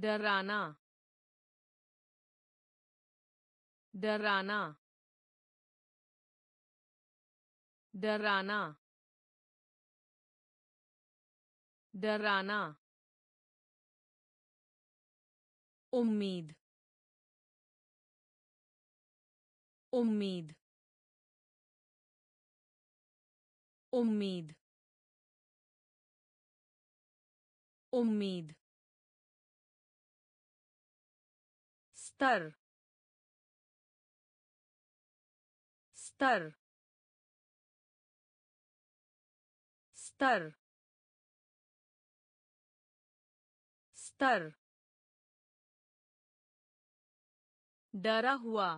डराना डराना डराना डराना। उम्मीद उम्मीद। उम्मीद उम्मीद। स्तर। स्तर। स्तर। स्तर। डरा हुआ।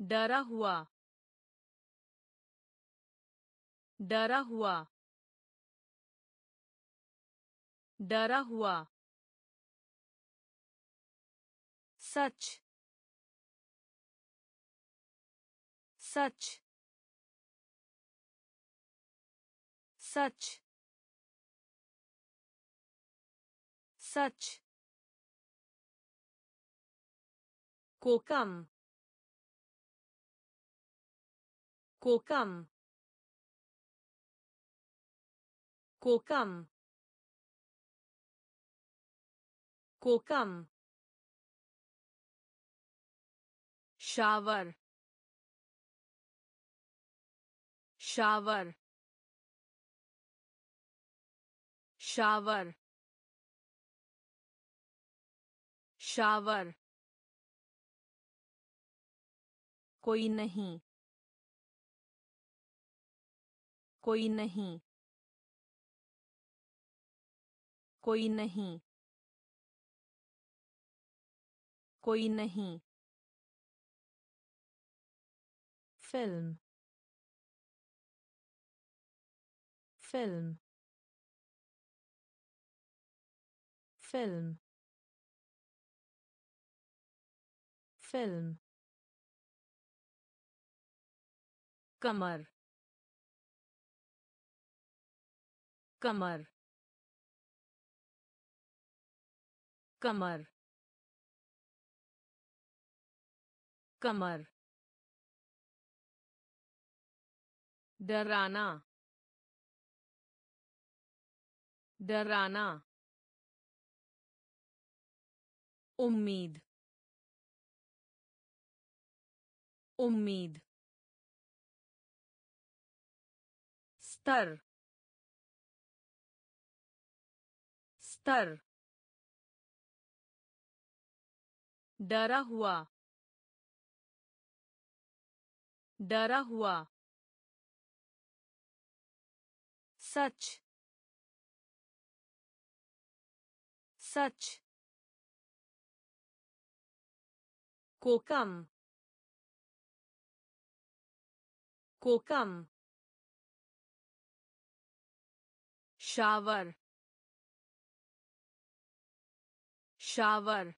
डरा हुआ। डरा हुआ। डरा हुआ। सच सच सच सच। Kokum kokum kokum kokum. Shower shower shower shower कोई नहीं। कोई नहीं। कोई नहीं। कोई नहीं। फिल्म फिल्म फिल्म फिल्म कमर कमर कमर कमर डराना डराना उम्मीद उम्मीद स्तर स्तर डरा हुआ डरा हुआ सच सच कोकम कोकम शावर शावर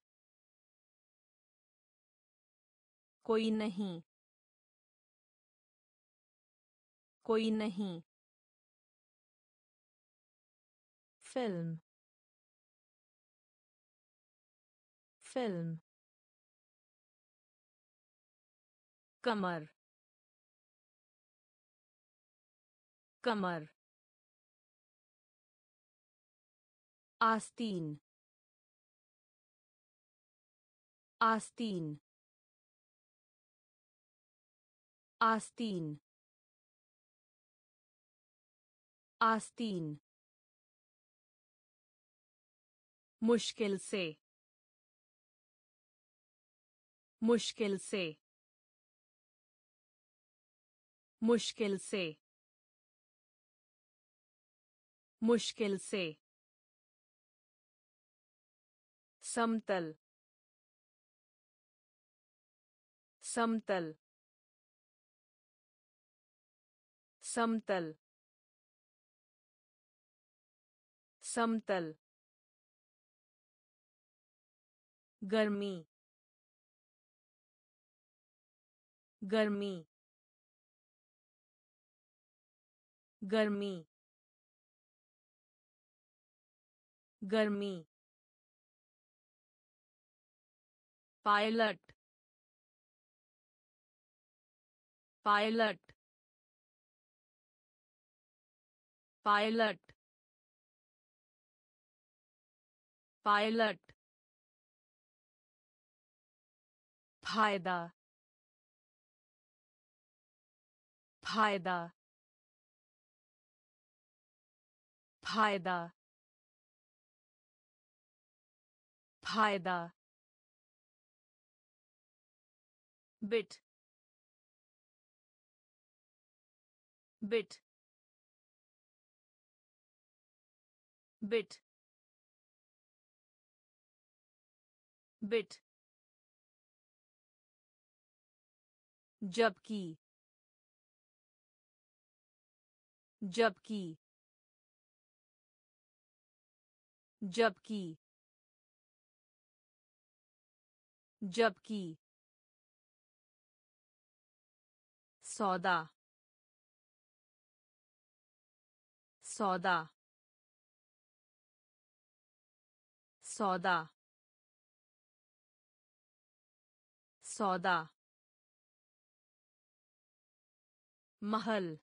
कोई नहीं कोई नहीं। फ़िल्म फ़िल्म कमर कमर आस्तीन आस्तीन आस्तीन आस्तीन मुश्किल से मुश्किल से मुश्किल से मुश्किल से समतल समतल समतल समतल गर्मी गर्मी गर्मी गर्मी। Pilot pilot pilot. पायलट फ़ायदा. फ़ायदा. फ़ायदा. फ़ायदा. बिट. बिट. बिट. बिट. जबकि जबकि जबकि जबकि। सौदा सौदा। सौदा सौदा। महल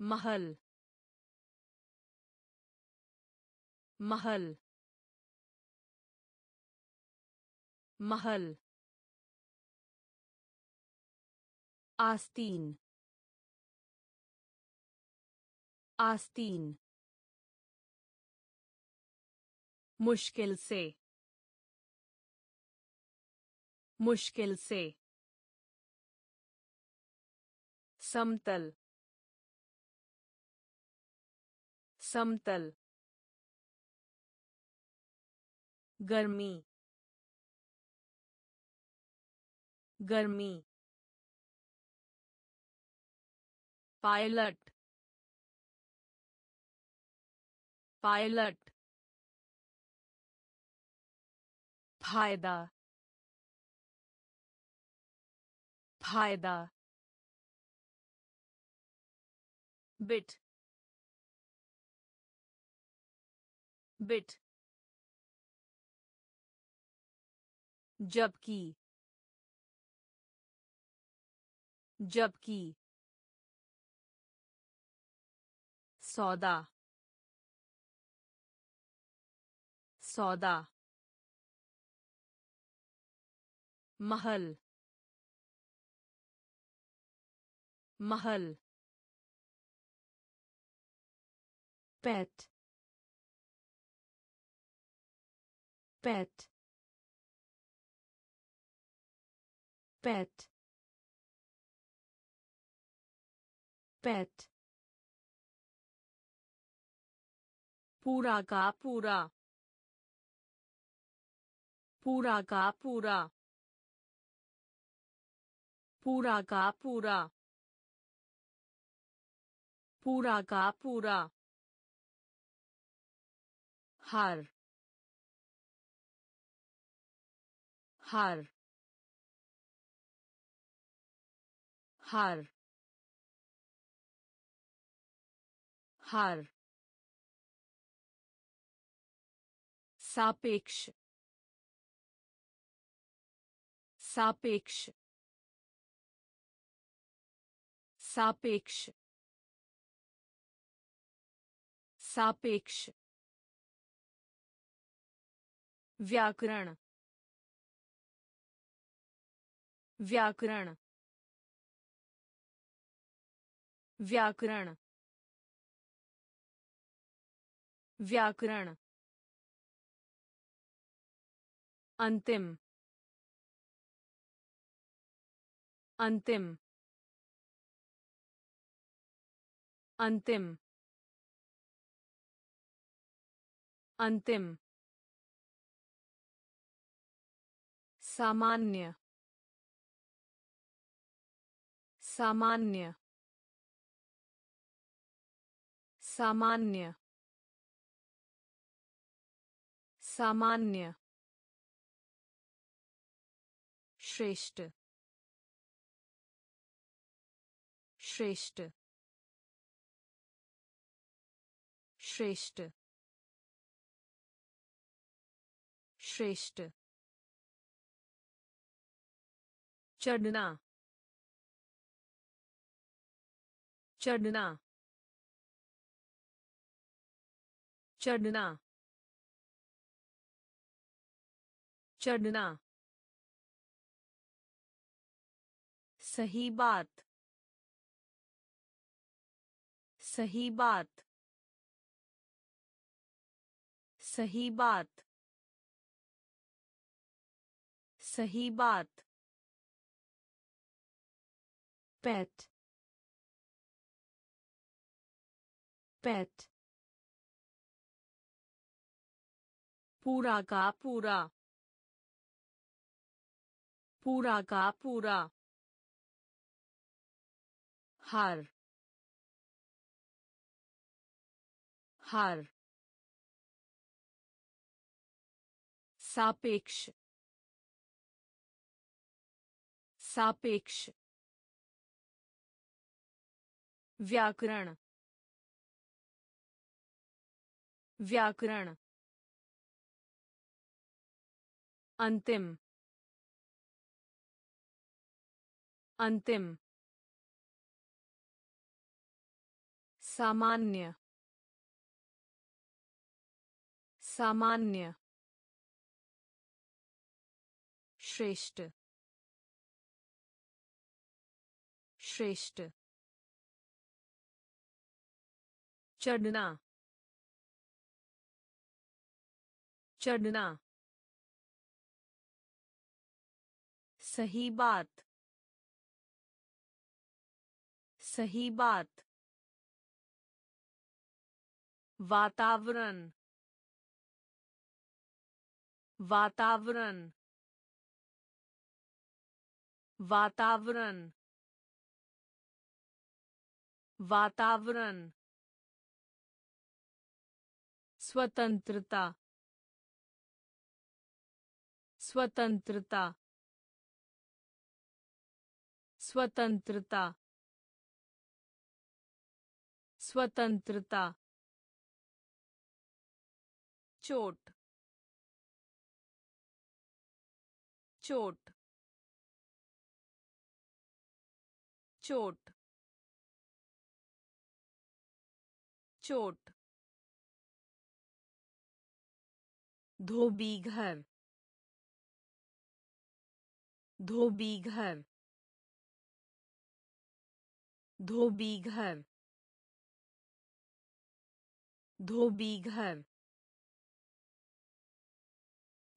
महल महल महल आस्तीन आस्तीन मुश्किल से मुश्किल से। समतल समतल गर्मी गर्मी पायलट पायलट फ़ायदा फ़ायदा बिट बिट जबकि जबकि सौदा सौदा महल महल pet. Pet. Pet. Pet. पूरा का पूरा पूरा का पूरा पूरा का पूरा पूरा का पूरा हार हार हार हार सापेक्ष सापेक्ष सापेक्ष सापेक्ष व्याकरण व्याकरण व्याकरण व्याकरण अंतिम अंतिम अंतिम अंतिम सामान्य सामान्य सामान्य सामान्य श्रेष्ठ श्रेष्ठ श्रेष्ठ श्रेष्ठ। चढ़ना। चढ़ना। चढ़ना। चढ़ना। सही बात। सही बात। सही बात। सही बात। पेट पेट पूरा का पूरा पूरा का पूरा हार हार सापेक्ष सापेक्ष व्याकरण व्याकरण अंतिम अंतिम सामान्य सामान्य श्रेष्ठ श्रेष्ठ। चढ़ना। चढ़ना। सही बात। सही बात। वातावरण। वातावरण। वातावरण। वातावरण। स्वतंत्रता स्वतंत्रता स्वतंत्रता स्वतंत्रता चोट चोट चोट चोट धोबी घर। धोबी घर। धोबी घर। धोबी घर।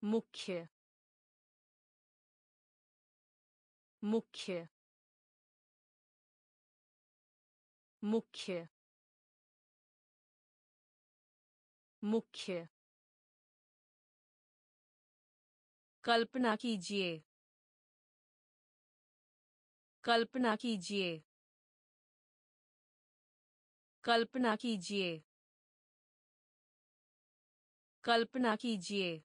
मुख्य। मुख्य। मुख्य। मुख्य। कल्पना कीजिए। कल्पना कीजिए। कल्पना कीजिए। कल्पना कीजिए।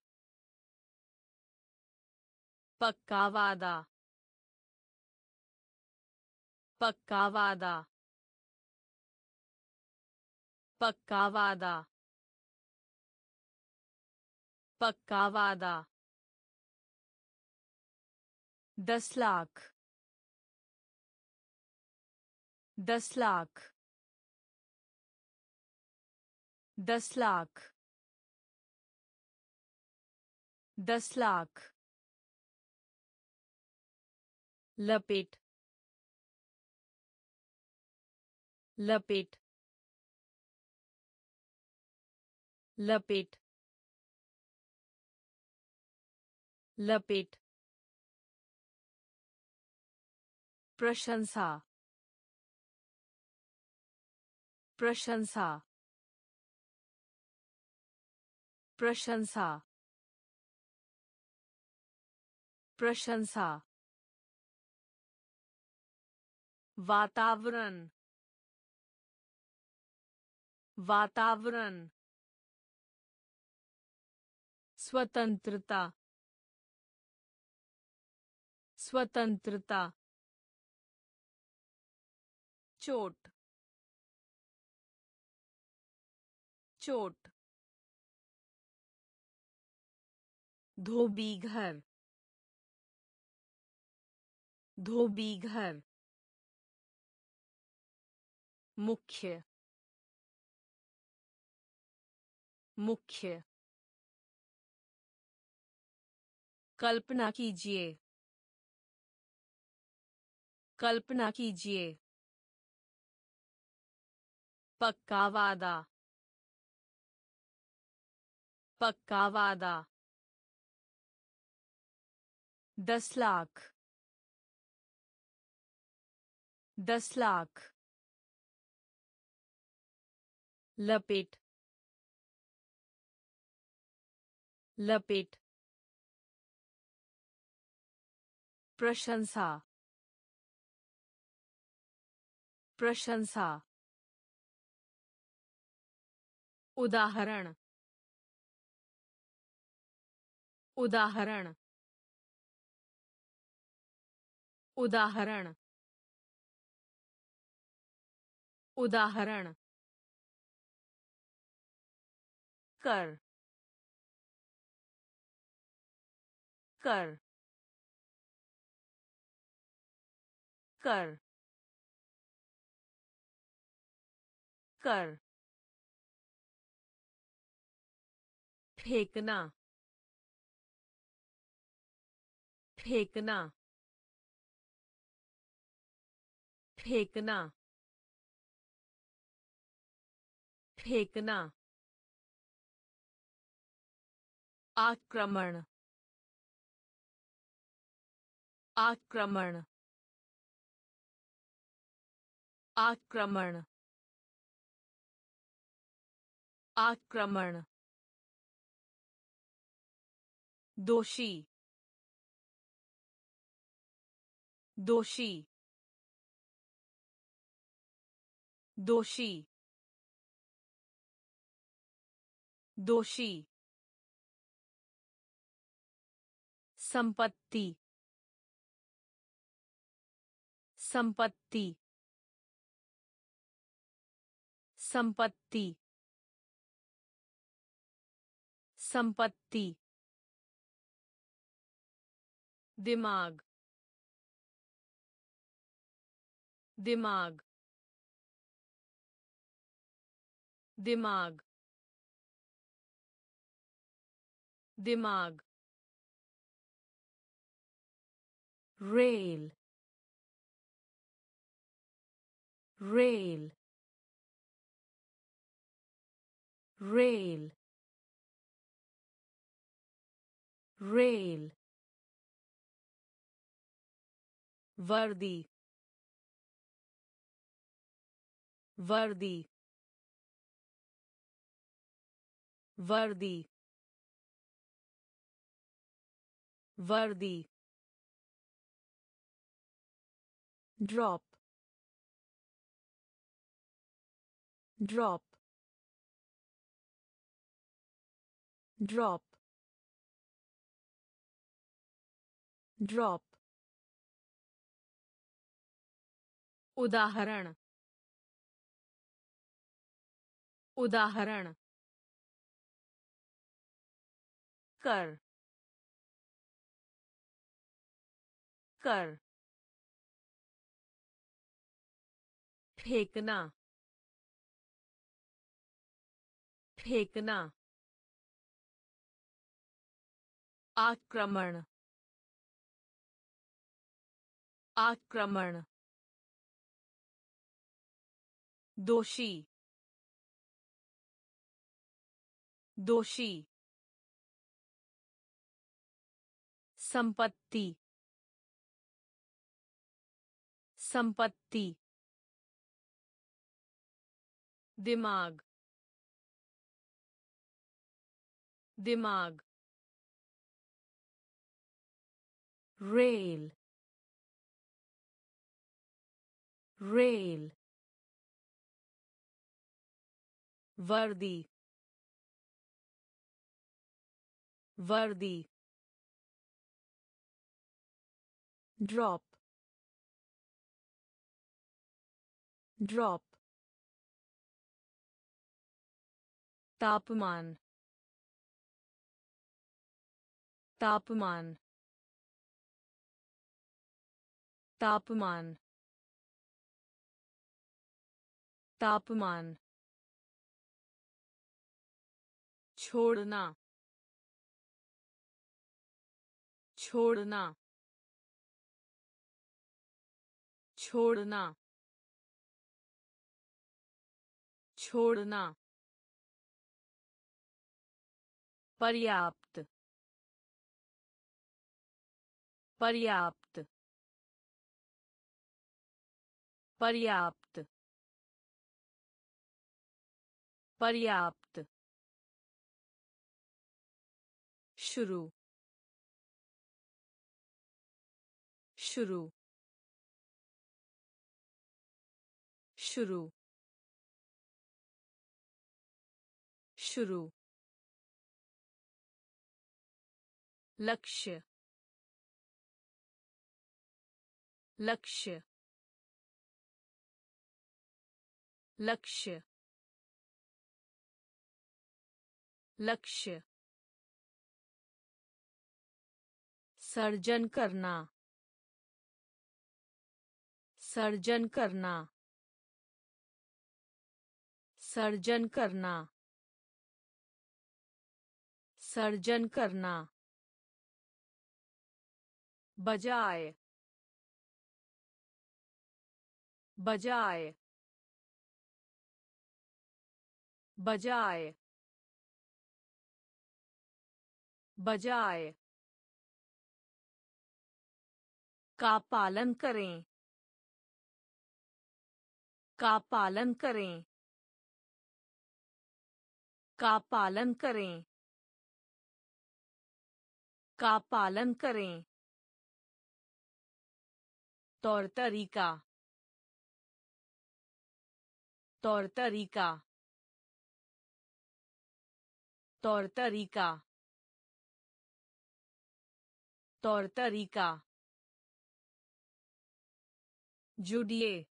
पक्का वादा। पक्का वादा। पक्का वादा। पक्का वादा। दस लाख। दस लाख। दस लाख। दस लाख। लपेट। लपेट। लपेट। लपेट। प्रशंसा। प्रशंसा। प्रशंसा। प्रशंसा। वातावरण। वातावरण। स्वतंत्रता। स्वतंत्रता। चोट। चोट। धोबी घर। धोबी घर। मुख्य। मुख्य। कल्पना कीजिए। कल्पना कीजिए। पक्का वादा। पक्का वादा। दस लाख। दस लाख। लपेट। लपेट। प्रशंसा। प्रशंसा। उदाहरण. उदाहरण. उदाहरण. उदाहरण. कर. कर. कर. कर. फेंकना। फेंकना। फेंकना। फेंकना। आक्रमण। आक्रमण। आक्रमण। आक्रमण। दोषी दोषी दोषी दोषी संपत्ति संपत्ति संपत्ति संपत्ति। दिमाग दिमाग दिमाग दिमाग रेल रेल रेल रेल वर्दी वर्दी वर्दी वर्दी drop drop drop drop उदाहरण। उदाहरण। कर। कर। फेंकना। फेंकना। आक्रमण। आक्रमण। दोषी दोषी संपत्ति संपत्ति दिमाग दिमाग रेल रेल वर्दी वर्दी ड्रॉप ड्रॉप तापमान तापमान तापमान तापमान छोड़ना छोड़ना छोड़ना छोड़ना। पर्याप्त पर्याप्त पर्याप्त। पर्याप्त। शुरू। शुरू। शुरू। शुरू। लक्ष्य। लक्ष्य। लक्ष्य। लक्ष्य। सर्जन करना। सर्जन करना। सर्जन करना। सर्जन करना। बजाय। बजाय। बजाय। बजाय। का पालन करें। का पालन करें। का पालन करें। का पालन करें। तौर तरीका। तौर तरीका। तौर तरीका। तौर तरीका। जुड़िए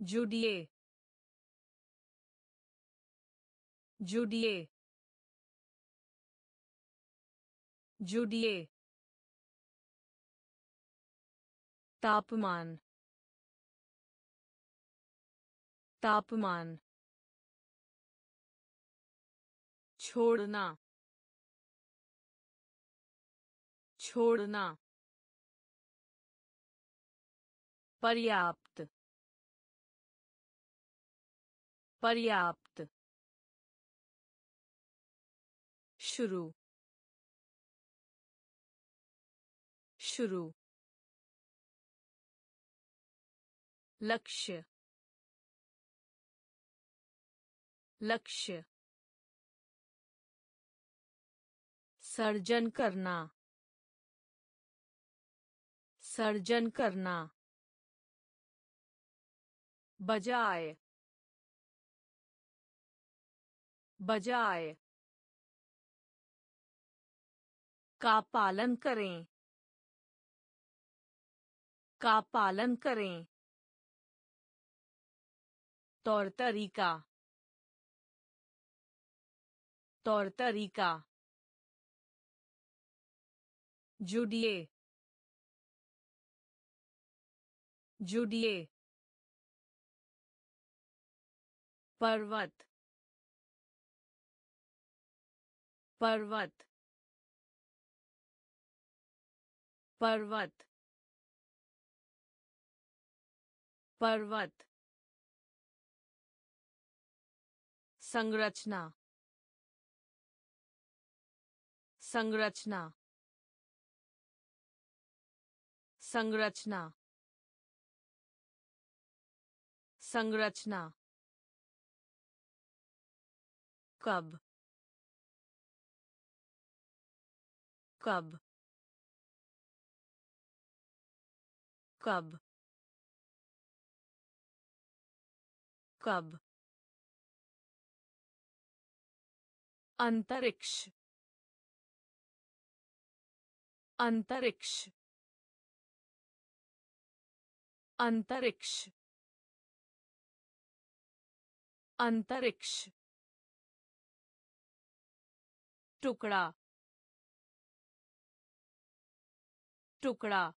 जुड़िए जुड़िए जुड़िए। तापमान तापमान। छोड़ना छोड़ना। पर्याप्त पर्याप्त शुरू शुरू लक्ष्य लक्ष्य सर्जन करना सर्जन करना बजाय बजाय का पालन करें का पालन करें तौर तरीका तौर तरीका जुड़िए जुड़िए पर्वत पर्वत पर्वत पर्वत। संरचना संरचना संरचना। संरचना। कब? कब? कब? कब? अंतरिक्ष। अंतरिक्ष। अंतरिक्ष। अंतरिक्ष। टुकड़ा। टुकड़ा।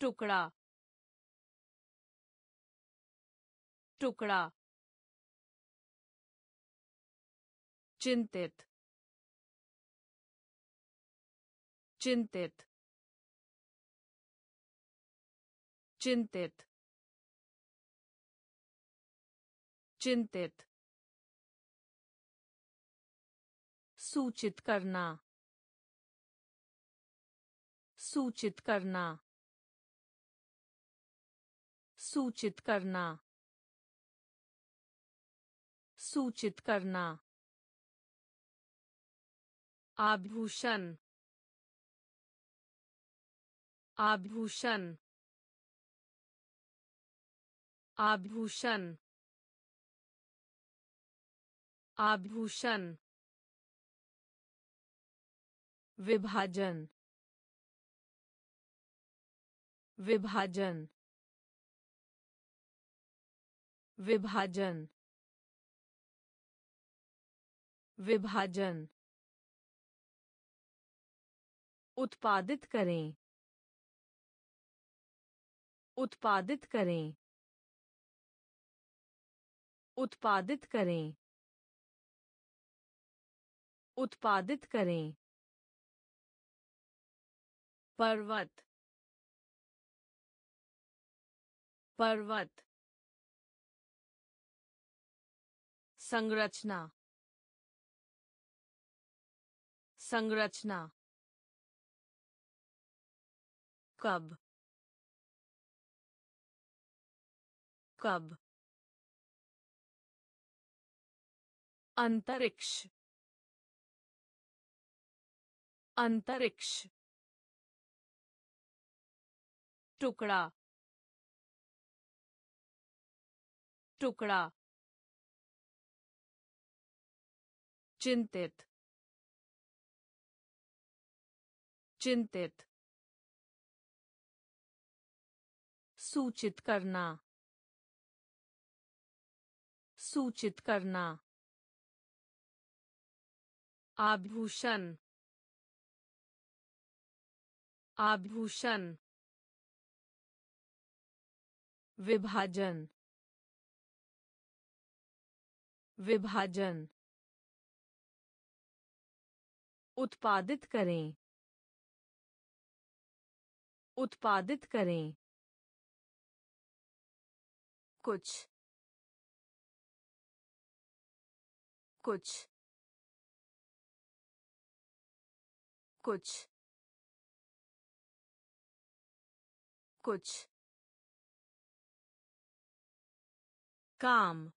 टुकड़ा। टुकड़ा। चिंतित। चिंतित। चिंतित। चिंतित। सूचित करना। सूचित करना। सूचित करना। सूचित करना। आभूषण। आभूषण। आभूषण। आभूषण। विभाजन विभाजन विभाजन विभाजन। उत्पादित करें उत्पादित करें उत्पादित करें उत्पादित करें। पर्वत पर्वत संरचना संरचना कब कब अंतरिक्ष अंतरिक्ष टुकड़ा। टुकड़ा। चिंतित। चिंतित। सूचित करना। सूचित करना। आभूषण। आभूषण। विभाजन। विभाजन। उत्पादित करें। उत्पादित करें। कुछ। कुछ। कुछ। कुछ। Calm.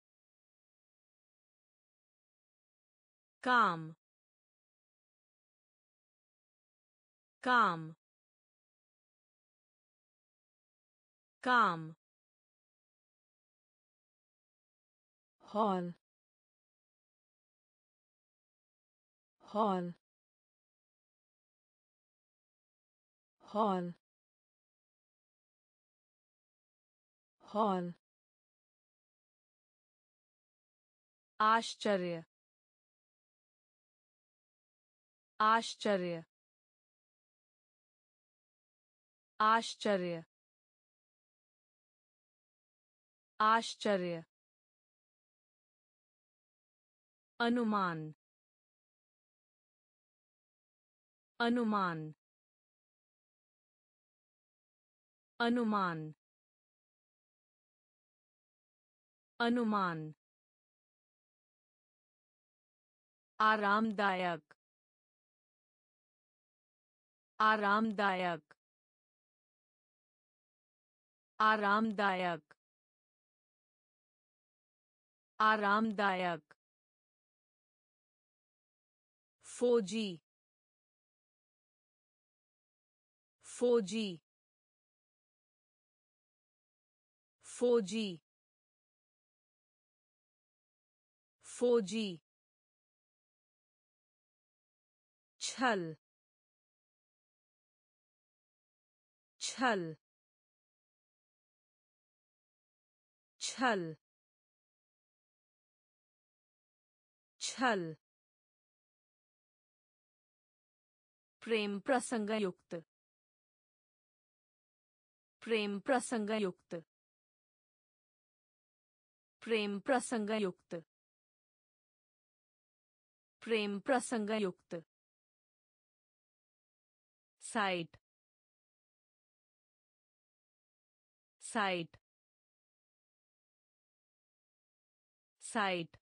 Calm. Calm. Calm. Hall. Hall. Hall. Hall. आश्चर्य। आश्चर्य। आश्चर्य। आश्चर्य। अनुमान। अनुमान। अनुमान। अनुमान। आरामदायक आरामदायक आरामदायक आरामदायक। फौजी फौजी फौजी फौजी। छल। छल। छल। छल। प्रेम प्रसंग युक्त प्रेम प्रसंग युक्त प्रेम प्रसंग युक्त प्रेम प्रसंग युक्त साइट साइट साइट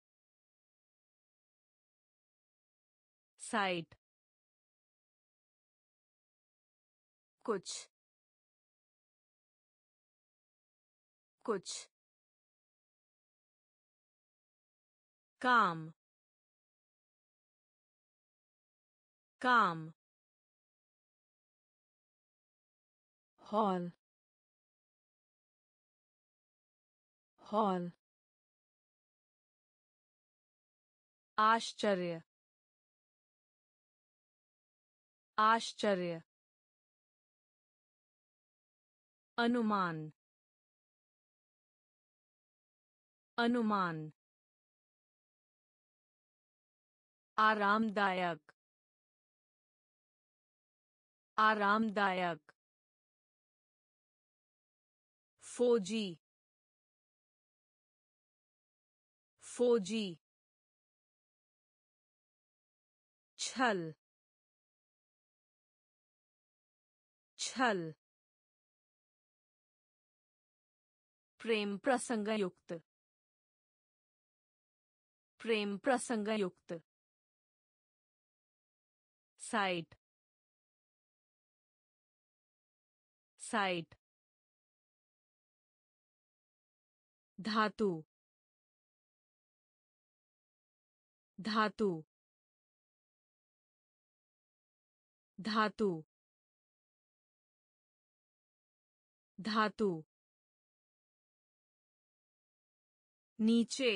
साइट कुछ कुछ काम काम हॉल हॉल आश्चर्य आश्चर्य अनुमान अनुमान आरामदायक आरामदायक फौजी फौजी छल। छल। प्रेम प्रसंग युक्त प्रेम प्रसंग युक्त साइट। साइट। धातु धातु धातु धातु नीचे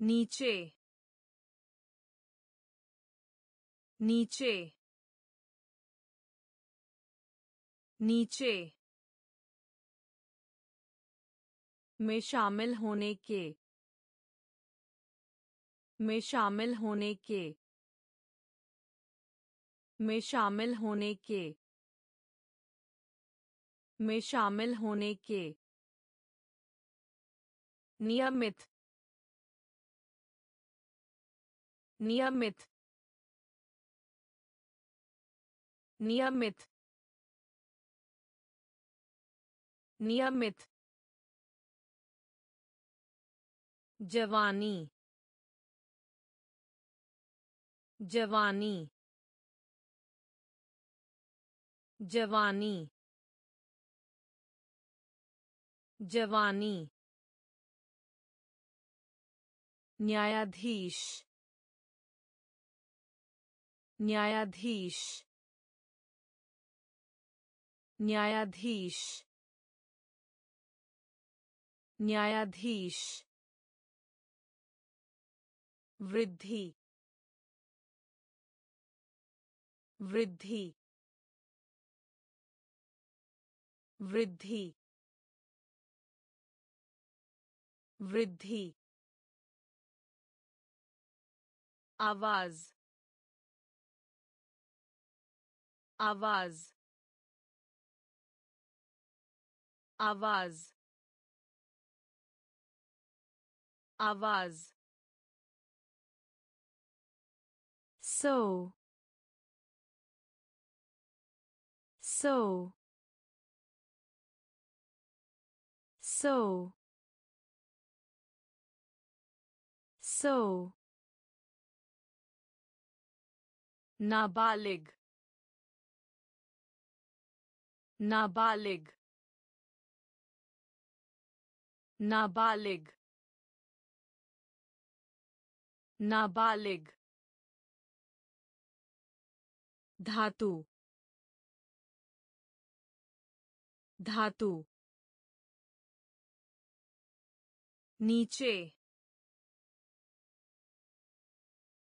नीचे नीचे नीचे में शामिल होने के, में शामिल होने के, में शामिल होने के, में शामिल होने के। नियमित नियमित नियमित। नियमित। जवानी जवानी जवानी जवानी। न्यायाधीश न्यायाधीश न्यायाधीश न्यायाधीश। वृद्धि वृद्धि वृद्धि वृद्धि। आवाज़ आवाज़। आवाज़ आवाज़। so. So. So. So. Nabalig. Nabalig. Nabalig. Nabalig. धातु धातु नीचे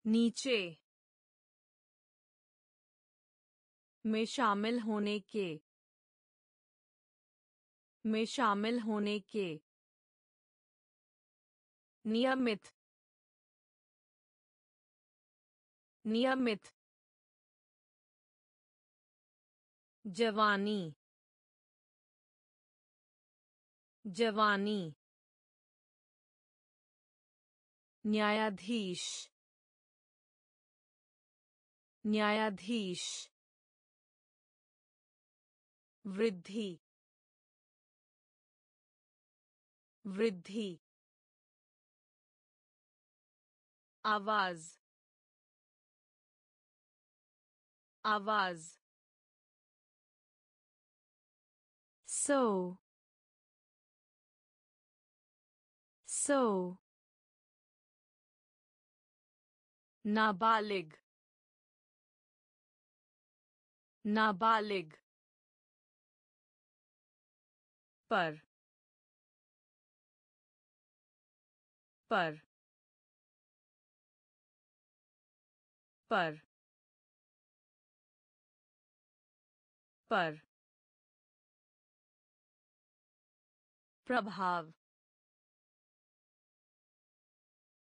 नीचे में शामिल होने के में शामिल होने के नियमित नियमित जवानी जवानी न्यायाधीश न्यायाधीश वृद्धि वृद्धि आवाज़ आवाज़ so so नाबालिग नाबालिग पर पर पर पर प्रभाव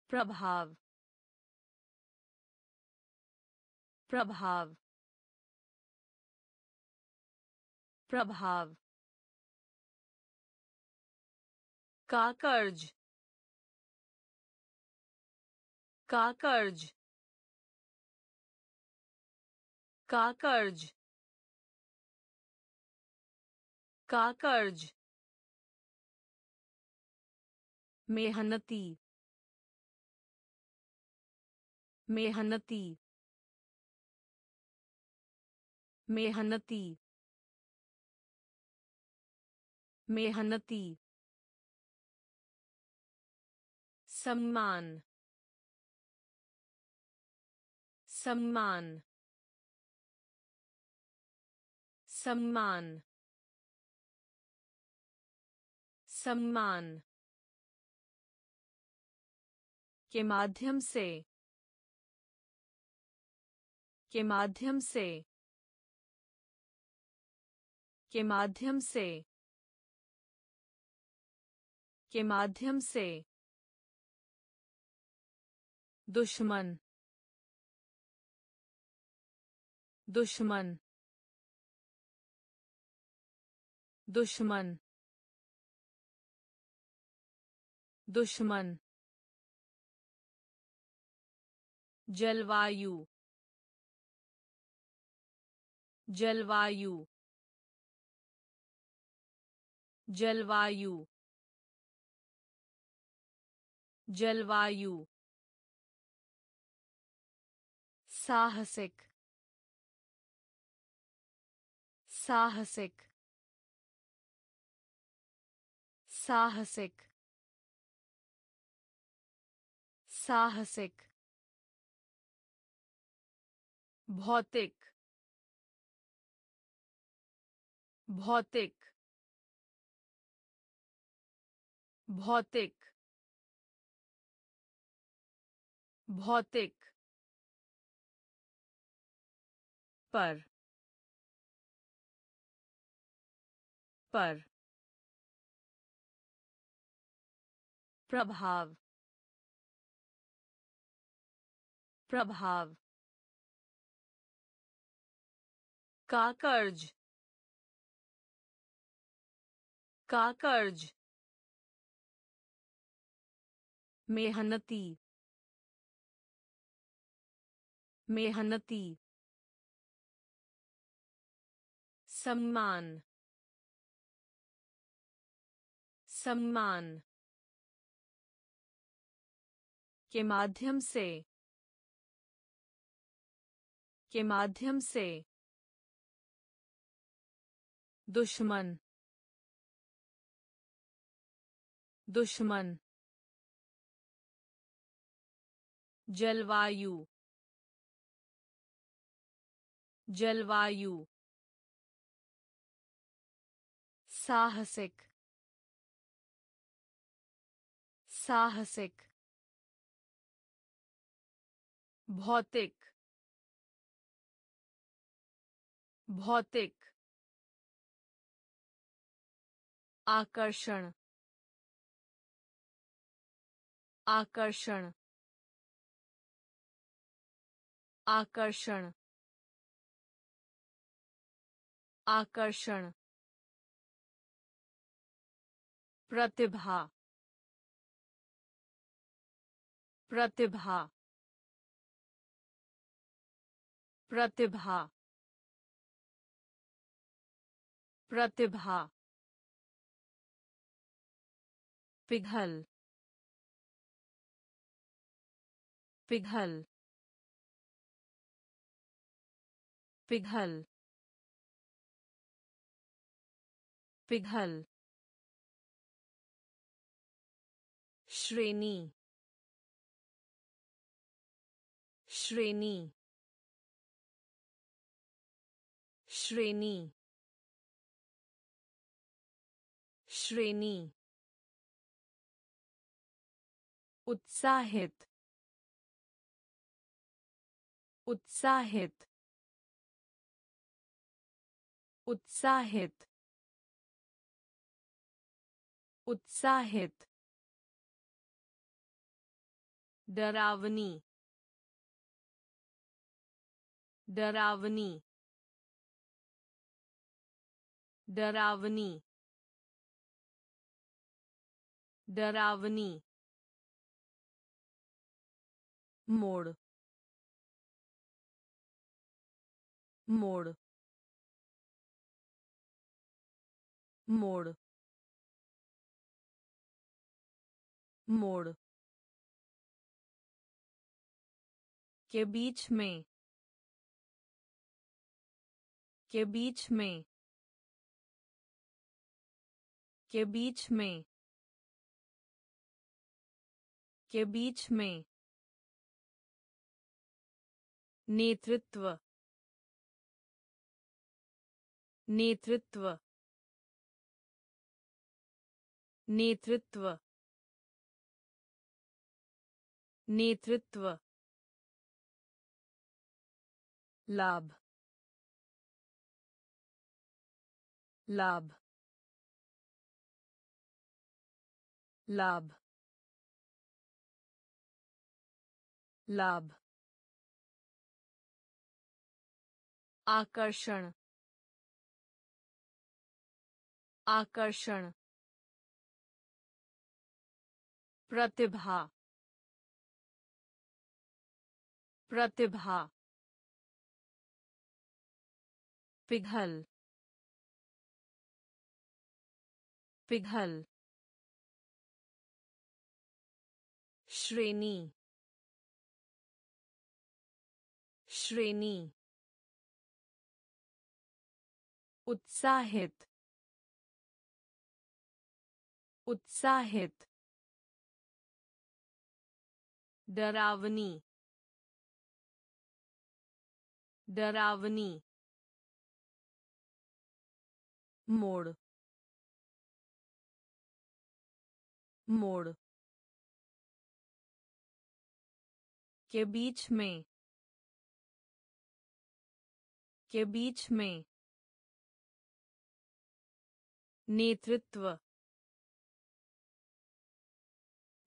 प्रभाव प्रभाव प्रभाव। का कर्ज का कर्ज मेहनती मेहनती मेहनती मेहनती सम्मान सम्मान सम्मान सम्मान के माध्यम से, के माध्यम से, के माध्यम से, के माध्यम से, दुश्मन दुश्मन दुश्मन दुश्मन जलवायु जलवायु जलवायु जलवायु। साहसिक साहसिक साहसिक। साहसिक। भौतिक भौतिक भौतिक भौतिक। पर पर। प्रभाव प्रभाव। का कर्ज का मेहनती। मेहनती। सम्मान। सम्मान। के माध्यम से। के माध्यम से। दुश्मन। दुश्मन। जलवायु। जलवायु। साहसिक। साहसिक। भौतिक। भौतिक। आकर्षण आकर्षण आकर्षण आकर्षण प्रतिभा प्रतिभा प्रतिभा प्रतिभा। पिघल पिघल पिघल पिघल। श्रेणी श्रेणी श्रेणी। श्रेणी। उत्साहित उत्साहित उत्साहित उत्साहित डरावनी डरावनी डरावनी डरावनी मोड़ मोड़ मोड़ मोड़ के बीच में के बीच में के बीच में के बीच में नेतृत्व नेतृत्व नेतृत्व नेतृत्व लाभ लाभ लाभ लाभ आकर्षण आकर्षण प्रतिभा प्रतिभा पिघल पिघल श्रेणी श्रेणी उत्साहित उत्साहित डरावनी डरावनी मोड़ मोड़ के बीच में के बीच में नेतृत्व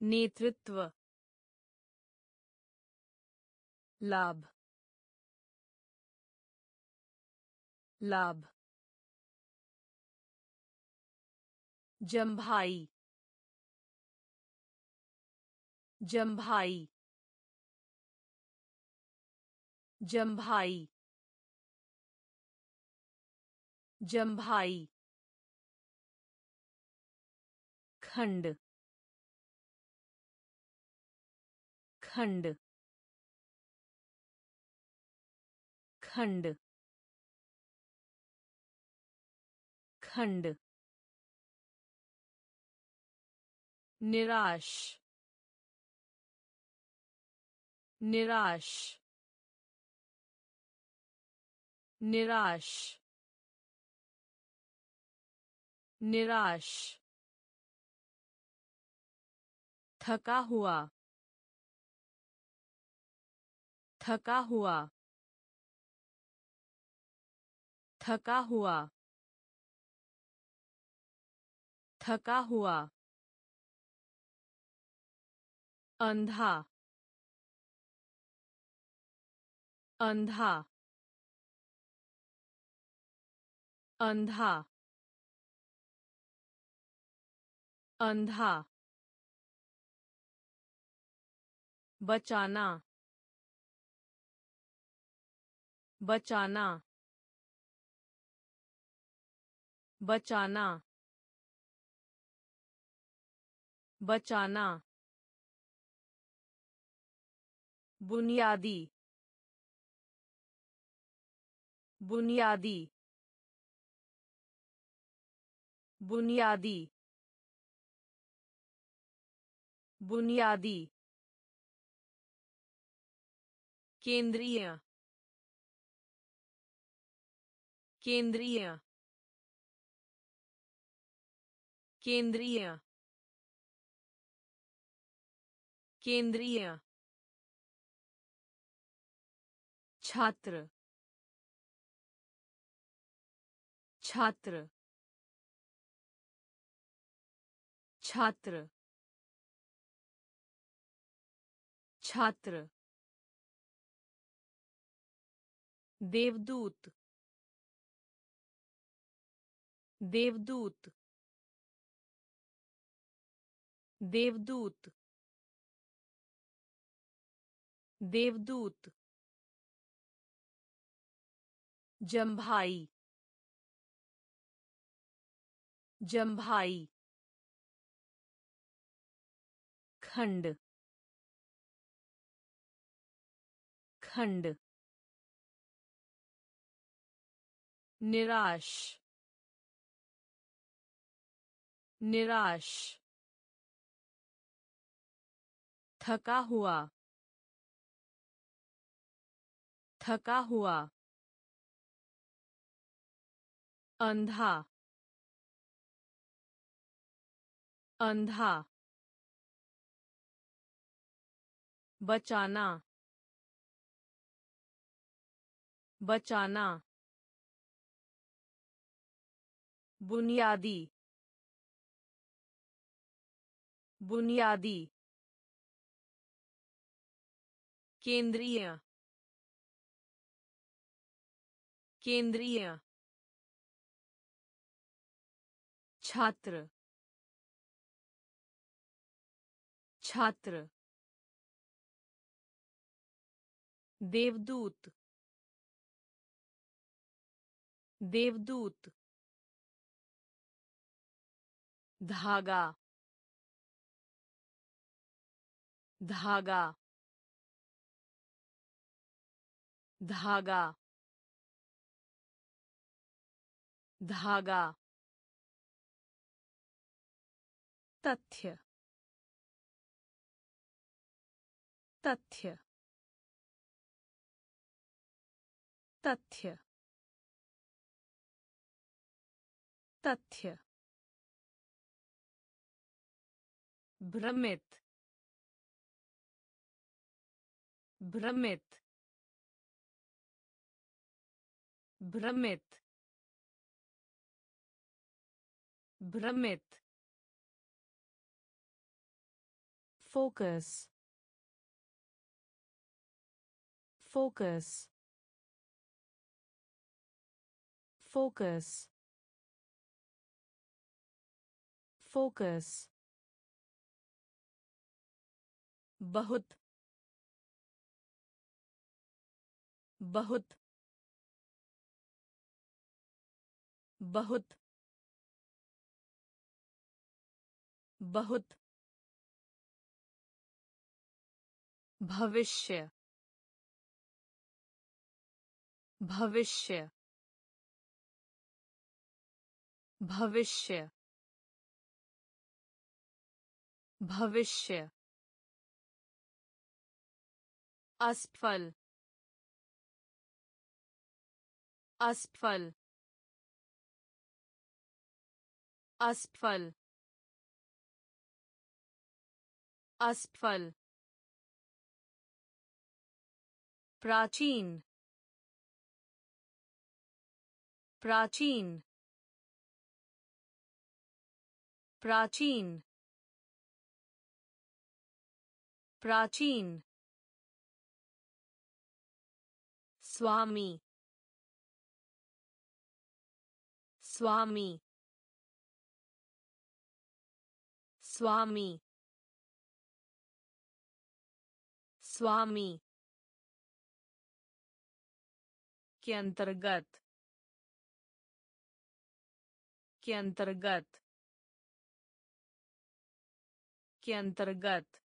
नेतृत्व लाभ लाभ जम्भाई जम्भाई जम्भाई जम्भाई खंड खंड खंड खंड। निराश निराश निराश निराश। थका हुआ। थका हुआ। थका हुआ। थका हुआ। अंधा। अंधा। अंधा। अंधा। बचाना बचाना बचाना बचाना। बुनियादी बुनियादी बुनियादी बुनियादी। केंद्रीय केंद्रीय केंद्रीय केंद्रीय। छात्र छात्र। छात्र छात्र। देवदूत देवदूत देवदूत देवदूत जम्भाई जम्भाई खंड खंड निराश निराश थका हुआ थका हुआ अंधा अंधा बचाना बचाना। बुनियादी बुनियादी केंद्रीय केंद्रीय छात्र छात्र देवदूत देवदूत धागा धागा धागा धागा तथ्य तथ्य तथ्य तथ्य। भ्रमित भ्रमित भ्रमित भ्रमित focus focus focus focus बहुत बहुत बहुत बहुत। भविष्य भविष्य। भविष्य भविष्य। असफल असफल असफल असफल प्राचीन प्राचीन प्राचीन प्राचीन स्वामी स्वामी स्वामी स्वामी के अंतर्गत के अंतर्गत के अंतर्गत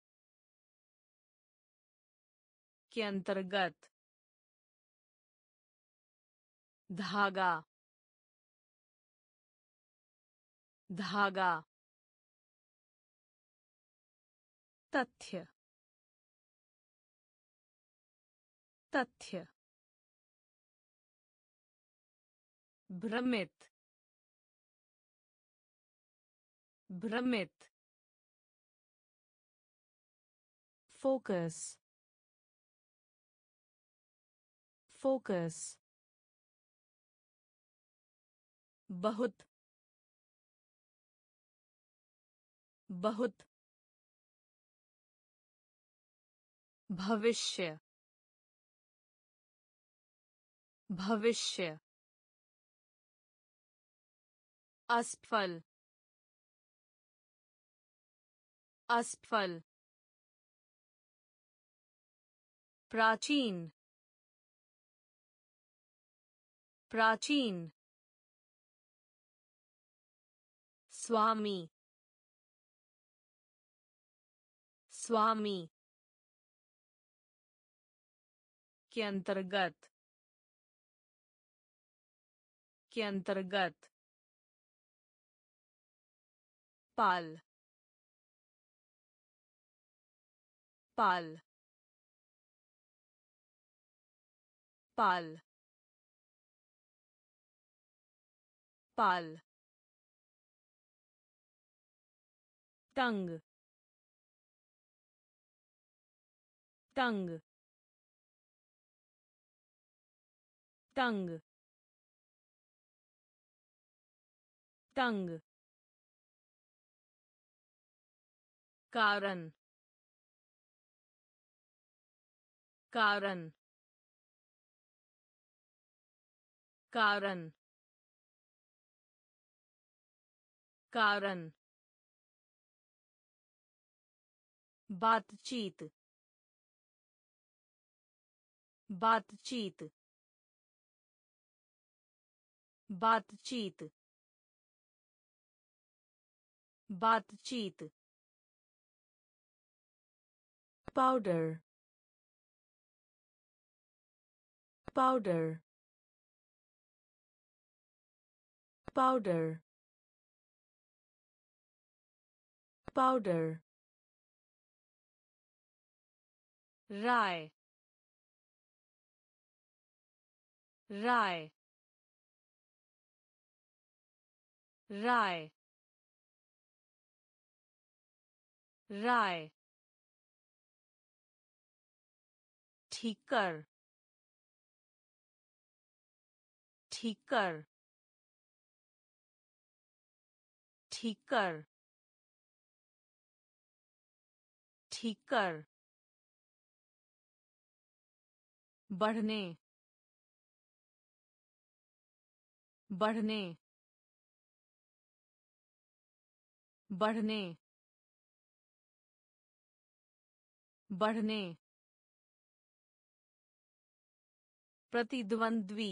के अंतर्गत धागा धागा तथ्य तथ्य भ्रमित भ्रमित focus focus बहुत बहुत भविष्य भविष्य असफल असफल प्राचीन प्राचीन स्वामी स्वामी के अंतर्गत के अंतर्गत पाल पाल पाल पाल तंग तंग तंग तंग। कारण कारण कारण। कारण। बातचीत बातचीत बातचीत बातचीत पाउडर पाउडर पाउडर पाउडर राय राय राय राय। ठीक कर ठीक कर ठीक कर ठीक कर बढ़ने बढ़ने बढ़ने बढ़ने। प्रतिद्वंद्वी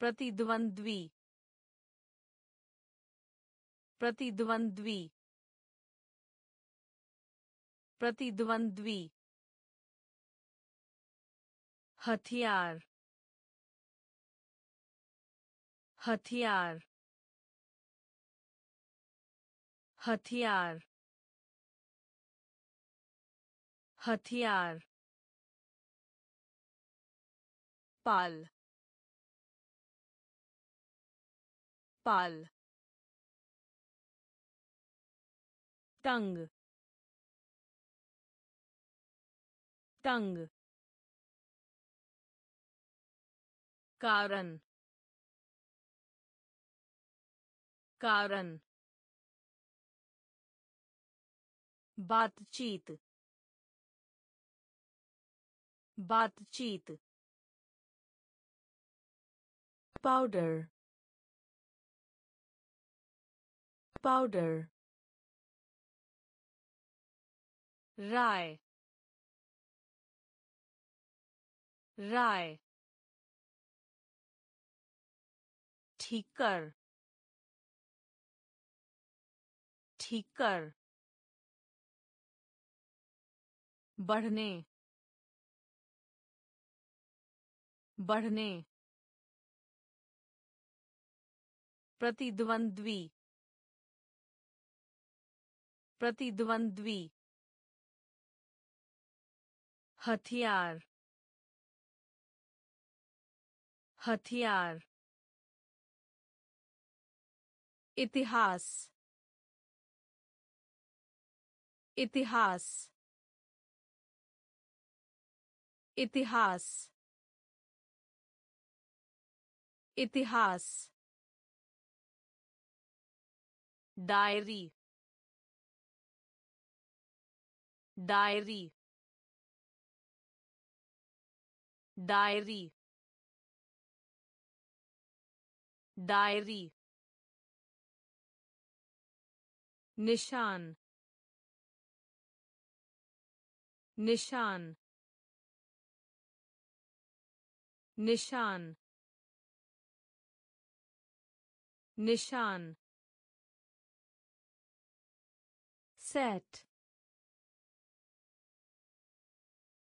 प्रतिद्वंद्वी प्रतिद्वंद्वी प्रतिद्वंद्वी। हथियार हथियार हथियार हथियार पाल पाल तंग तंग कारण। कारण। बातचीत। बातचीत। पाउडर। पाउडर। राय। राय। ठीक कर। ठीक कर। बढ़ने। बढ़ने। प्रतिद्वंद्वी। प्रतिद्वंद्वी। हथियार। हथियार। इतिहास इतिहास इतिहास इतिहास डायरी डायरी डायरी डायरी निशान निशान निशान निशान। Set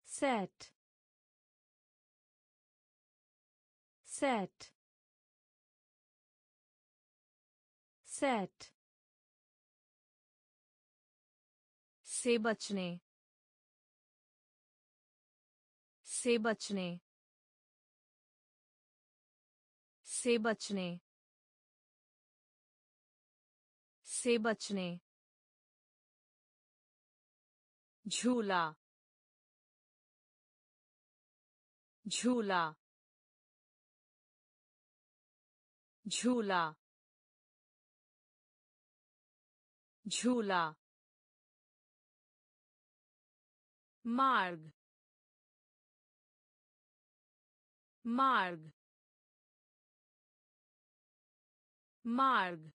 set set set से बचने। से बचने। से बचने। से बचने। झूला। झूला। झूला। झूला। मार्ग मार्ग मार्ग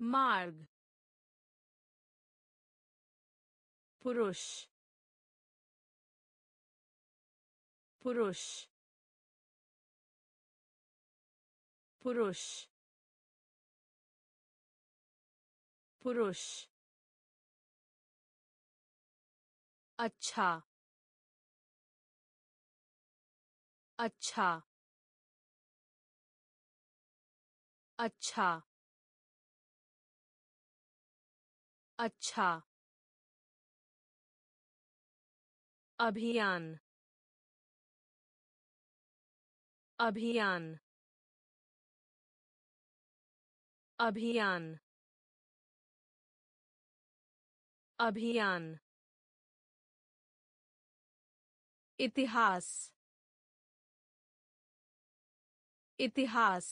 मार्ग पुरुष पुरुष पुरुष पुरुष अच्छा। अच्छा। अच्छा। अच्छा। अभियान। अभियान। अभियान। अभियान। इतिहास इतिहास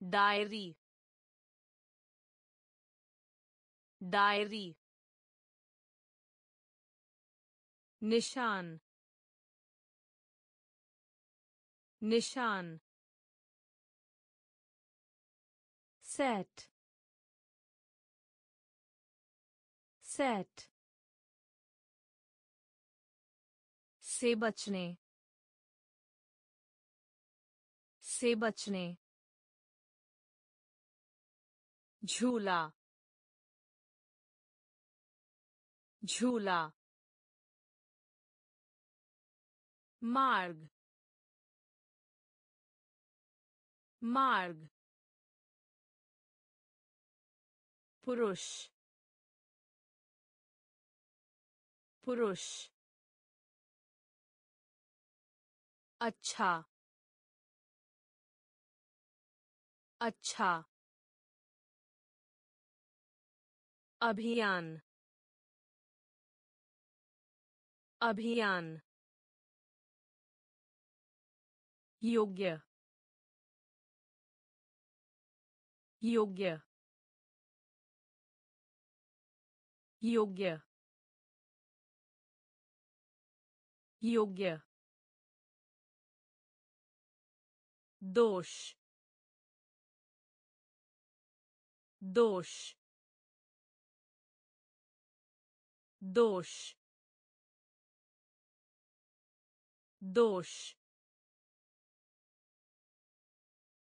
डायरी डायरी निशान निशान set set से बचने। से बचने। झूला। झूला। मार्ग। मार्ग। पुरुष। पुरुष। अच्छा। अच्छा। अभियान। अभियान। योग्य। योग्य। योग्य। योग्य। दोष दोष दोष दोष।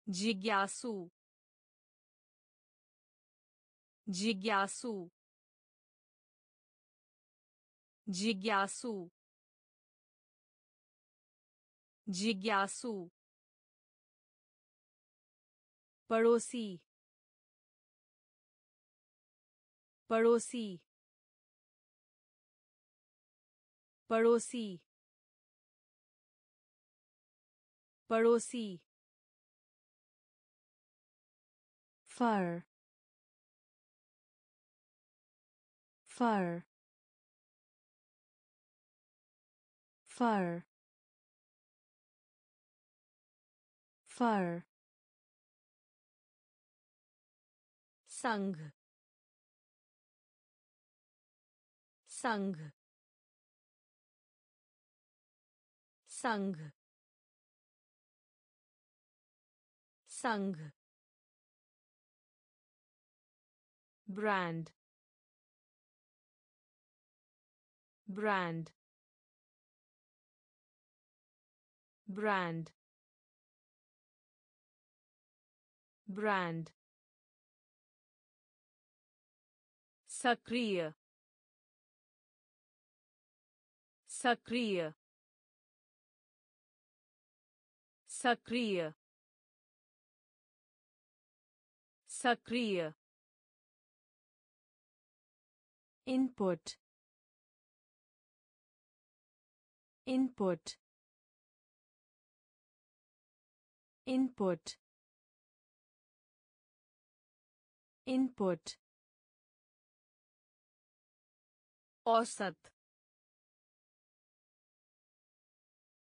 जिज्ञासु जिज्ञासु जिज्ञासु जिज्ञासु। पड़ोसी पड़ोसी पड़ोसी पड़ोसी fur fur fur fur संघ संघ संघ संघ brand brand brand brand सक्रिय सक्रिय सक्रिय सक्रिय input input input input औसत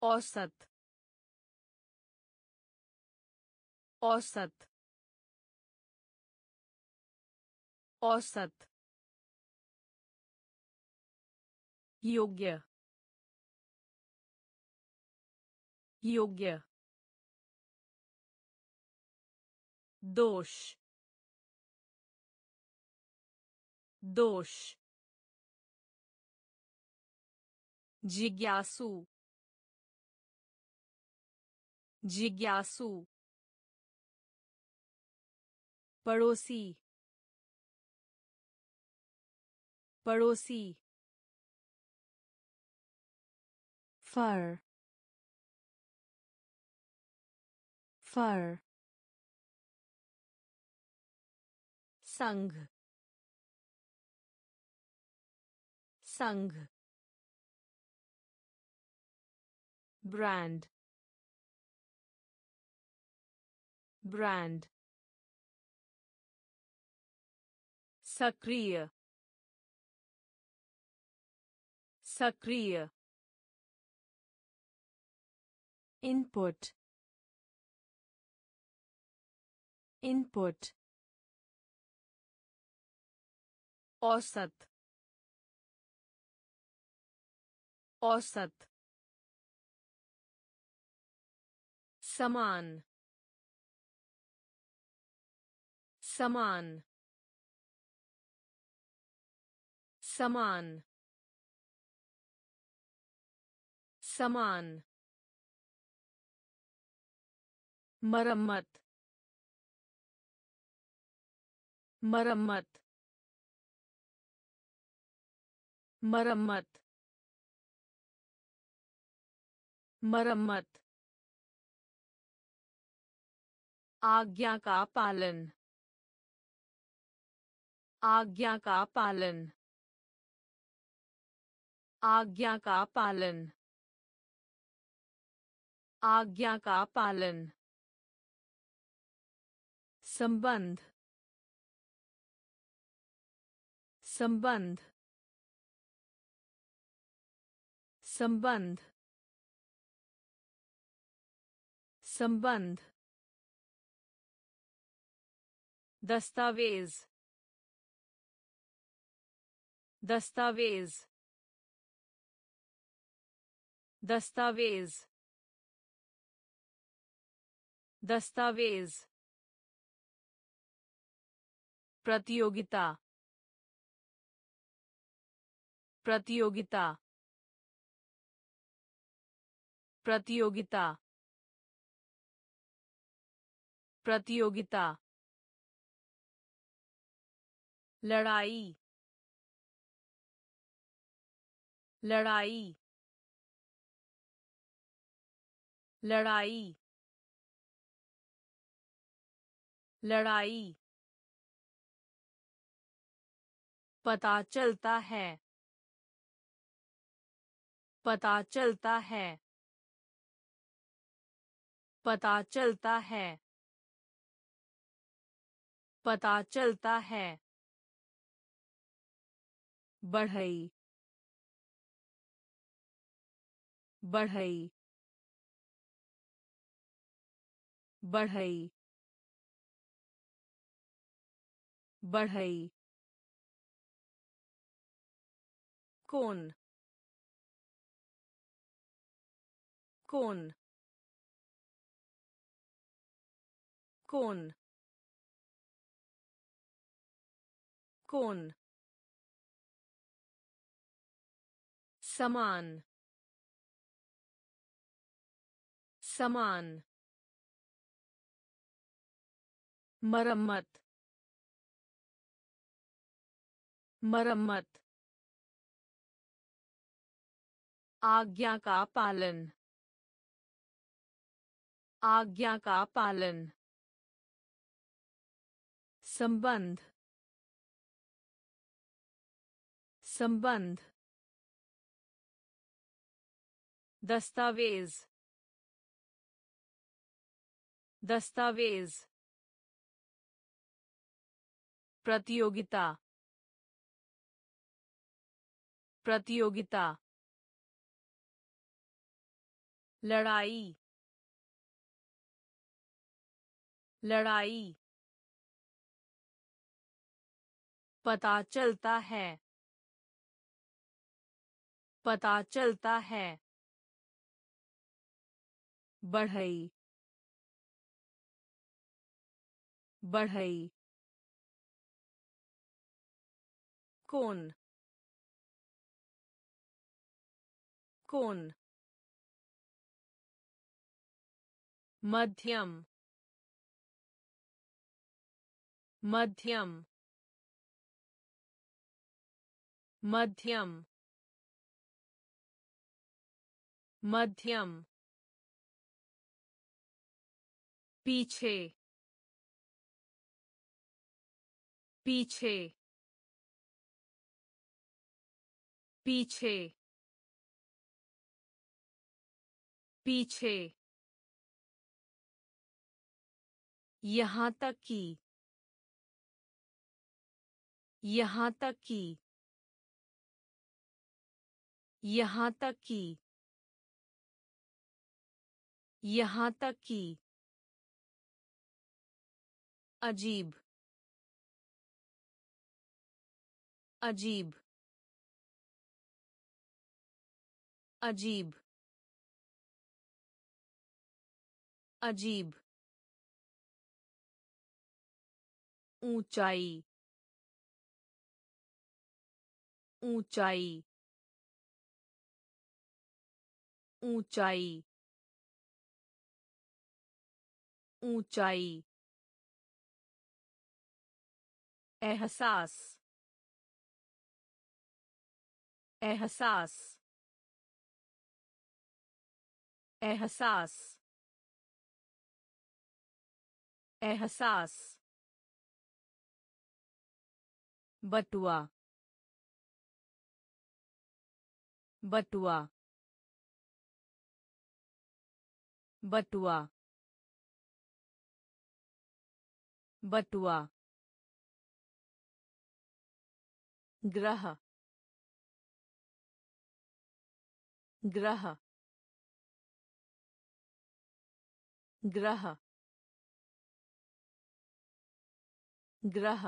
औसत औसत औसत। योग्य योग्य। दोष दोष। जिज्ञासु जिज्ञासु पड़ोसी पड़ोसी फर फर संघ संघ brand brand सक्रिय सक्रिय input input औसत औसत समान समान समान समान मरम्मत मरम्मत मरम्मत मरम्मत आज्ञा का पालन। आज्ञा का पालन। आज्ञा का पालन। आज्ञा का पालन। संबंध। संबंध। संबंध। संबंध। दस्तावेज़ दस्तावेज़ दस्तावेज़ दस्तावेज़ प्रतियोगिता प्रतियोगिता प्रतियोगिता प्रतियोगिता लड़ाई। लड़ाई। लड़ाई। लड़ाई। पता चलता है। पता चलता है। पता चलता है। पता चलता है। बढ़ई बढ़ई बढ़ई बढ़ई। कौन कौन कौन कौन। समान समान मरम्मत मरम्मत आज्ञा का पालन आज्ञा का पालन संबंध संबंध दस्तावेज़। दस्तावेज़। प्रतियोगिता। प्रतियोगिता। लड़ाई। लड़ाई। पता चलता है। पता चलता है। बढ़ई बढ़ई कौन कौन मध्यम मध्यम मध्यम मध्यम पीछे। पीछे। पीछे। पीछे। यहाँ तक कि। यहाँ तक कि। यहाँ तक कि। यहाँ तक कि। अजीब अजीब अजीब अजीब। ऊंचाई ऊंचाई ऊंचाई ऊंचाई। एहसास एहसास एहसास एहसास बटुआ बटुआ बटुआ बटुआ ग्रह ग्रह ग्रह ग्रह।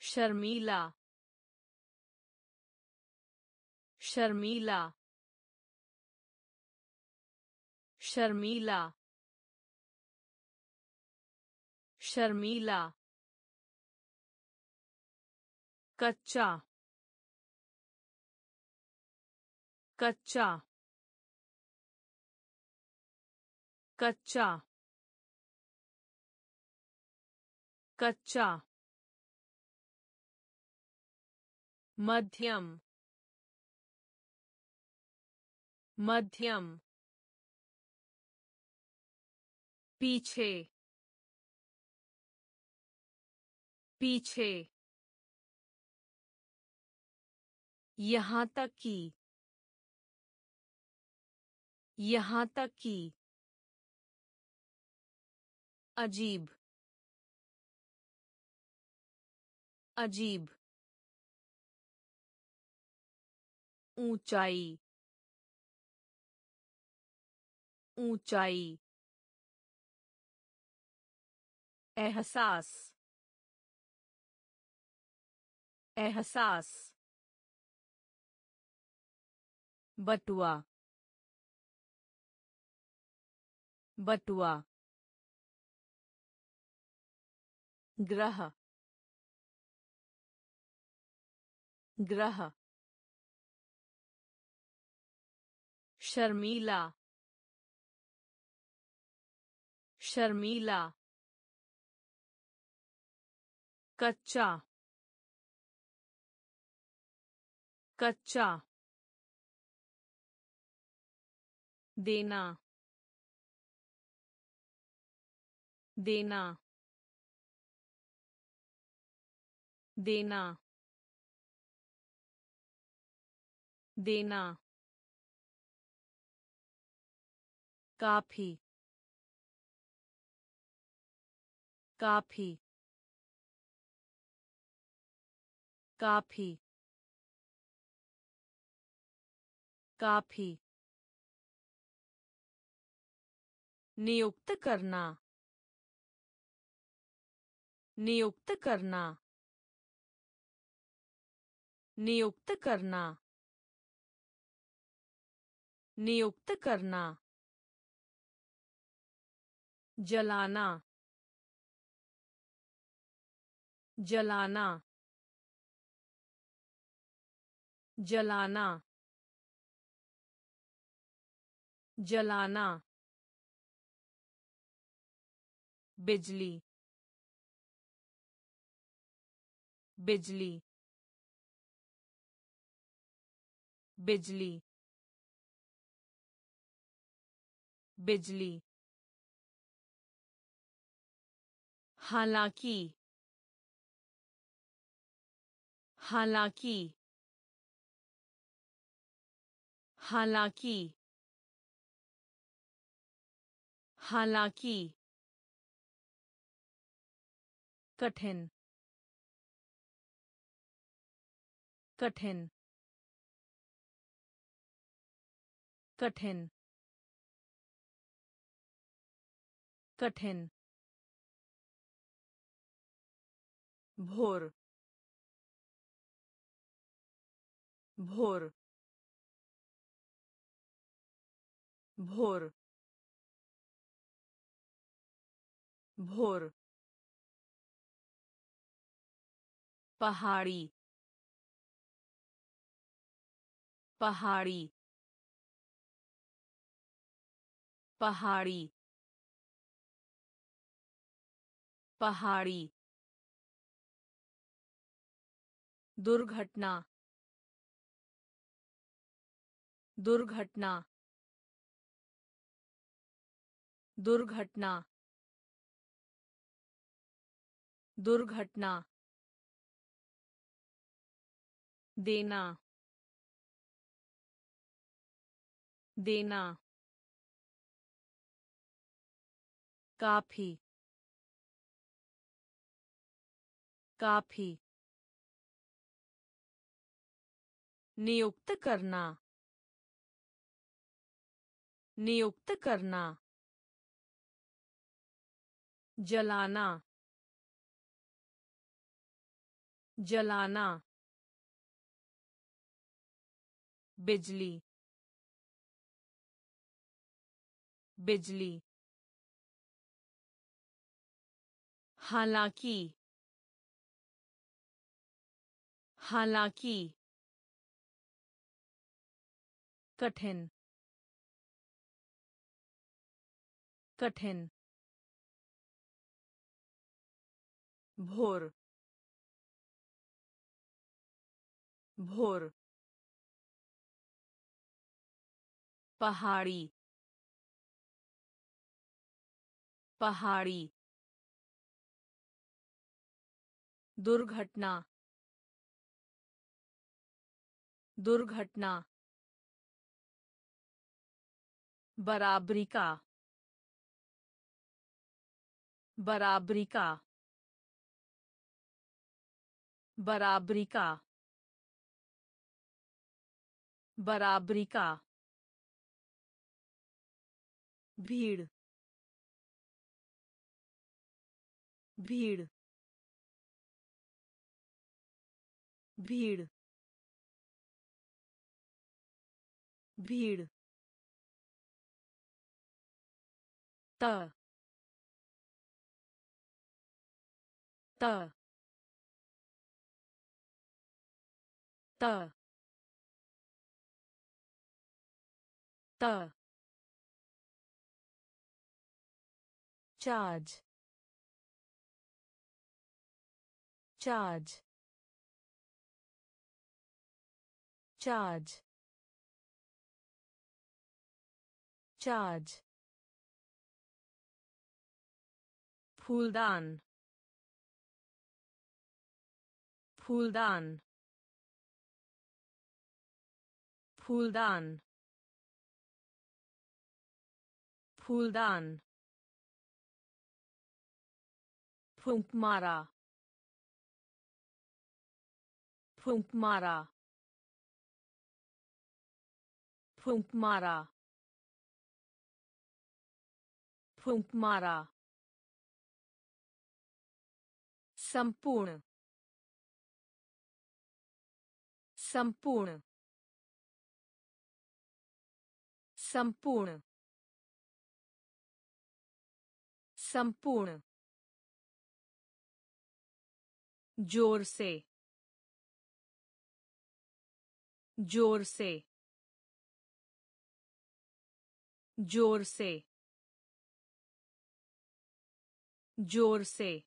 शर्मीला शर्मीला। शर्मीला शर्मीला। कच्चा। कच्चा। कच्चा। कच्चा। मध्यम। मध्यम। पीछे। पीछे। यहाँ तक कि यहाँ तक कि। अजीब। अजीब। ऊंचाई। ऊंचाई। एहसास। एहसास। बटुआ बटुआ ग्रह ग्रह शर्मीला शर्मीला कच्चा कच्चा देना। देना। देना। देना। काफ़ी। काफ़ी। काफ़ी। काफ़ी। नियुक्त करना। नियुक्त करना। नियुक्त करना। नियुक्त करना। जलाना। जलाना। जलाना। जलाना। बिजली बिजली बिजली बिजली। हालाँकि हालाँकि हालाँकि हालाँकि। कठिन। कठिन। कठिन। कठिन। भोर। भोर। भोर। भोर। पहाड़ी पहाड़ी पहाड़ी पहाड़ी दुर्घटना दुर्घटना दुर्घटना दुर्घटना। देना। देना। काफ़ी। काफ़ी। नियुक्त करना। नियुक्त करना। जलाना। जलाना। बिजली बिजली हालाँकि हालाँकि कठिन कठिन भोर भोर पहाड़ी पहाड़ी दुर्घटना दुर्घटना बराबरी का बराबरी का बराबरी का बराबरी का भीड़ भीड़ भीड़ भीड़। त त त। त। charge. Charge. Charge. Charge. Pull down pull down pull down pull down फूंक मारा फूंक मारा फूंक मारा फूंक मारा संपूर्ण संपूर्ण संपूर्ण संपूर्ण ज़ोर से। ज़ोर से। ज़ोर से। ज़ोर से।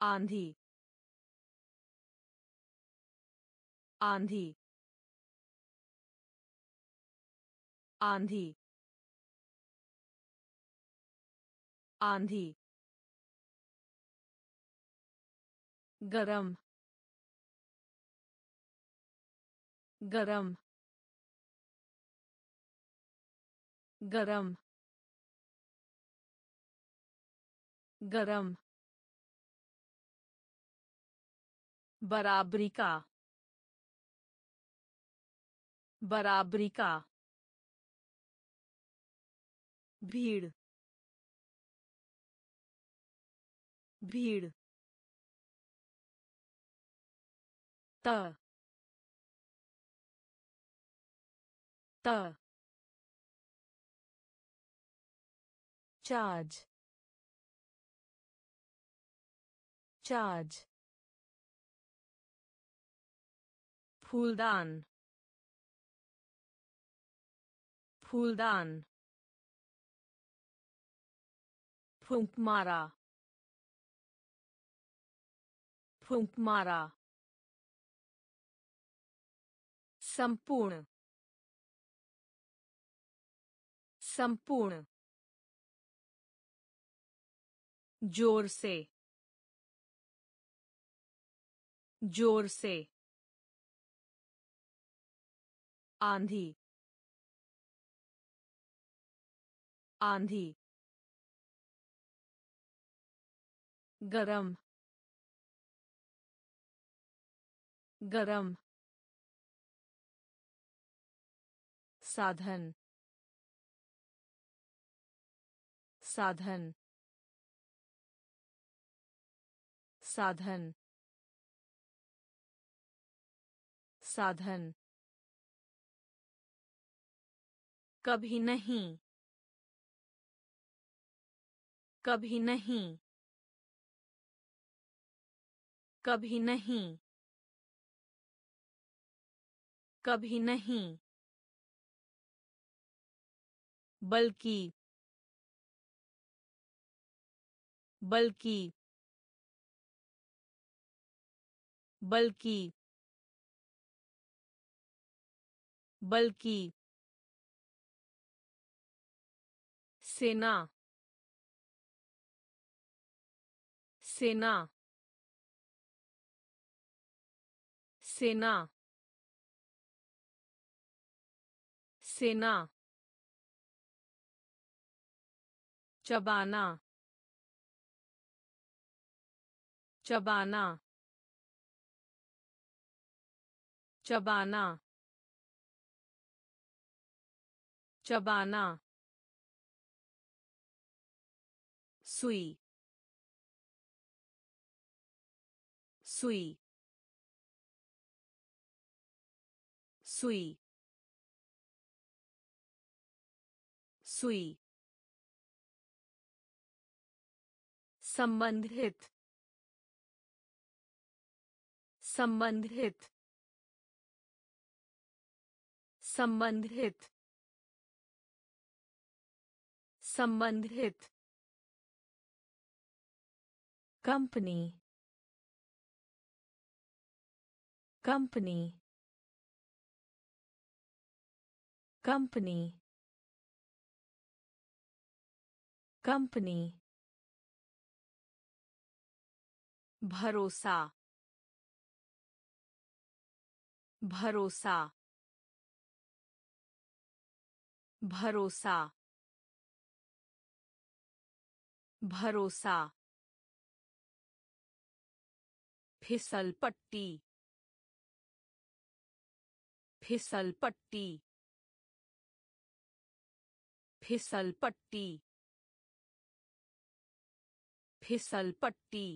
आंधी। आंधी। आंधी। आंधी। गरम गरम गरम गरम। बराबरी का बराबरी का। भीड़ भीड़। त त charge. Charge. फूलदान फूलदान फूंक मारा फूंक मारा संपूर्ण संपूर्ण ज़ोर से ज़ोर से आंधी आंधी गरम गरम साधन। साधन। साधन। साधन। कभी नहीं। कभी नहीं। कभी नहीं। कभी नहीं। बल्कि बल्कि बल्कि बल्कि। सेना सेना। सेना सेना। चबाना चबाना चबाना चबाना सुई सुई सुई सुई। संबंधित संबंधित संबंधित संबंधित। कंपनी कंपनी कंपनी कंपनी भरोसा भरोसा भरोसा भरोसा। फिसल पट्टी फिसल पट्टी फिसल पट्टी फिसल पट्टी।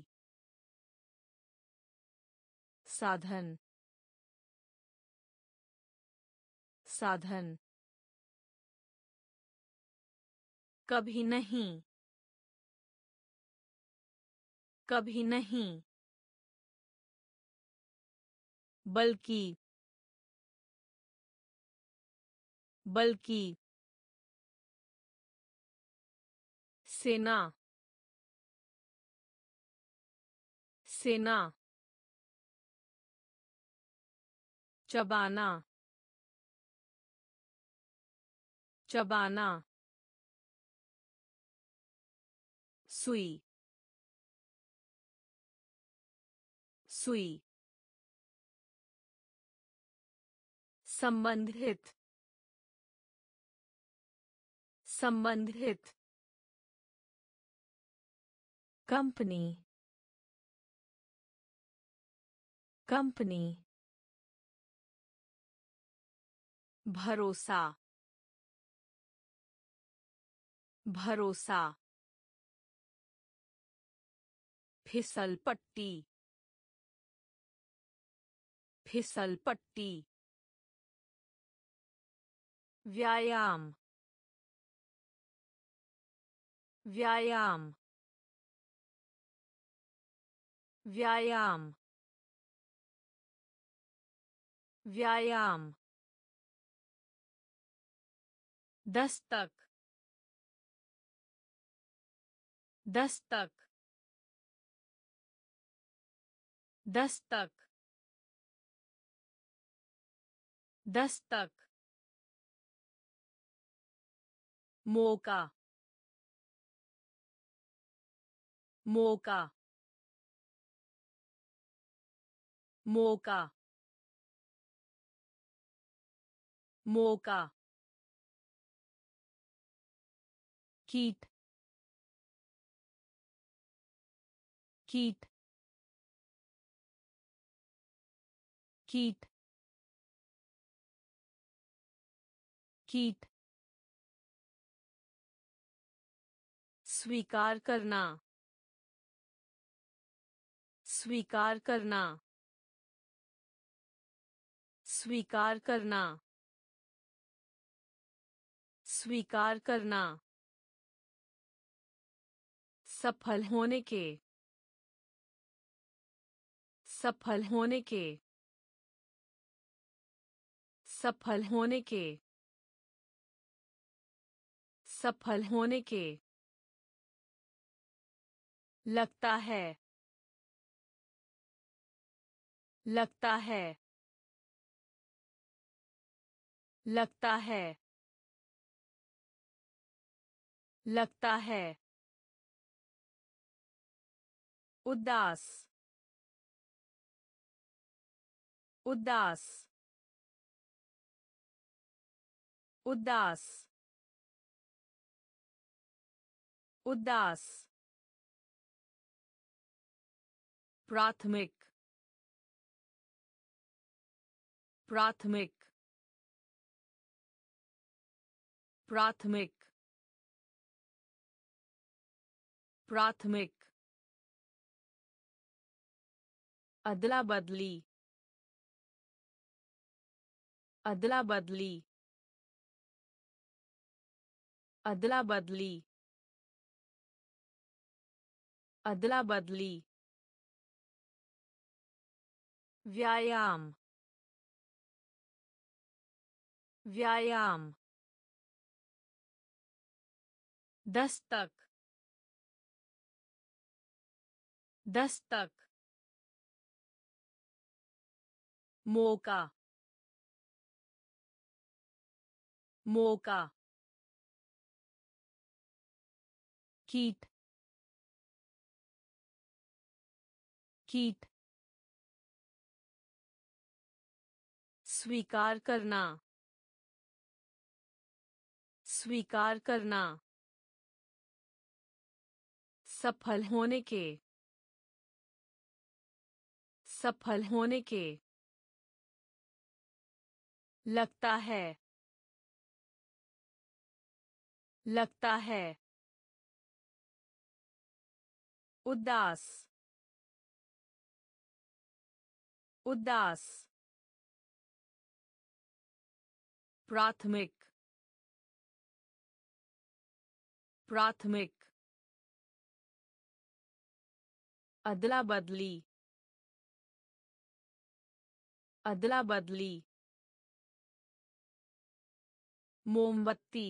साधन साधन कभी नहीं कभी नहीं बल्कि बल्कि सेना सेना चबाना चबाना सुई सुई संबंधित संबंधित कंपनी कंपनी भरोसा भरोसा फिसल पट्टी फिसल पट्टी व्यायाम व्यायाम व्यायाम व्यायाम दस्तक दस्तक दस्तक दस्तक मौका मौका मौका मौका कीट कीट कीट कीट। स्वीकार करना। स्वीकार करना। स्वीकार करना। स्वीकार करना। सफल होने के। सफल होने के। सफल होने के। सफल होने के। लगता है। लगता है। लगता है। लगता है। उदास उदास उदास उदास प्राथमिक प्राथमिक प्राथमिक प्राथमिक अदला बदली। अदला बदली। अदला बदली। अदला बदली। व्यायाम। व्यायाम। दस्तक। दस्तक। मौका मौका कीट कीट स्वीकार करना स्वीकार करना सफल होने के सफल होने के लगता है। लगता है। उदास। उदास। प्राथमिक। प्राथमिक। अदला बदली। अदला बदली। मोमबत्ती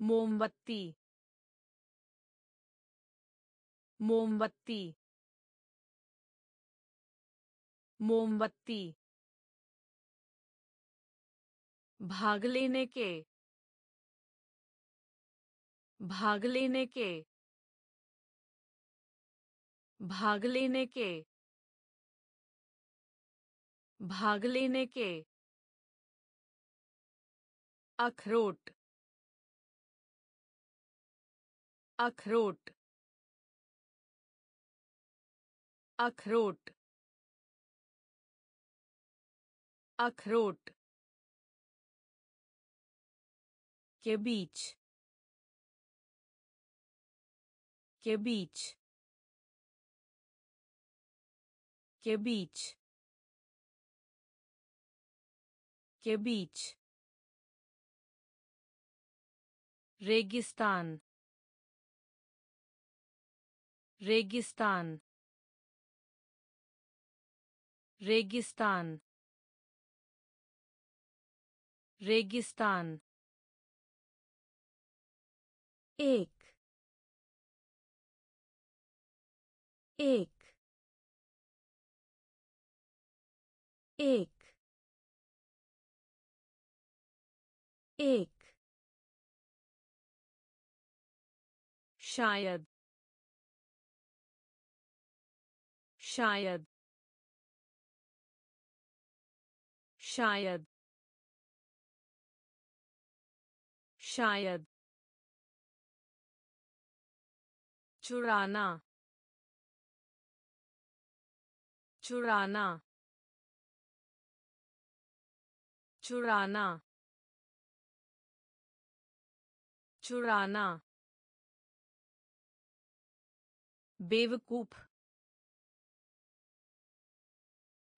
मोमबत्ती मोमबत्ती मोमबत्ती। भाग लेने के, भाग लेने के, भाग लेने के, भाग लेने के। अखरोट अखरोट अखरोट अखरोट के बीच के बीच के बीच के बीच। रेगिस्तान रेगिस्तान रेगिस्तान रेगिस्तान एक एक एक एक शायद शायद शायद शायद चुराना चुराना चुराना चुराना। बेवकूफ़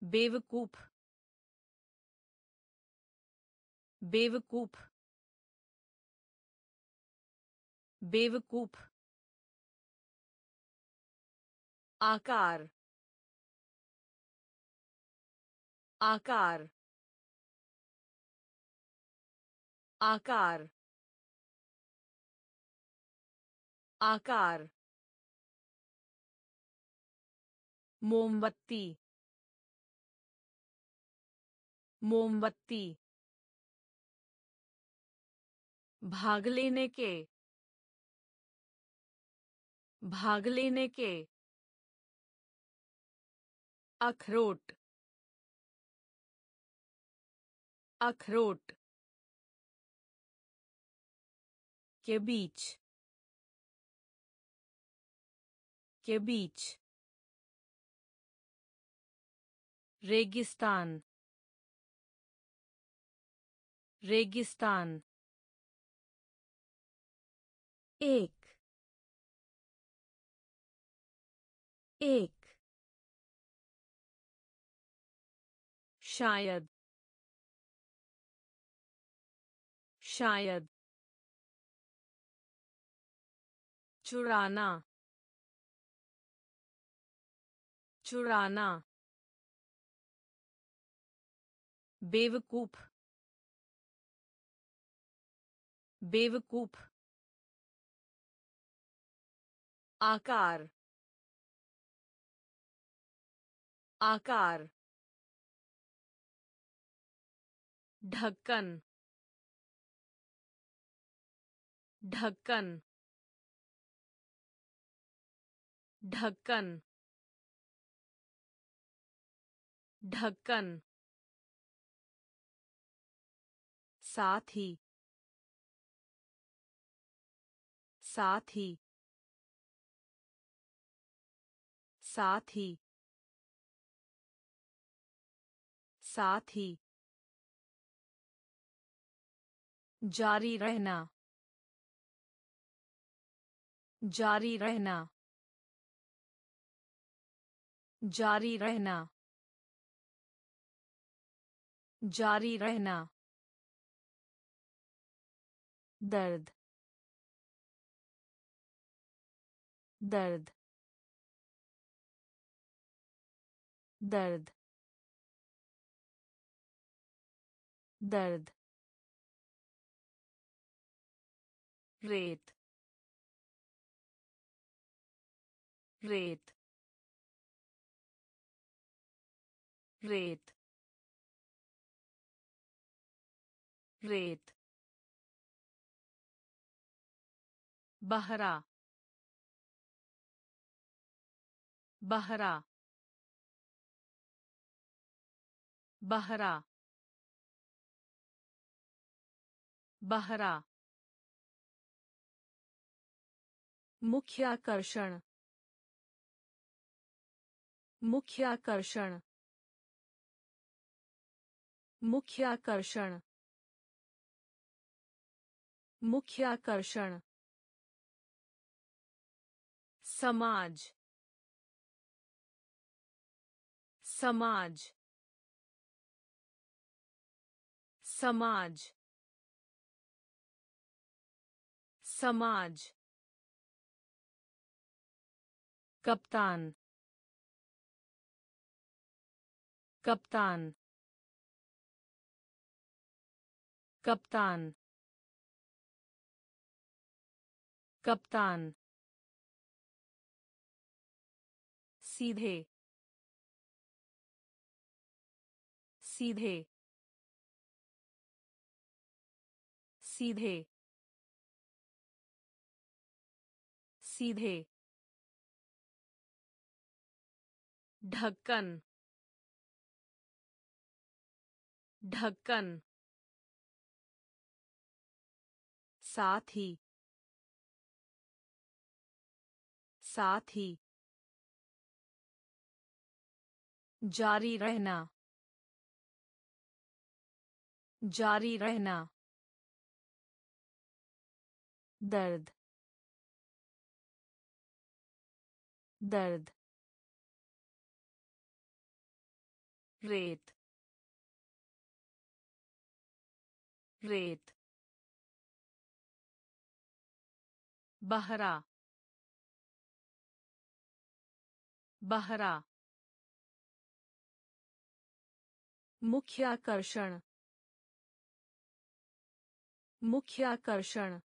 बेवकूफ़ बेवकूफ़ बेवकूफ़ आकार आकार आकार आकार मोमबत्ती। मोमबत्ती। भाग लेने के। भाग लेने के। अखरोट। अखरोट। के बीच। के बीच। रेगिस्तान रेगिस्तान एक एक शायद शायद चुराना चुराना बेवकूफ़ बेवकूफ़ आकार आकार ढक्कन ढक्कन ढक्कन ढक्कन साथ ही। साथ ही। साथ ही। साथ ही। जारी रहना। जारी रहना। जारी रहना। जारी रहना। दर्द दर्द दर्द दर्द रेत रेत रेत रेत बहरा बहरा बहरा बहरा मुख्य आकर्षण मुख्य आकर्षण मुख्य आकर्षण मुख्य आकर्षण समाज समाज समाज समाज। कप्तान कप्तान। कप्तान। कप्तान। सीधे। सीधे। सीधे। सीधे। ढक्कन। ढक्कन। साथ ही। साथ ही। जारी रहना। जारी रहना। दर्द। दर्द। रेत। रेत। बहरा। बहरा। मुख्य आकर्षण मुख्य आकर्षण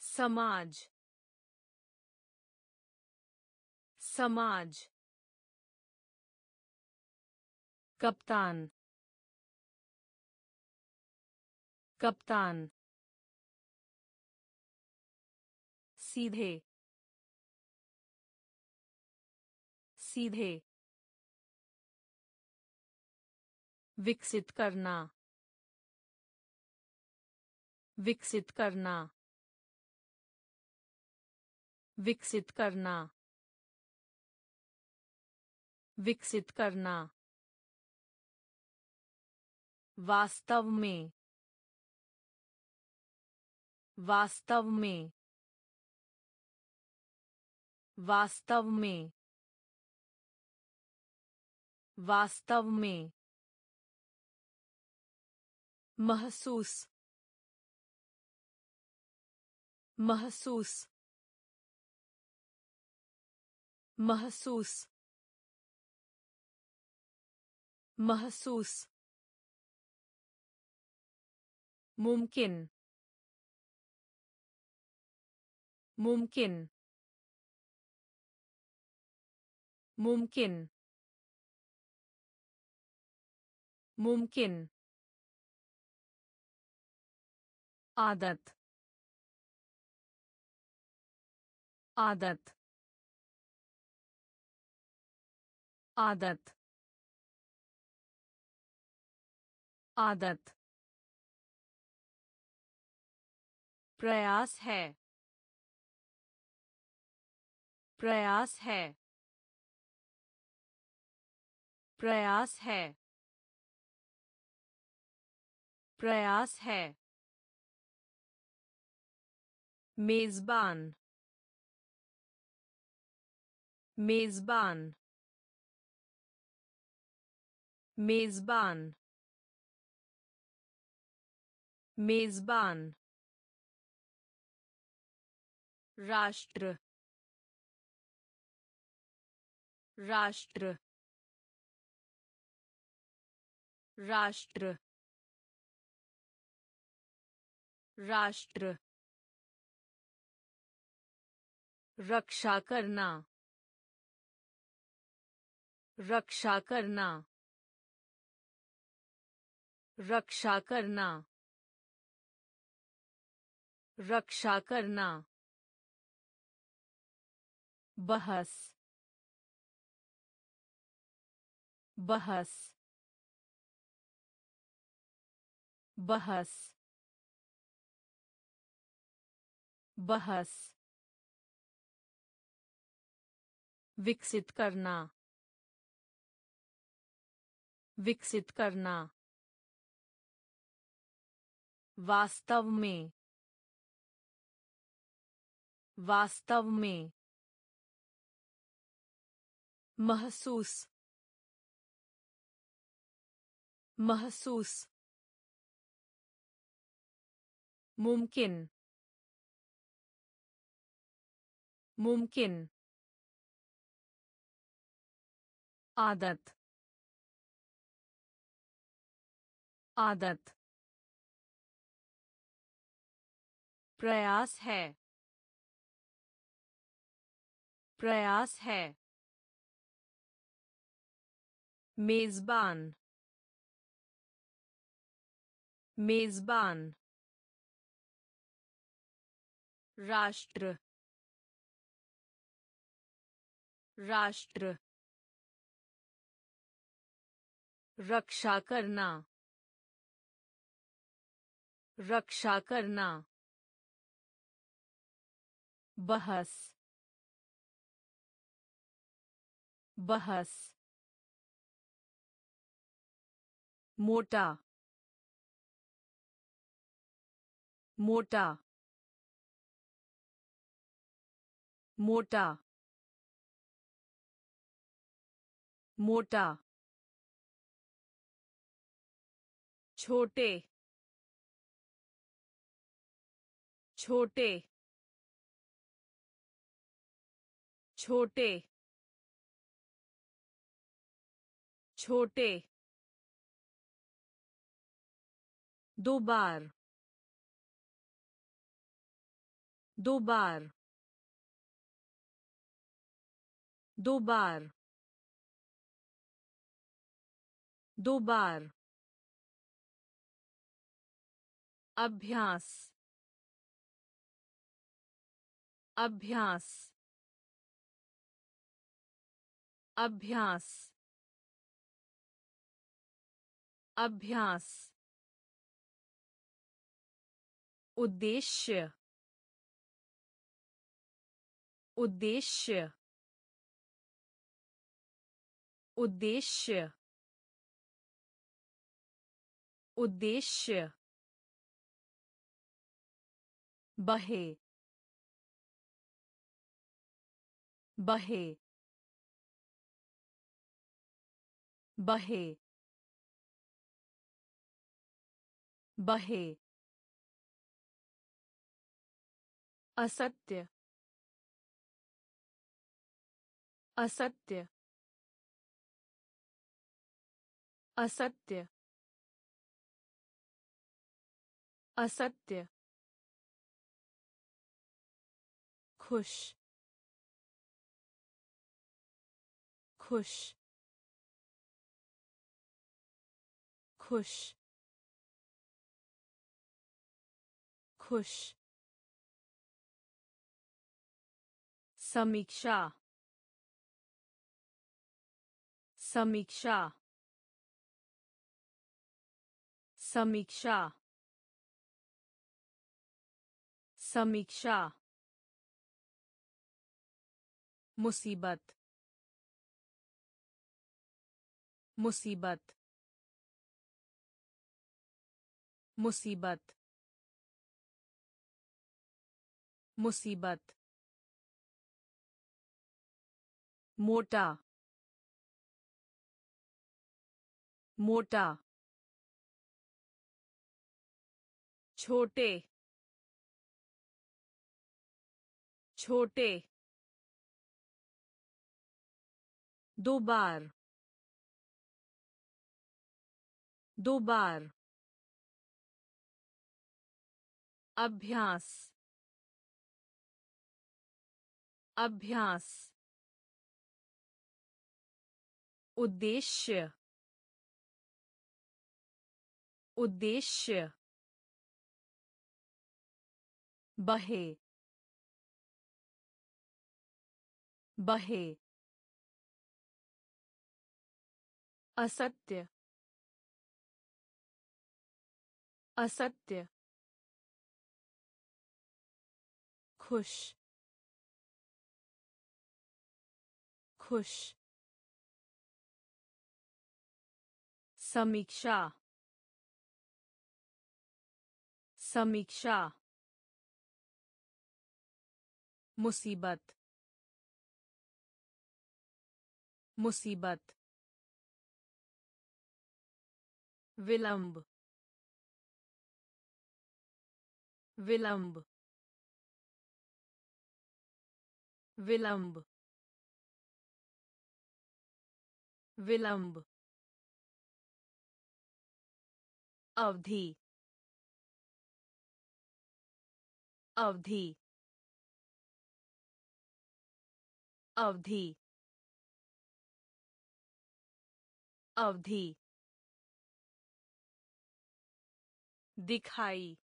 समाज। समाज। कप्तान। कप्तान। सीधे। सीधे। विकसित करना। विकसित करना। विकसित करना। विकसित करना। वास्तव में। वास्तव में। वास्तव में। वास्तव में। महसूस महसूस महसूस महसूस मुमकिन मुमकिन मुमकिन मुमकिन आदत आदत आदत आदत। प्रयास है प्रयास है प्रयास है प्रयास है। मेजबान मेजबान मेजबान मेजबान राष्ट्र राष्ट्र राष्ट्र राष्ट्र रक्षा करना। रक्षा करना। रक्षा करना। रक्षा करना। बहस। बहस। बहस। बहस। विकसित करना। विकसित करना। वास्तव में। वास्तव में। महसूस। महसूस। मुमकिन। मुमकिन। आदत आदत प्रयास है प्रयास है मेजबान मेजबान राष्ट्र राष्ट्र रक्षा करना। रक्षा करना। बहस। बहस। मोटा। मोटा। मोटा। मोटा। छोटे छोटे छोटे छोटे। दो बार दो बार दो बार दो बार। अभ्यास अभ्यास अभ्यास अभ्यास। उद्देश्य उद्देश्य उद्देश्य। उद्देश्य। बहे बहे बहे बहे। असत्य असत्य असत्य। असत्य। खुश। खुश। खुश। खुश। समीक्षा। समीक्षा। समीक्षा। समीक्षा। मुसीबत मुसीबत मुसीबत मुसीबत मोटा मोटा छोटे छोटे दो बार दो बार अभ्यास अभ्यास उद्देश्य उद्देश्य बहे बहे असत्य असत्य खुश खुश समीक्षा समीक्षा मुसीबत मुसीबत विलंब विलंब विलंब विलंब। अवधि अवधि। अवधि अवधि। दिखाई।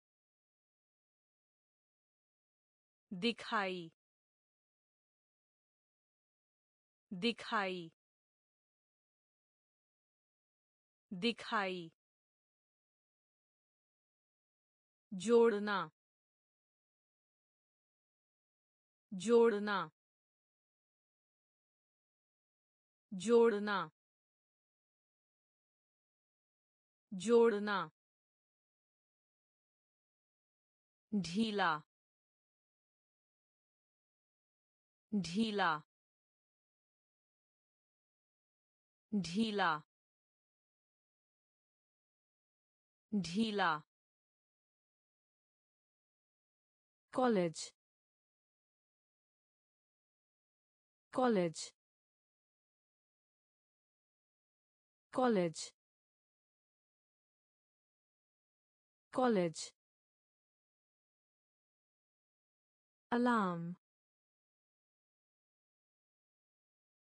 दिखाई। दिखाई। दिखाई। जोड़ना। जोड़ना। जोड़ना। जोड़ना। ढीला ढीला ढीला ढीला। College college college college. Alarm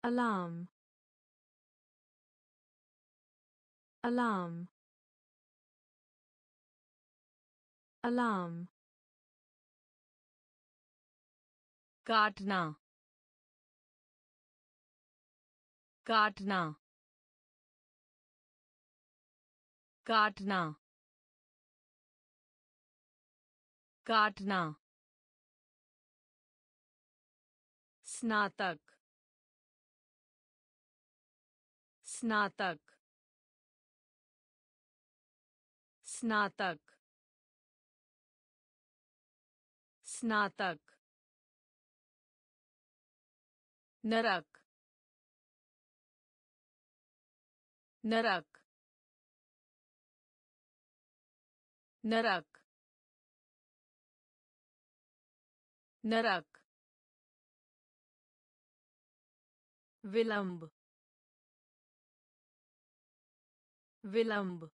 alarm alarm alarm काटना काटना काटना काटना स्नातक। स्नातक। स्नातक। स्नातक। नरक। नरक। नरक। नरक। विलंब विलंब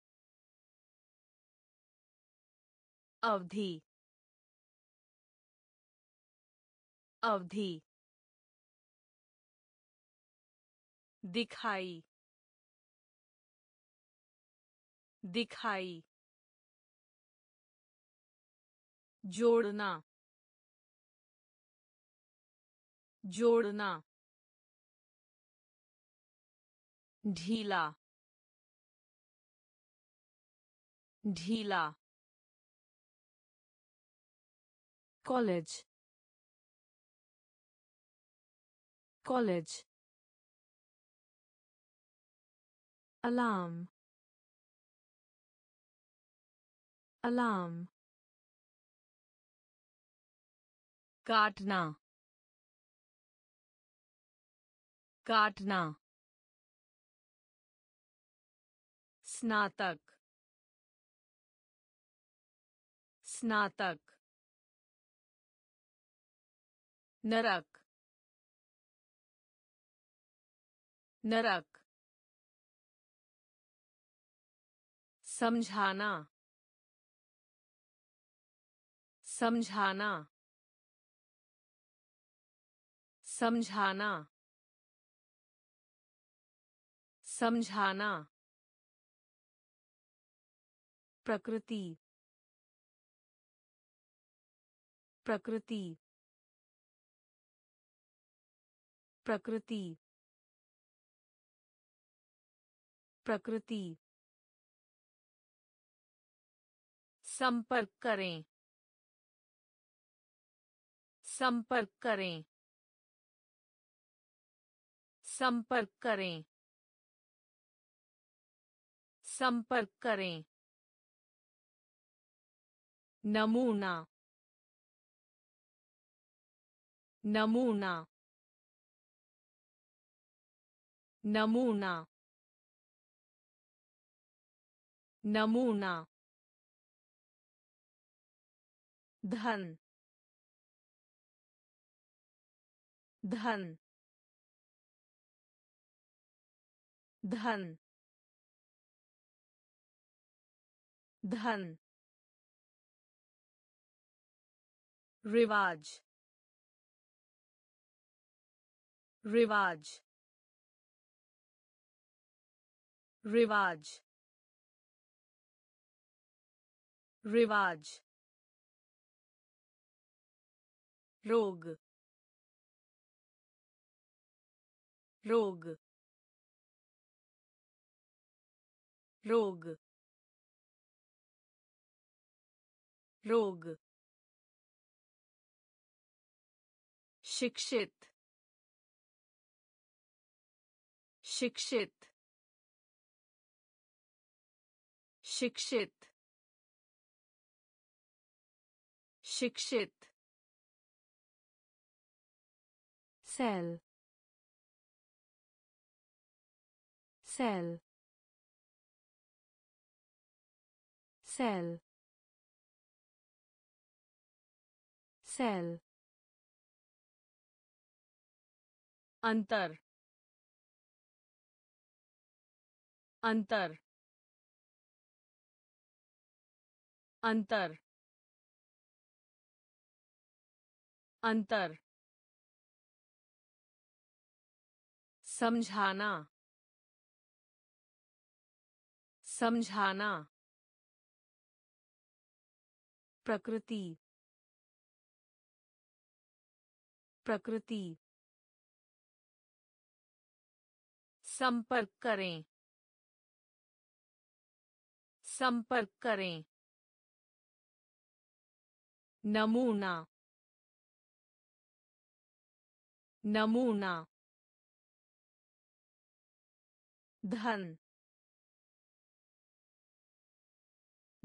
अवधि अवधि दिखाई दिखाई जोड़ना जोड़ना ढीला ढीला कॉलेज कॉलेज alarm alarm काटना काटना स्नातक। स्नातक। नरक। नरक। समझाना। समझाना। समझाना। समझाना। प्रकृति। प्रकृति। प्रकृति। प्रकृति। संपर्क करें। संपर्क करें। संपर्क करें। संपर्क करें। नमूना नमूना नमूना नमूना धन धन धन धन रिवाज रिवाज रिवाज रिवाज रोग रोग रोग रोग शिक्षित शिक्षित शिक्षित शिक्षित cell cell cell cell अंतर अंतर अंतर अंतर। समझाना समझाना। प्रकृति प्रकृति। संपर्क करें। संपर्क करें। नमूना। नमूना। धन।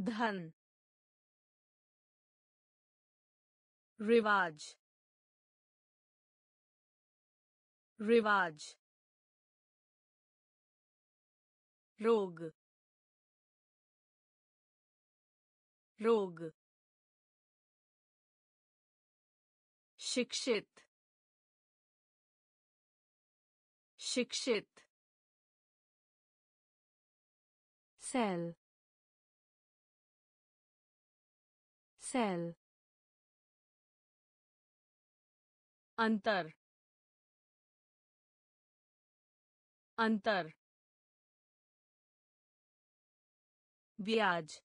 धन। रिवाज। रिवाज। रोग। रोग। शिक्षित। शिक्षित। cell cell अंतर। अंतर। ब्याज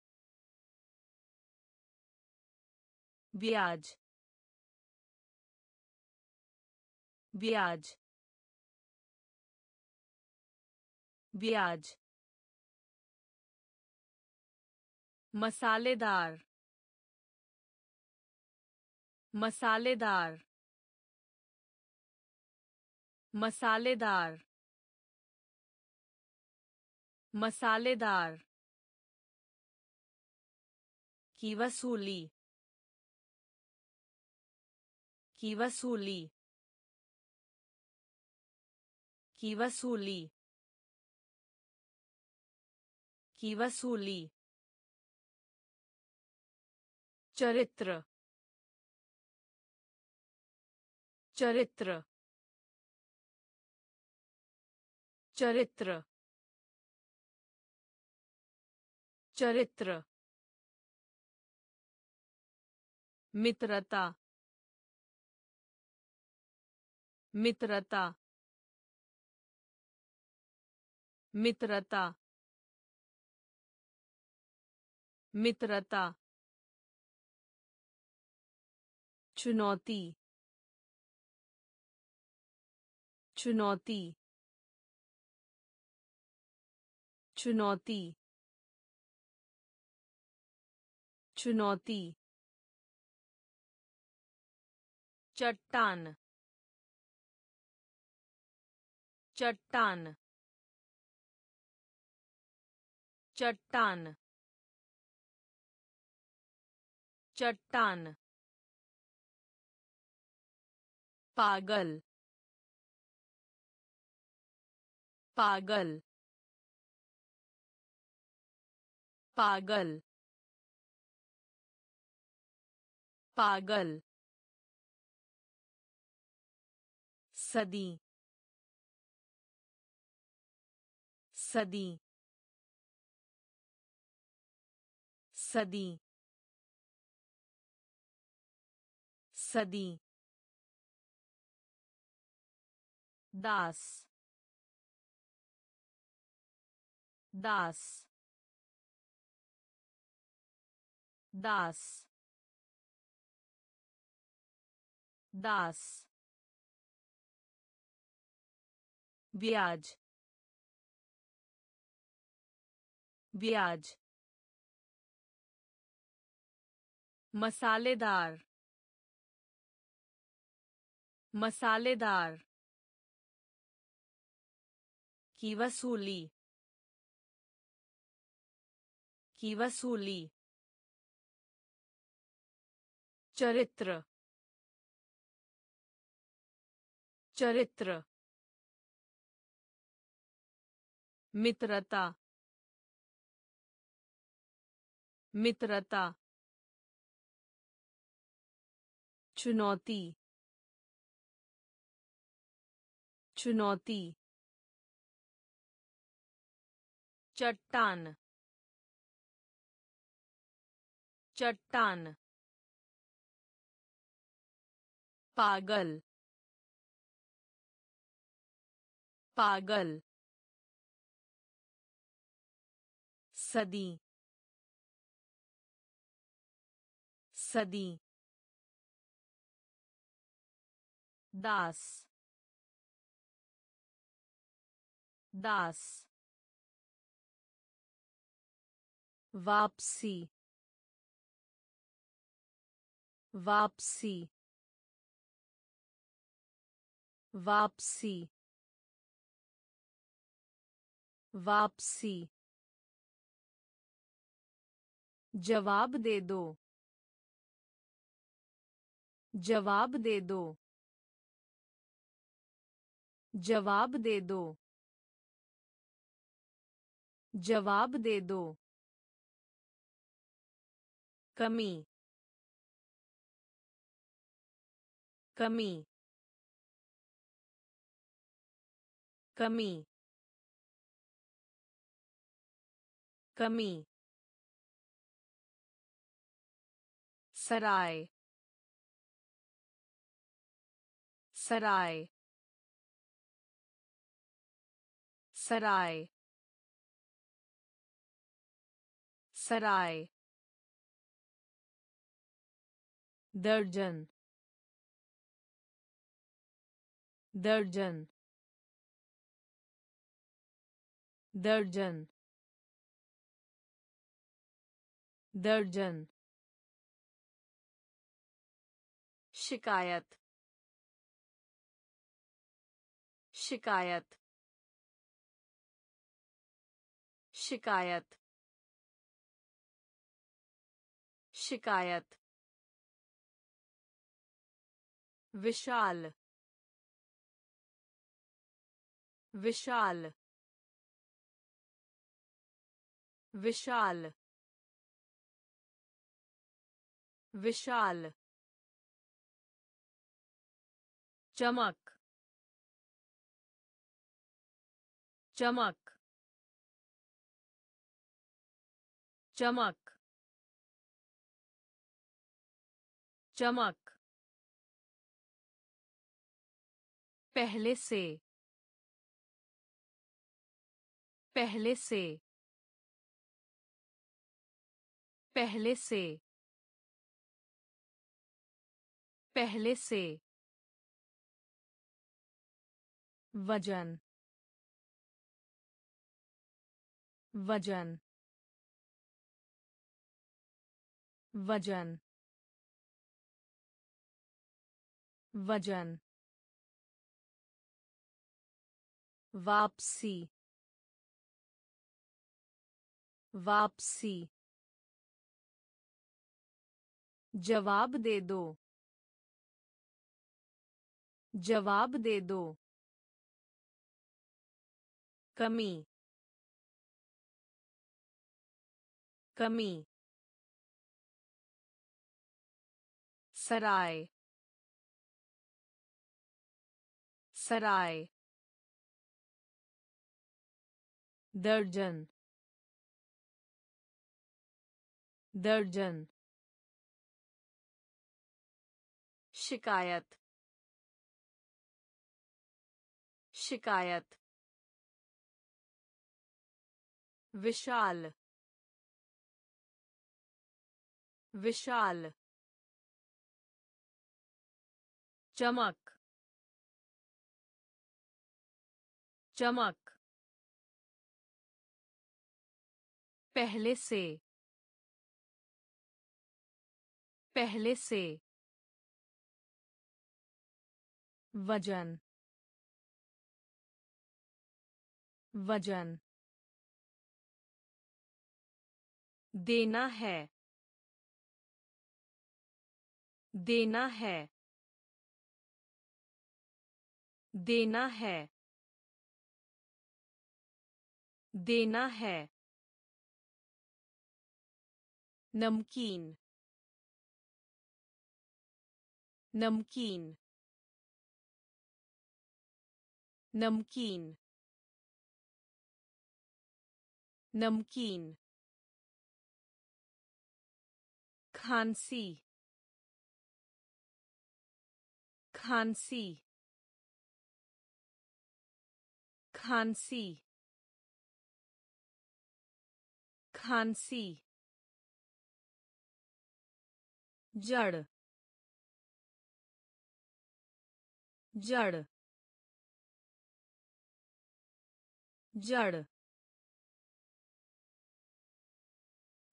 ब्याज ब्याज ब्याज मसालेदार मसालेदार मसालेदार मसालेदार की वसूली की वसूली की वसूली की वसूली चरित्र चरित्र चरित्र चरित्र मित्रता मित्रता मित्रता मित्रता चुनौती चुनौती चुनौती चुनौती। चट्टान चट्टान चट्टान चट्टान पागल पागल पागल पागल सदी सदी सदी सदी दास दास दास दास ब्याज ब्याज मसालेदार मसालेदार की वसूली की वसूली चरित्र चरित्र मित्रता मित्रता चुनौती चुनौती चट्टान चट्टान पागल पागल सदी सदी दास दास वापसी वापसी वापसी वापसी। जवाब दे दो। जवाब दे दो। जवाब दे दो। जवाब दे दो। कमी। कमी। कमी। कमी। सराय। सराय। सराय। सराय। दर्जन। दर्जन। दर्जन। दर्जन। शिकायत। शिकायत। शिकायत। शिकायत। विशाल। विशाल। विशाल। विशाल। चमक चमक चमक चमक। पहले से पहले से पहले से पहले से। वज़न वज़न वज़न वज़न वापसी वापसी जवाब दे दो जवाब दे दो। कमी कमी सराय सराय दर्जन दर्जन शिकायत शिकायत विशाल विशाल चमक चमक पहले से पहले से वज़न वज़न देना है। देना है। देना है। देना है। नमकीन। नमकीन। नमकीन। नमकीन। खांसी खांसी खांसी खांसी जड़ जड़ जड़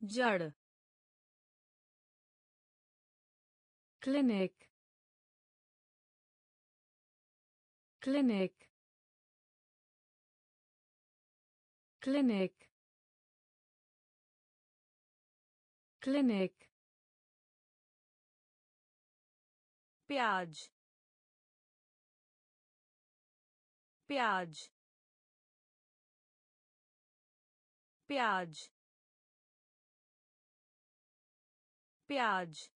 जड़ clinic clinic clinic clinic piage piage piage piage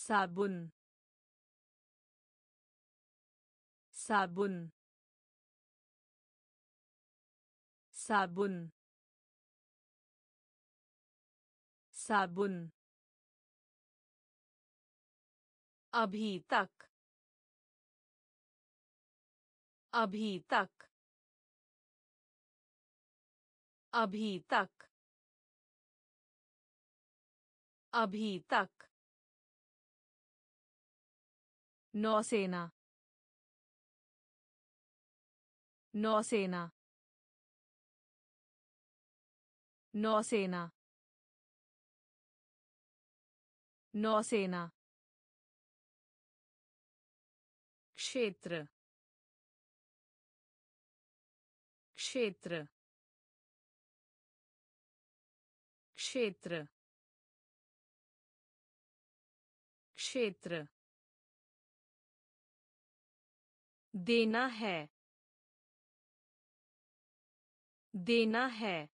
साबुन साबुन साबुन साबुन अभी तक अभी तक अभी तक अभी तक नौसेना। नौसेना। नौसेना। नौसेना। क्षेत्र। क्षेत्र। क्षेत्र। क्षेत्र। देना है। देना है।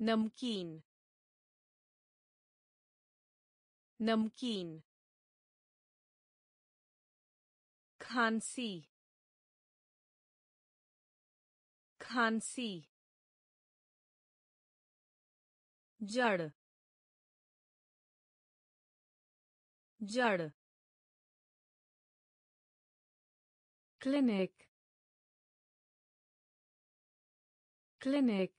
नमकीन। नमकीन। खांसी। खांसी। जड़। जड़। Clinic clinic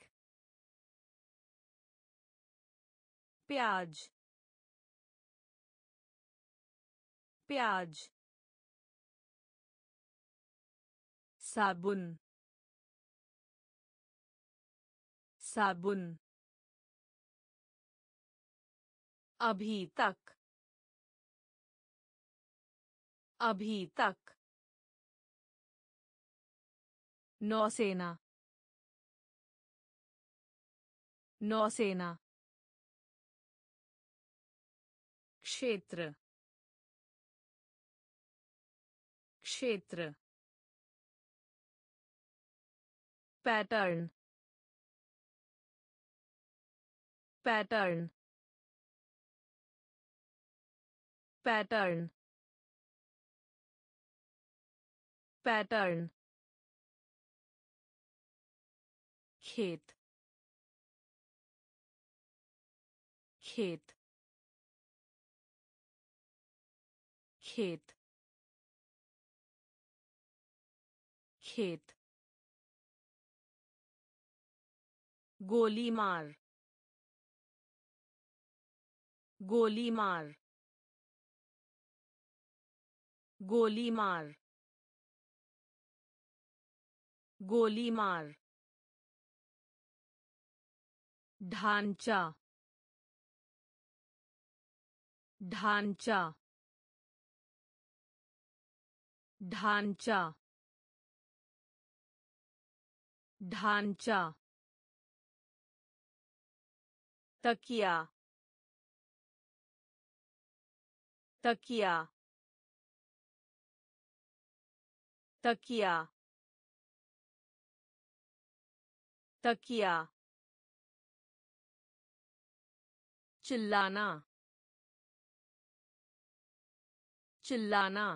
प्याज प्याज साबुन साबुन अभी तक अभी तक नौसेना। नौसेना। क्षेत्र। क्षेत्र। पैटर्न। पैटर्न। पैटर्न। पैटर्न। खेत। खेत। खेत। खेत। गोली मार गोली मार गोली मार गोली मार ढांचा ढांचा ढांचा ढांचा तकिया तकिया तकिया तकिया। चिल्लाना। चिल्लाना।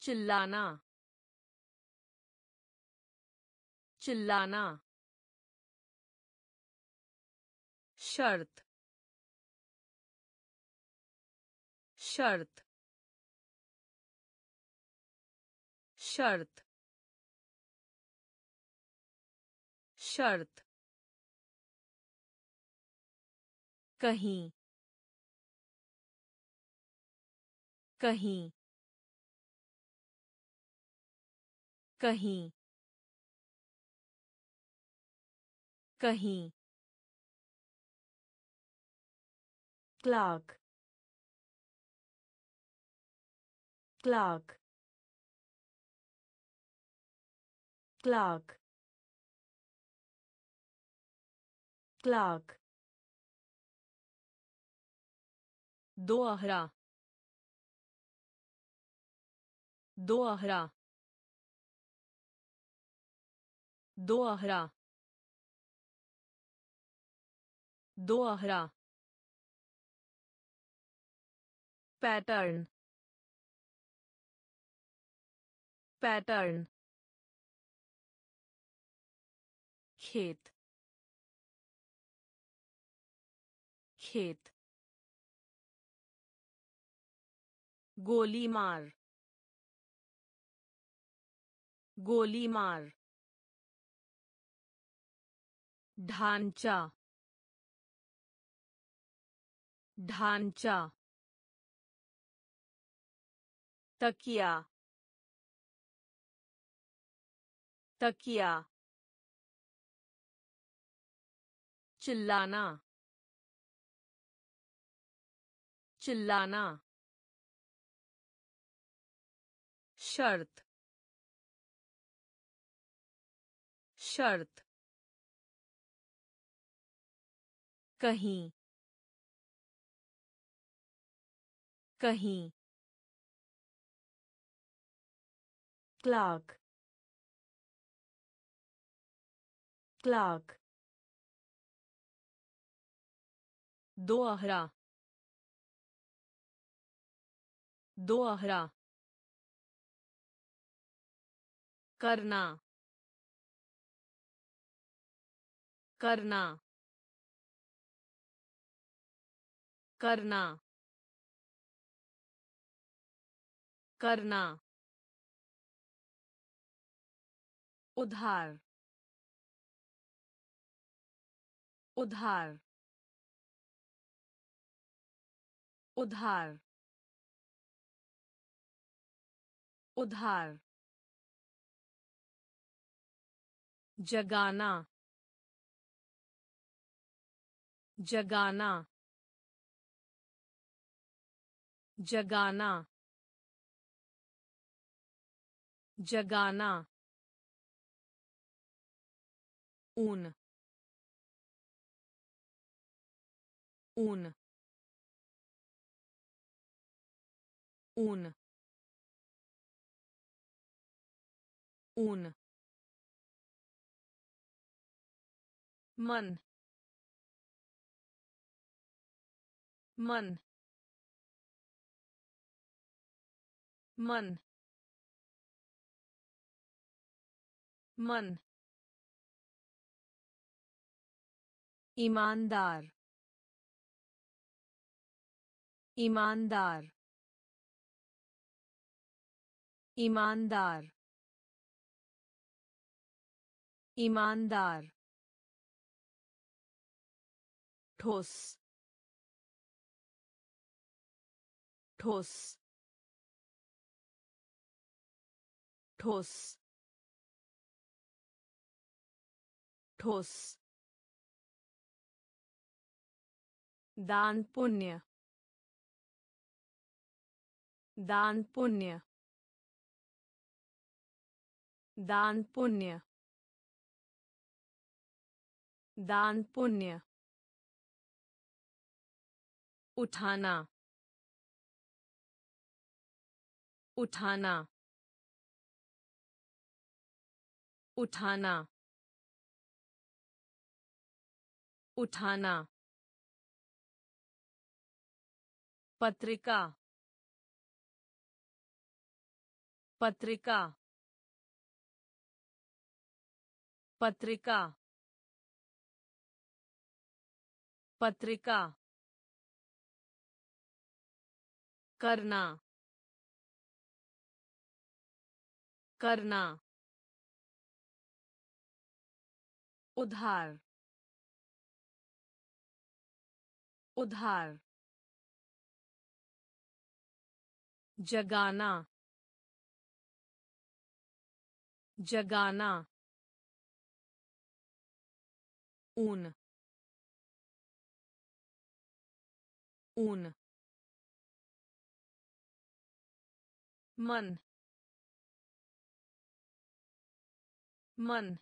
चिल्लाना। चिल्लाना। शर्त। शर्त। शर्त। शर्त। कहीं कहीं कहीं कहीं clerk clerk clerk clerk दोहरा। दोहरा। दोहरा। दोहरा। पैटर्न। पैटर्न। खेत। खेत। गोली मार गोली मार ढांचा। ढांचा। तकिया। तकिया। चिल्लाना। चिल्लाना। शर्त शर्त कहीं कहीं clerk clerk दोहरा दोहरा करना। करना। करना। करना। उधार। उधार। उधार। उधार। जगाना जगाना जगाना जगाना ऊन ऊन ऊन ऊन। मन मन मन मन. ईमानदार ईमानदार ईमानदार. ईमानदार ठोस। ठोस। ठोस। ठोस। दान पुण्य। दान पुण्य। दान पुण्य। दान पुण्य। उठाना। उठाना। उठाना। उठाना। पत्रिका। पत्रिका। पत्रिका। पत्रिका। करना। करना। उधार। उधार। जगाना। जगाना। ऊन। ऊन। मन मन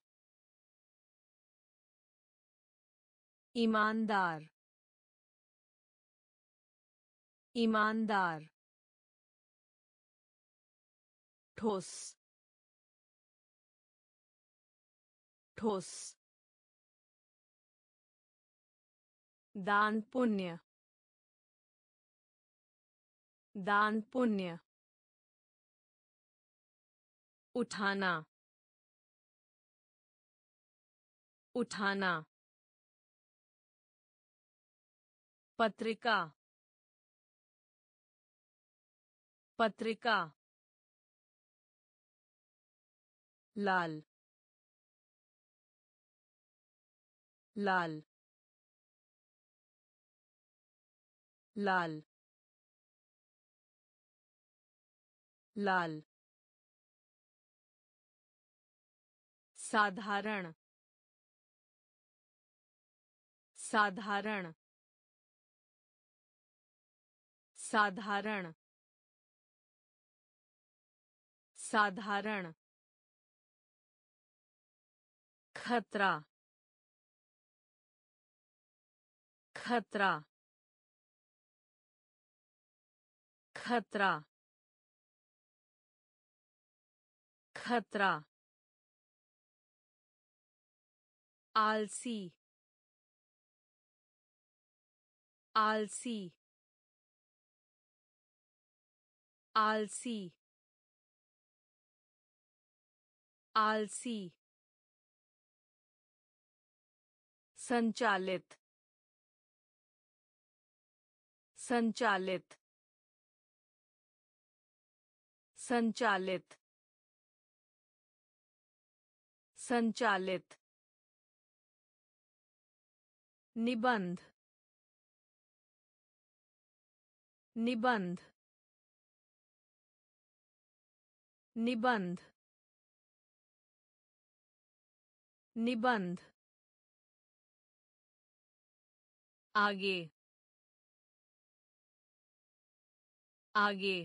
ईमानदार ईमानदार ठोस ठोस दान पुण्य दान पुण्य उठाना। उठाना। पत्रिका। पत्रिका। लाल। लाल। लाल। लाल। साधारण साधारण साधारण साधारण खतरा खतरा खतरा खतरा। आलसी। आलसी। आलसी। आलसी। संचालित। संचालित। संचालित। संचालित। निबंध निबंध निबंध निबंध। आगे आगे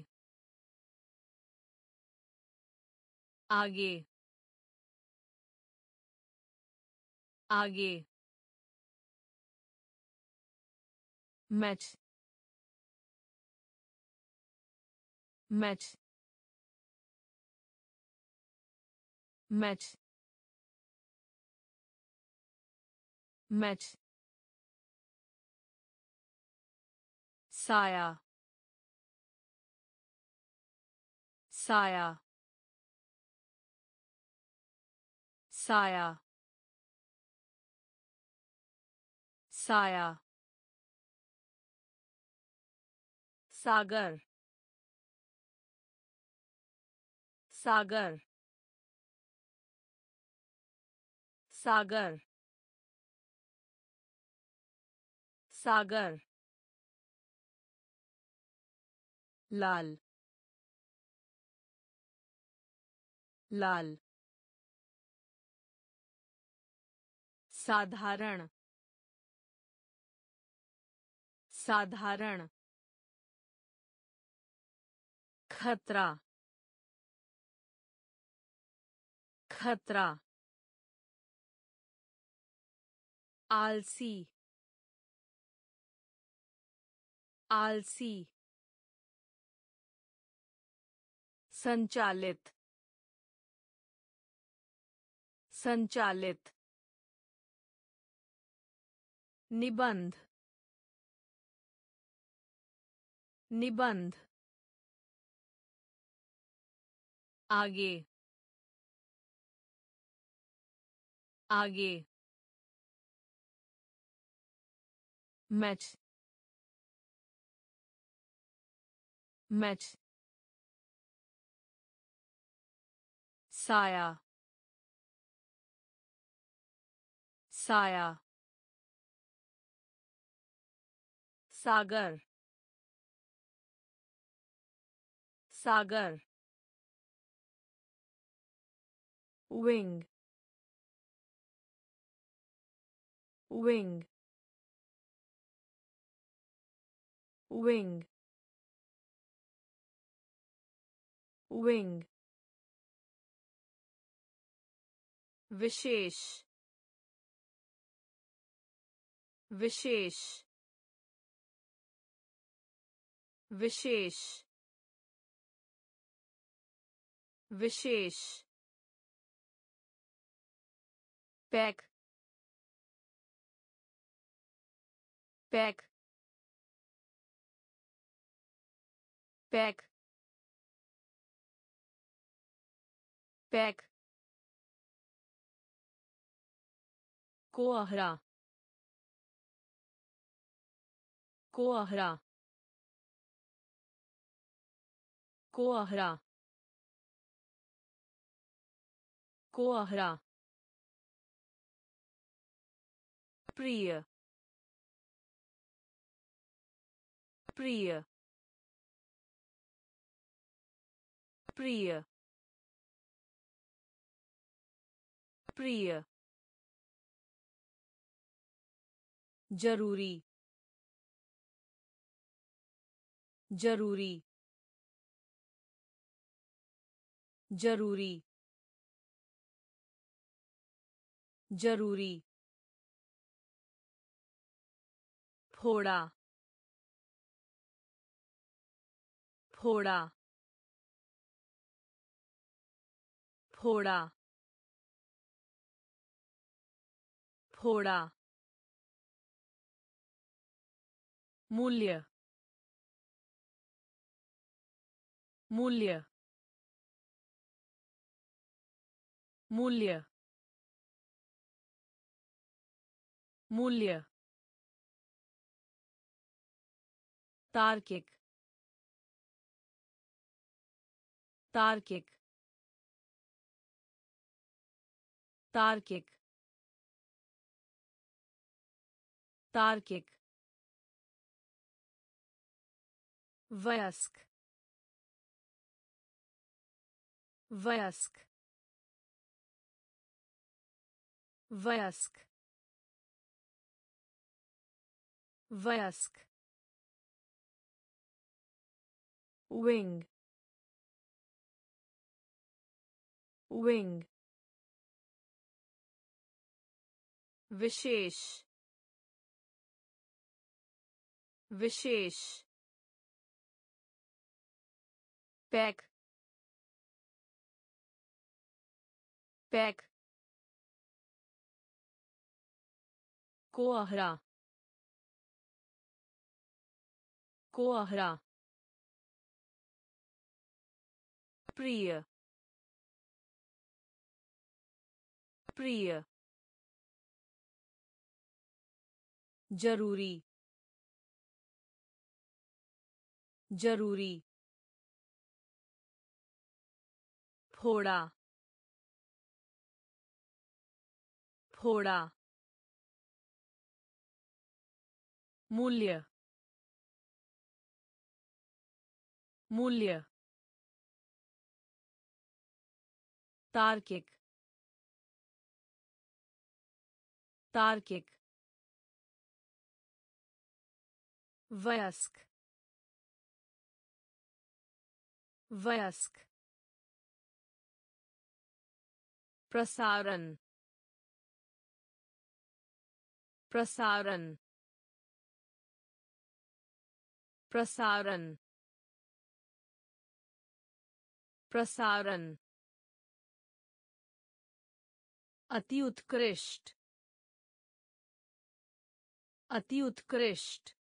आगे। आगे। match. Match. Match. Match. Saya saya saya saya Sagar Sagar Sagar Sagar लाल लाल साधारण साधारण खतरा। खतरा। आलसी। आलसी। संचालित। संचालित। निबंध। निबंध। आगे। आगे। मैच। मैच। साया। साया। सागर। सागर। Wing wing wing wing विशेष विशेष विशेष विशेष back back back back kohra. Kohra. Kohra. Kohra. प्रिय। प्रिय। प्रिय। प्रिय। ज़रूरी। ज़रूरी। ज़रूरी। ज़रूरी। फोड़ा फोड़ा फोड़ा फोड़ा। मूल्य मूल्य। मूल्य मूल्य। तार्किक तार्किक तार्किक तार्किक वयस्क वयस्क वयस्क वयस्क wing. Wing. विशेष विशेष पैक पैक कोहरा कोहरा प्रिय। प्रिय। ज़रूरी। ज़रूरी। फोड़ा। फोड़ा। मूल्य। मूल्य। तार्किक तार्किक वयस्क वयस्क प्रसारण प्रसारण प्रसारण प्रसारण अति उत्कृष्ट। अति उत्कृष्ट।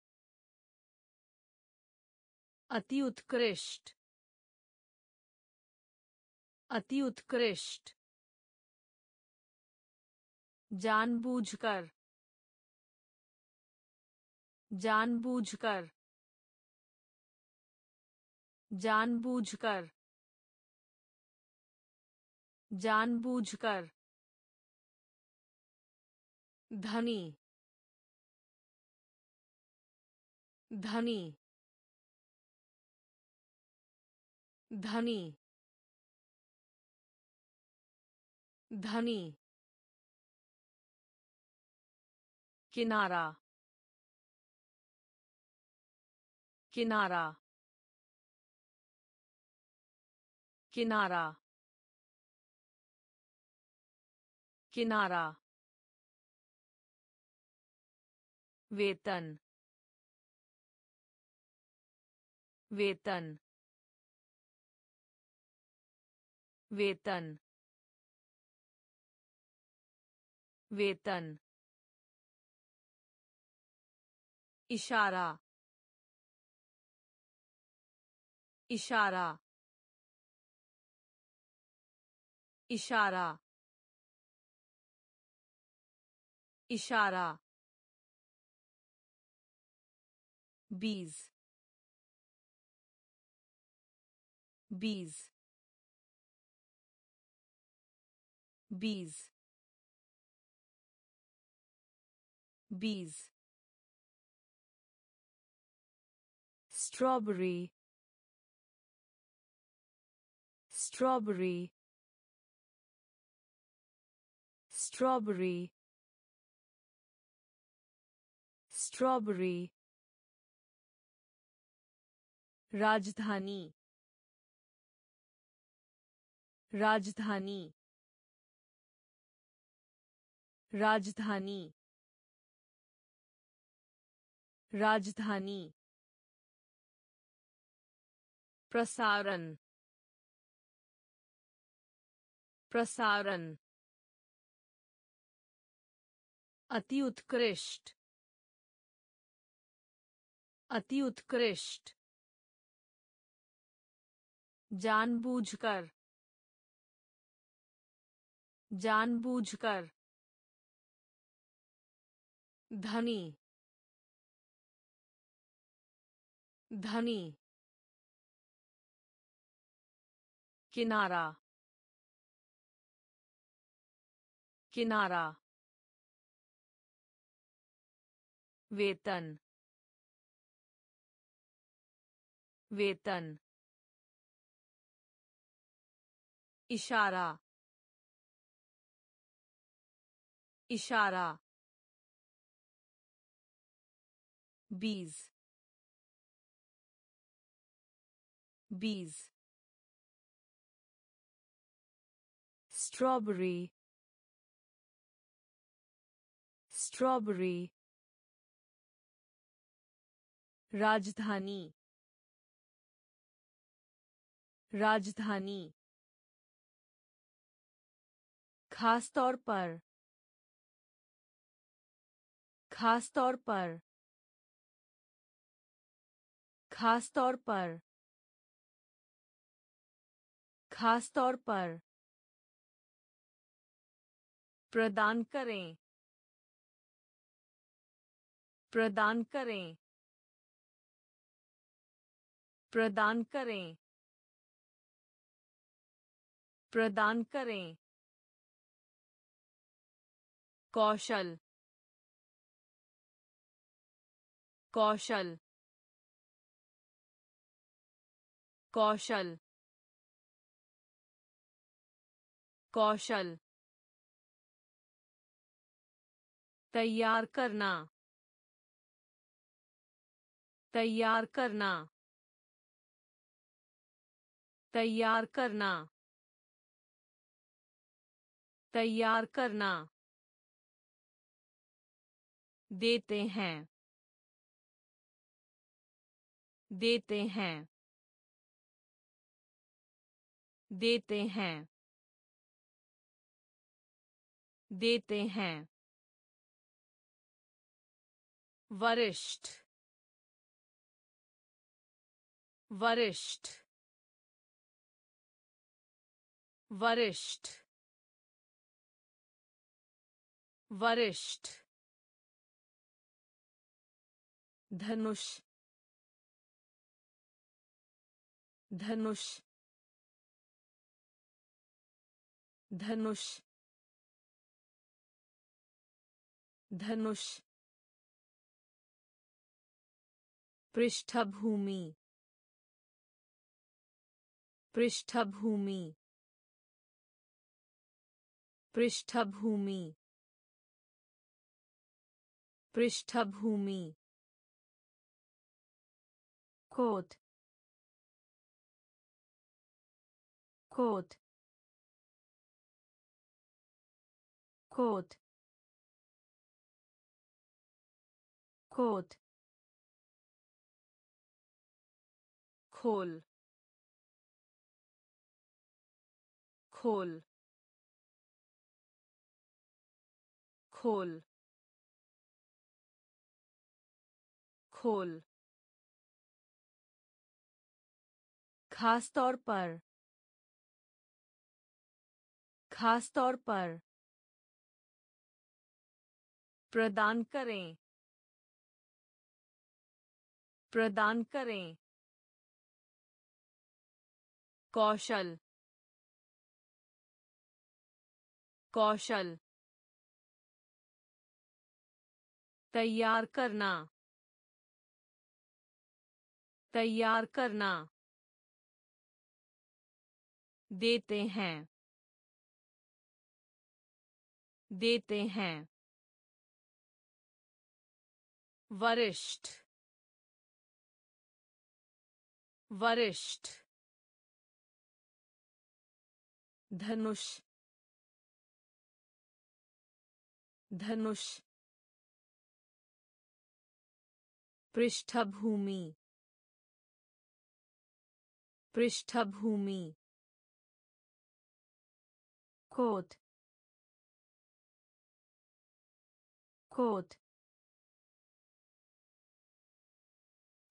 अति उत्कृष्ट। अति उत्कृष्ट। जानबूझकर। जानबूझकर। जानबूझकर। जानबूझकर। धनी धनी धनी धनी किनारा किनारा किनारा किनारा वेतन वेतन वेतन वेतन इशारा इशारा इशारा इशारा bees. Bees. Bees. Bees. Strawberry. Strawberry. Strawberry. Strawberry. राजधानी। राजधानी। राजधानी। राजधानी। प्रसारण। प्रसारण। अति उत्कृष्ट अति उत्कृष्ट जानबूझकर जानबूझकर धनी धनी किनारा किनारा वेतन वेतन इशारा इशारा बीज बीज strawberry strawberry राजधानी राजधानी खास तौर पर। खास तौर पर। खास तौर पर। खास तौर पर। प्रदान करें। प्रदान करें। प्रदान करें। प्रदान करें। कौशल कौशल कौशल कौशल तैयार करना तैयार करना तैयार करना तैयार करना देते हैं। देते हैं। देते हैं। देते हैं। वरिष्ठ। वरिष्ठ। वरिष्ठ। वरिष्ठ। धनुष धनुष धनुष धनुष। पृष्ठभूमि पृष्ठभूमि पृष्ठभूमि पृष्ठभूमि। कोट कोट कोट कोट खोल खोल खोल खोल खास तौर पर। खास तौर पर। प्रदान करें। प्रदान करें। कौशल। कौशल। तैयार करना। तैयार करना। देते हैं। देते हैं। वरिष्ठ। वरिष्ठ। धनुष। धनुष। पृष्ठभूमि। पृष्ठभूमि। कोट कोट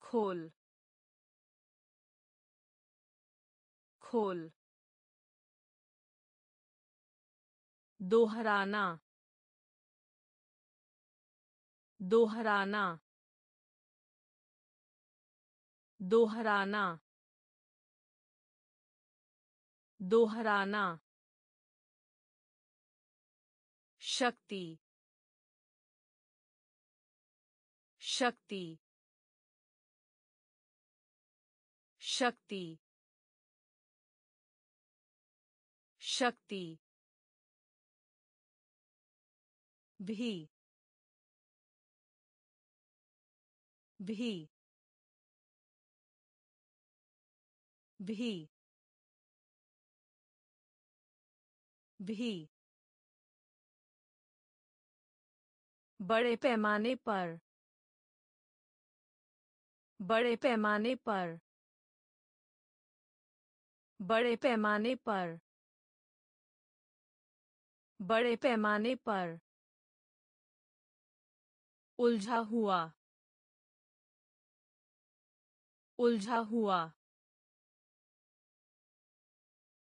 खोल खोल दोहराना दोहराना दोहराना दोहराना शक्ति शक्ति शक्ति शक्ति भी भी भी भी बड़े पैमाने पर। बड़े पैमाने पर। बड़े पैमाने पर। बड़े पैमाने पर। उलझा हुआ। उलझा हुआ।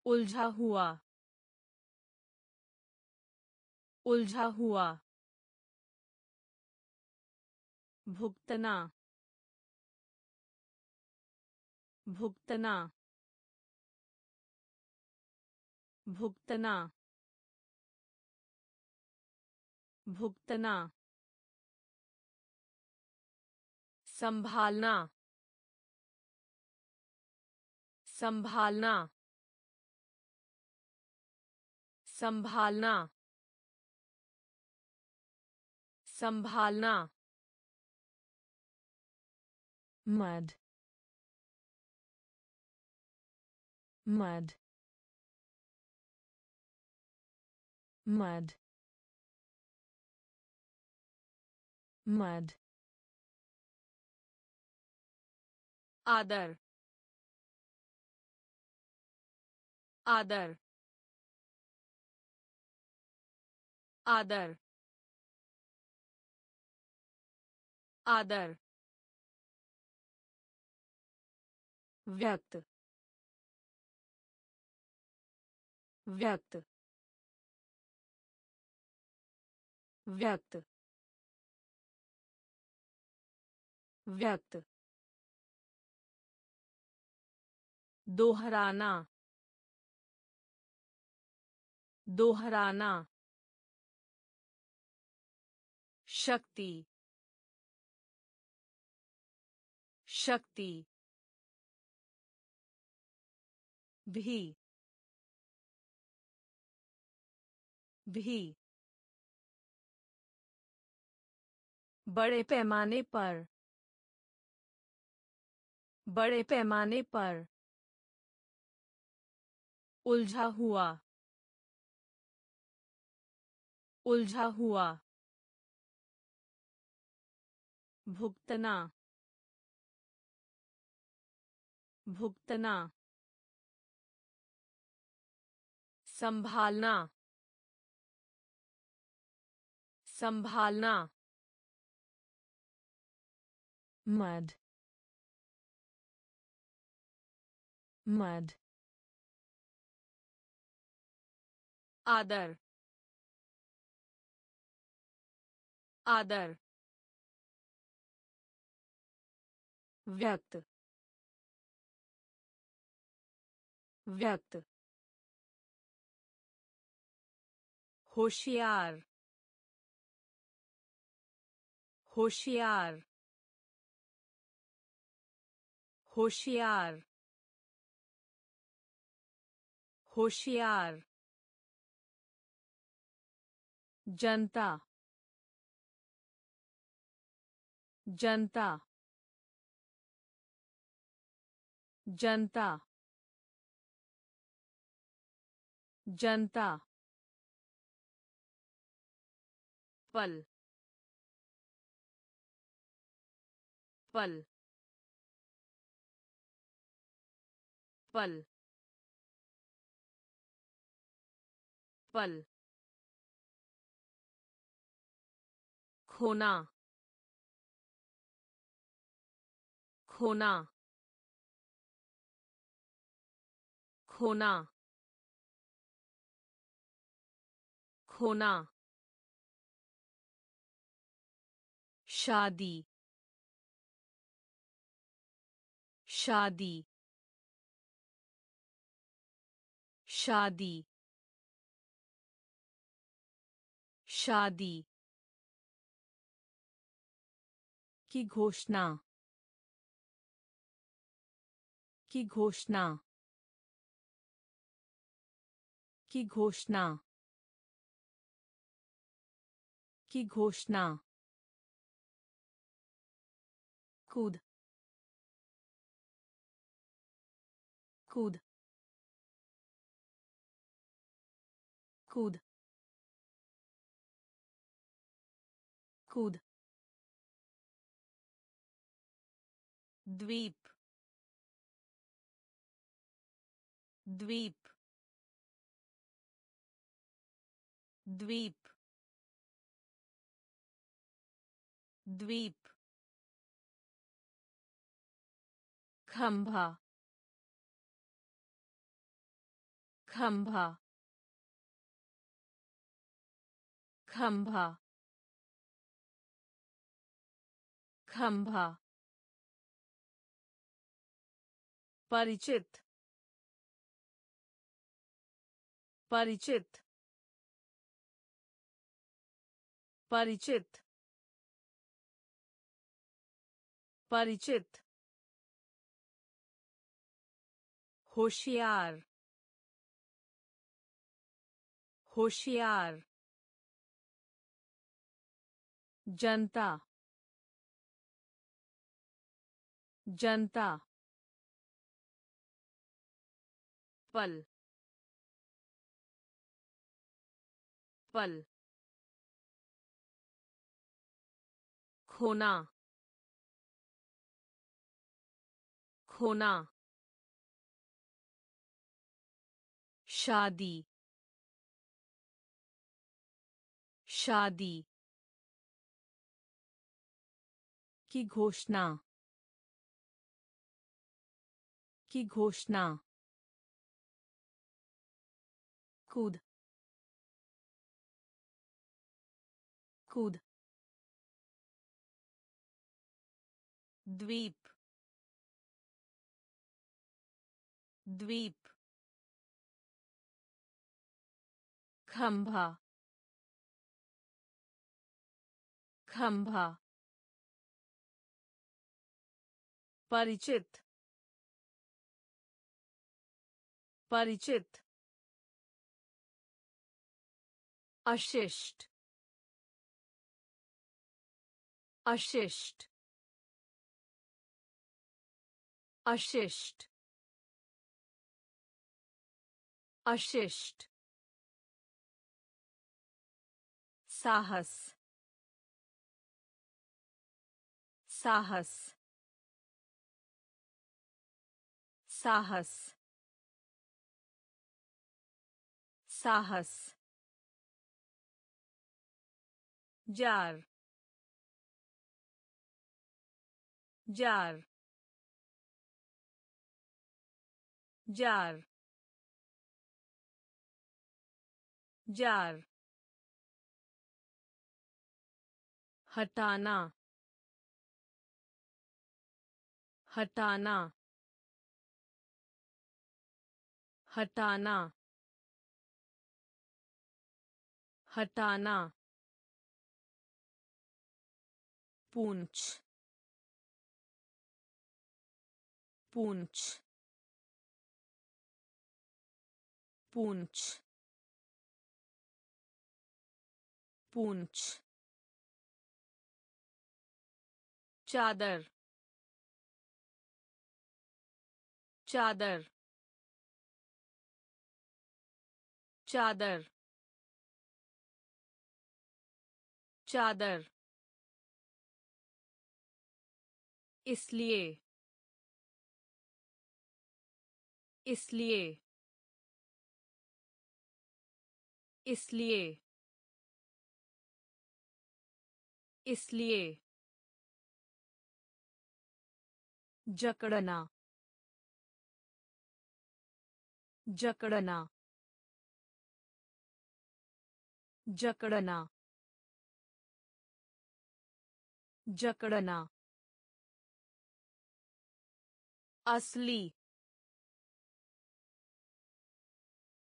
उलझा हुआ। उलझा हुआ। भुगतना भुगतना भुगतना भुगतना संभालना संभालना संभालना संभालना। mud. Mud. Mud. Mud. Other. Other. Other. Other. व्यक्त व्यक्त व्यक्त व्यक्त। दोहराना दोहराना। शक्ति शक्ति। भी भी बड़े पैमाने पर बड़े पैमाने पर उलझा हुआ उलझा हुआ भुगतना भुगतना संभालना संभालना mud mud आदर आदर व्यक्त व्यक्त होशियार होशियार होशियार होशियार जनता जनता जनता जनता पल पल पल पल। खोना खोना खोना खोना। शादी। शादी। शादी। शादी। की घोषणा। की घोषणा। की घोषणा। की घोषणा। coude coude coude coude dweep. Dweep. Dweep. Dweep. खंभा खंभा खंभा खंभा। परिचित परिचित। परिचित परिचित। होशियार होशियार जनता जनता पल पल खोना खोना शादी। शादी। की घोषणा। की घोषणा। कूद। कूद। द्वीप। द्वीप। खंभा खंभा परिचित परिचित अशिष्ट अशिष्ट अशिष्ट अशिष्ट। साहस। साहस। साहस। साहस। जार। जार। जार। जार। हटाना। हटाना। हटाना। हटाना। पूंछ। पूंछ। पूंछ। पूंछ। चादर चादर चादर चादर। इसलिए इसलिए इसलिए इसलिए। जकड़ना जकड़ना जकड़ना जकड़ना। असली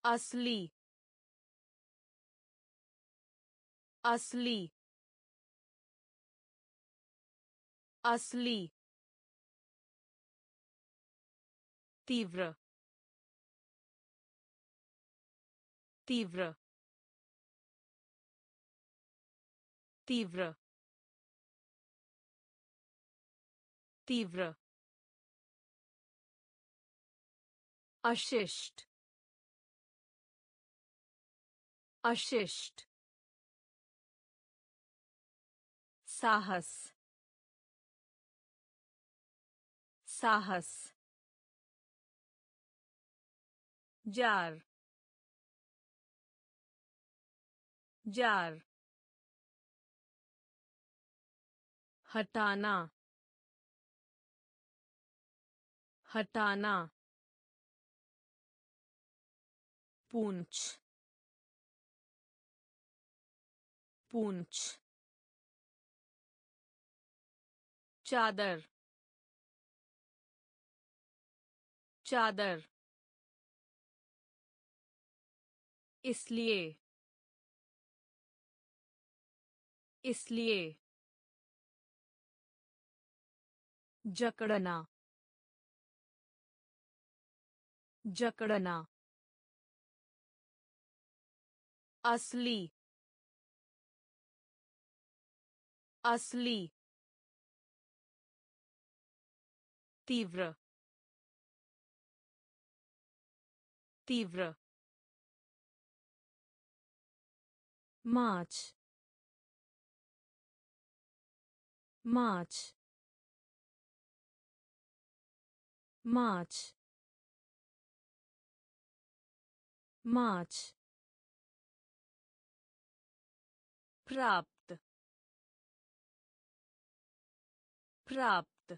असली असली असली। तीव्र तीव्र तीव्र तीव्र अशिष्ट अशिष्ट साहस साहस जार जार हटाना हटाना पूंछ पूंछ चादर चादर इसलिए। इसलिए। जकड़ना। जकड़ना। असली। असली। तीव्र। तीव्र। March. March. March. March. प्राप्त प्राप्त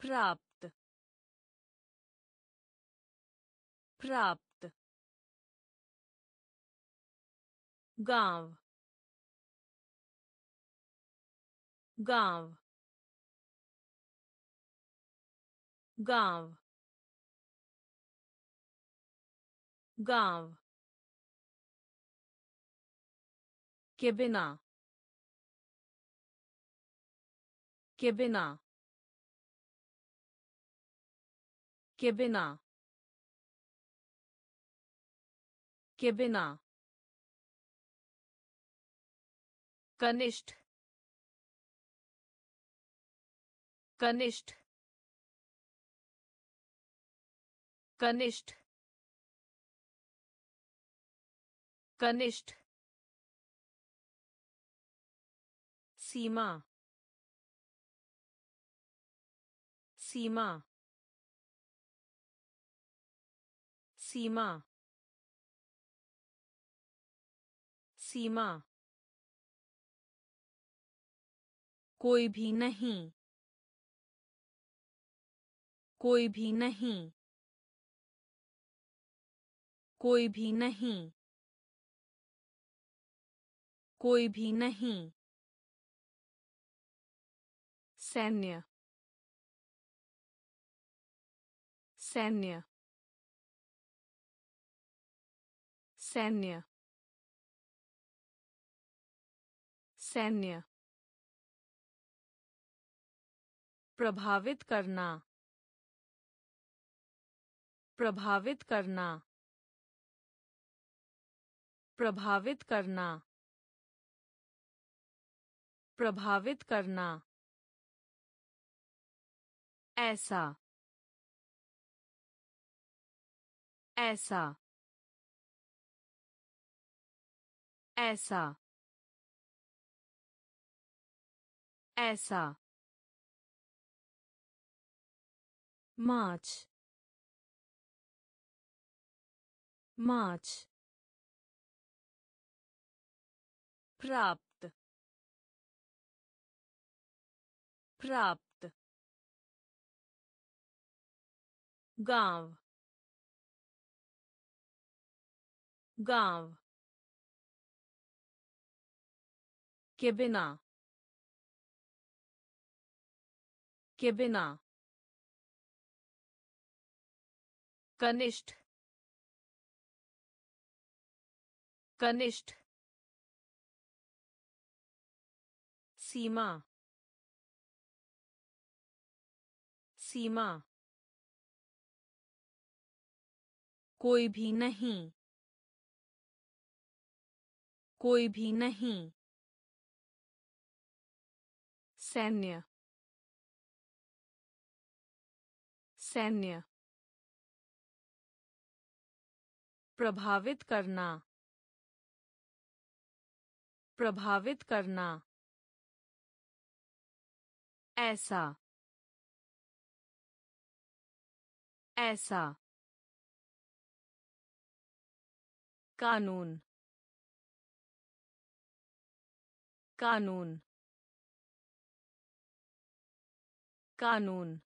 प्राप्त प्राप्त गाँव गाँव गाँव गाँव के बिना के बिना के बिना के बिना कनिष्ठ। कनिष्ठ। कनिष्ठ। कनिष्ठ। सीमा। सीमा। सीमा। सीमा। कोई भी नहीं। कोई भी नहीं। कोई भी नहीं। कोई भी नहीं। सैन्य। सैन्य। सैन्य। सैन्य। प्रभावित करना। प्रभावित करना। प्रभावित करना। प्रभावित करना। ऐसा। ऐसा। ऐसा। ऐसा। March. March. प्राप्त प्राप्त गाँव गाँव के बिना के बिना कनिष्ठ कनिष्ठ सीमा सीमा कोई भी नहीं कोई भी नहीं सैन्य सैन्य। प्रभावित करना। प्रभावित करना। ऐसा। ऐसा। कानून। कानून। कानून।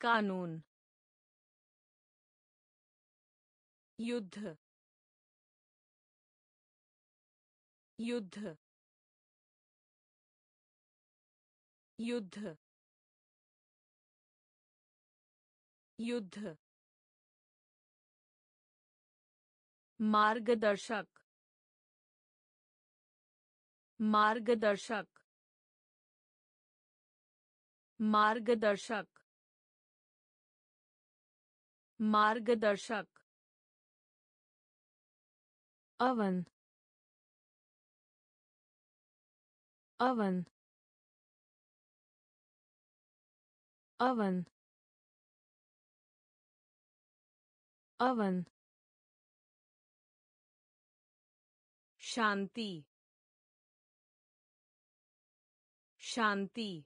कानून। युद्ध युद्ध युद्ध युद्ध मार्गदर्शक मार्गदर्शक मार्गदर्शक मार्गदर्शक oven oven oven अवन शांति शांति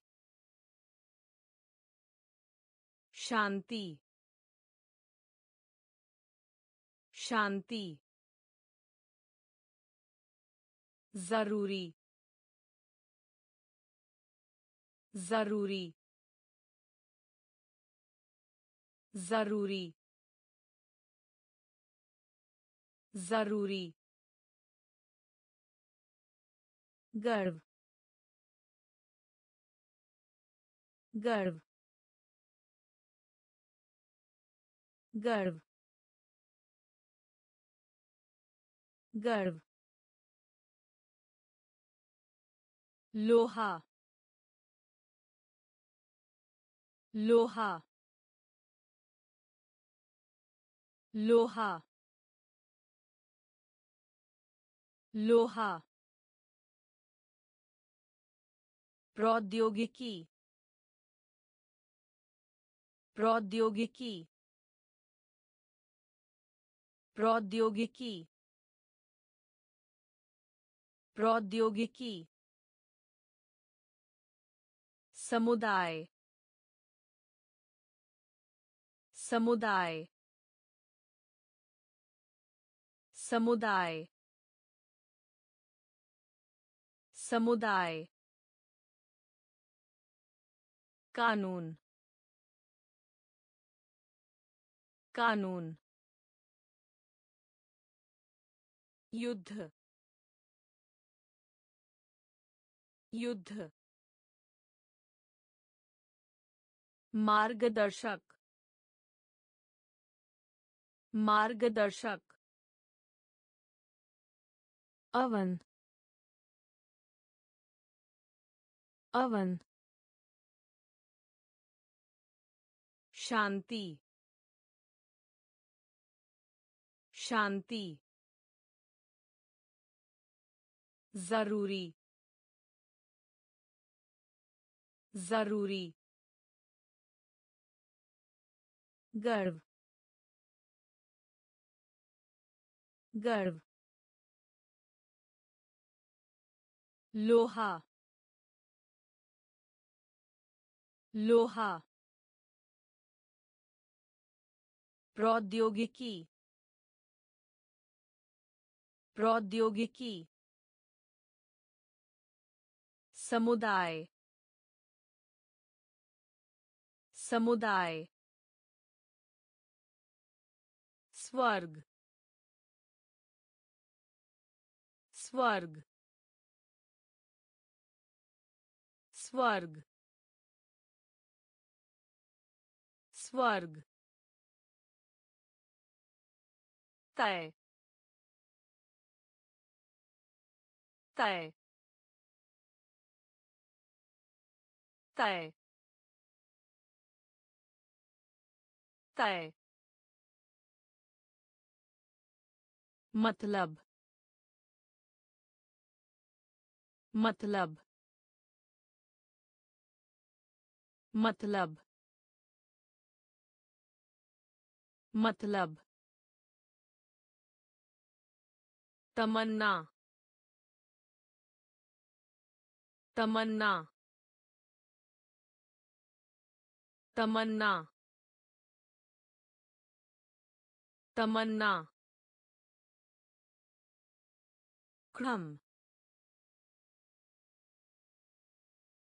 शांति शांति ज़रूरी। ज़रूरी। ज़रूरी। ज़रूरी। गर्व। गर्व। गर्व। गर्व। लोहा लोहा लोहा लोहा प्रौद्योगिकी प्रौद्योगिकी प्रौद्योगिकी प्रौद्योगिकी समुदाय समुदाय समुदाय समुदाय। कानून कानून। युद्ध युद्ध। मार्गदर्शक मार्गदर्शक अवन अवन शांति शांति ज़रूरी ज़रूरी गर्व गर्व लोहा लोहा प्रौद्योगिकी प्रौद्योगिकी समुदाय समुदाय स्वर्ग स्वर्ग स्वर्ग स्वर्ग तय तय तय तय मतलब मतलब मतलब मतलब तमन्ना तमन्ना तमन्ना तमन्ना क्रम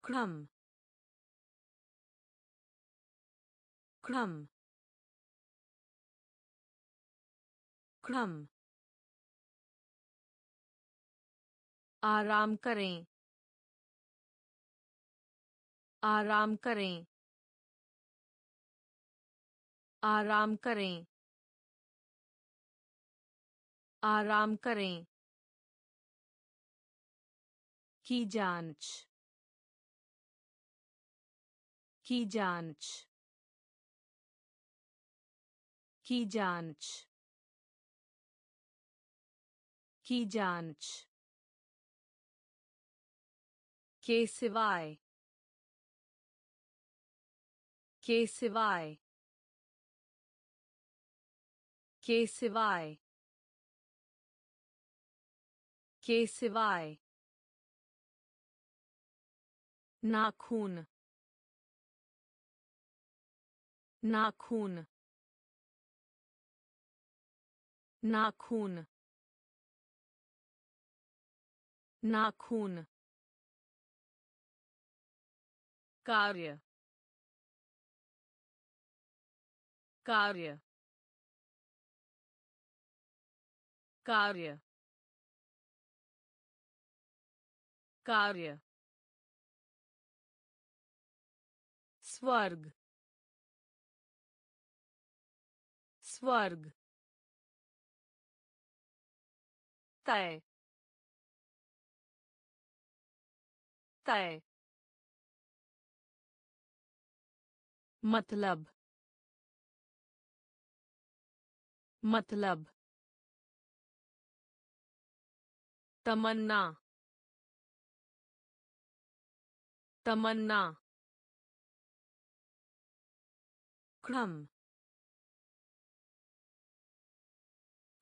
क्रम क्रम क्रम आराम करें आराम करें आराम करें आराम करें की जाँच। की जाँच। की जाँच। की जाँच। के सिवाय। के सिवाय। के सिवाय। के सिवाय। नाखून नाखून नाखून नाखून कार्य कार्य कार्य कार्य स्वर्ग स्वर्ग तय तय मतलब मतलब तमन्ना तमन्ना क्रम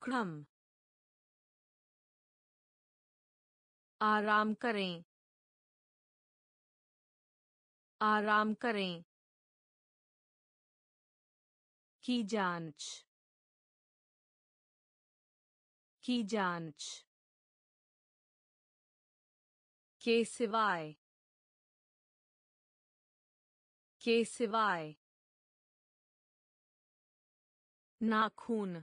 क्रम आराम करें आराम करें की जाँच की जाँच के सिवाय के सिवाय नाखून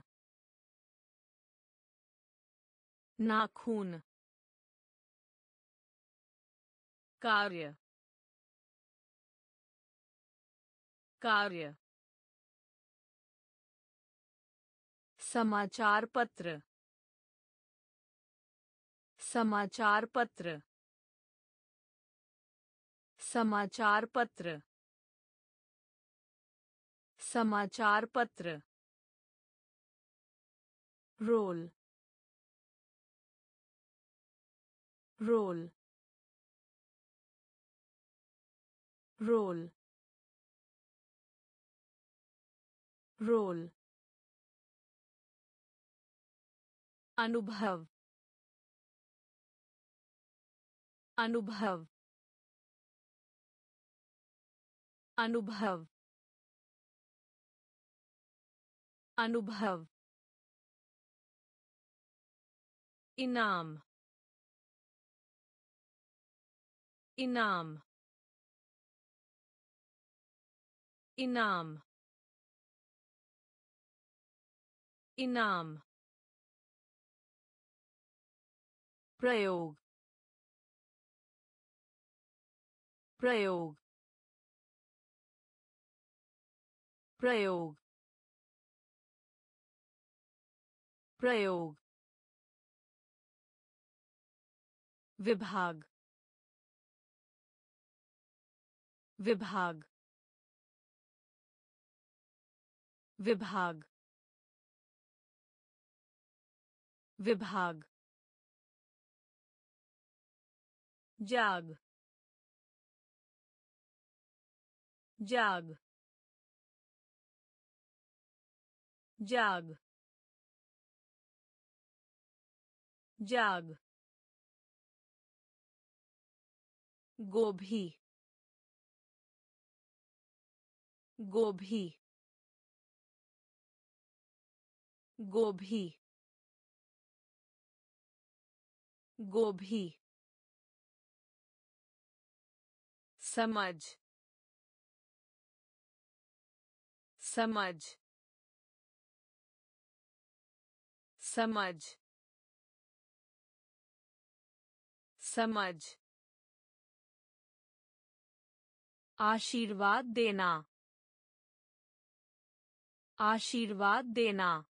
नाखून कार्य कार्य समाचार पत्र समाचार पत्र समाचार पत्र समाचार पत्र रोल रोल रोल रोल। अनुभव अनुभव। अनुभव अनुभव। इनाम इनाम इनाम इनाम प्रयोग प्रयोग प्रयोग प्रयोग विभाग विभाग विभाग विभाग। जाग जाग। जाग जाग। गोभी गोभी गोभी गोभी। समझ समझ। समझ समझ। आशीर्वाद देना। आशीर्वाद देना।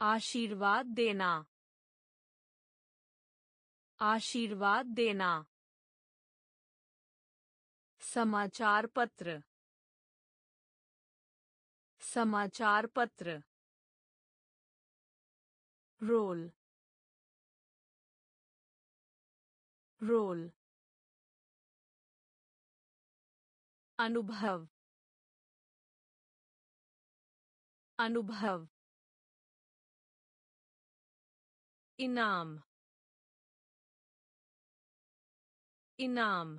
आशीर्वाद देना। आशीर्वाद देना। समाचार पत्र। समाचार पत्र। रोल। रोल। अनुभव अनुभव इनाम इनाम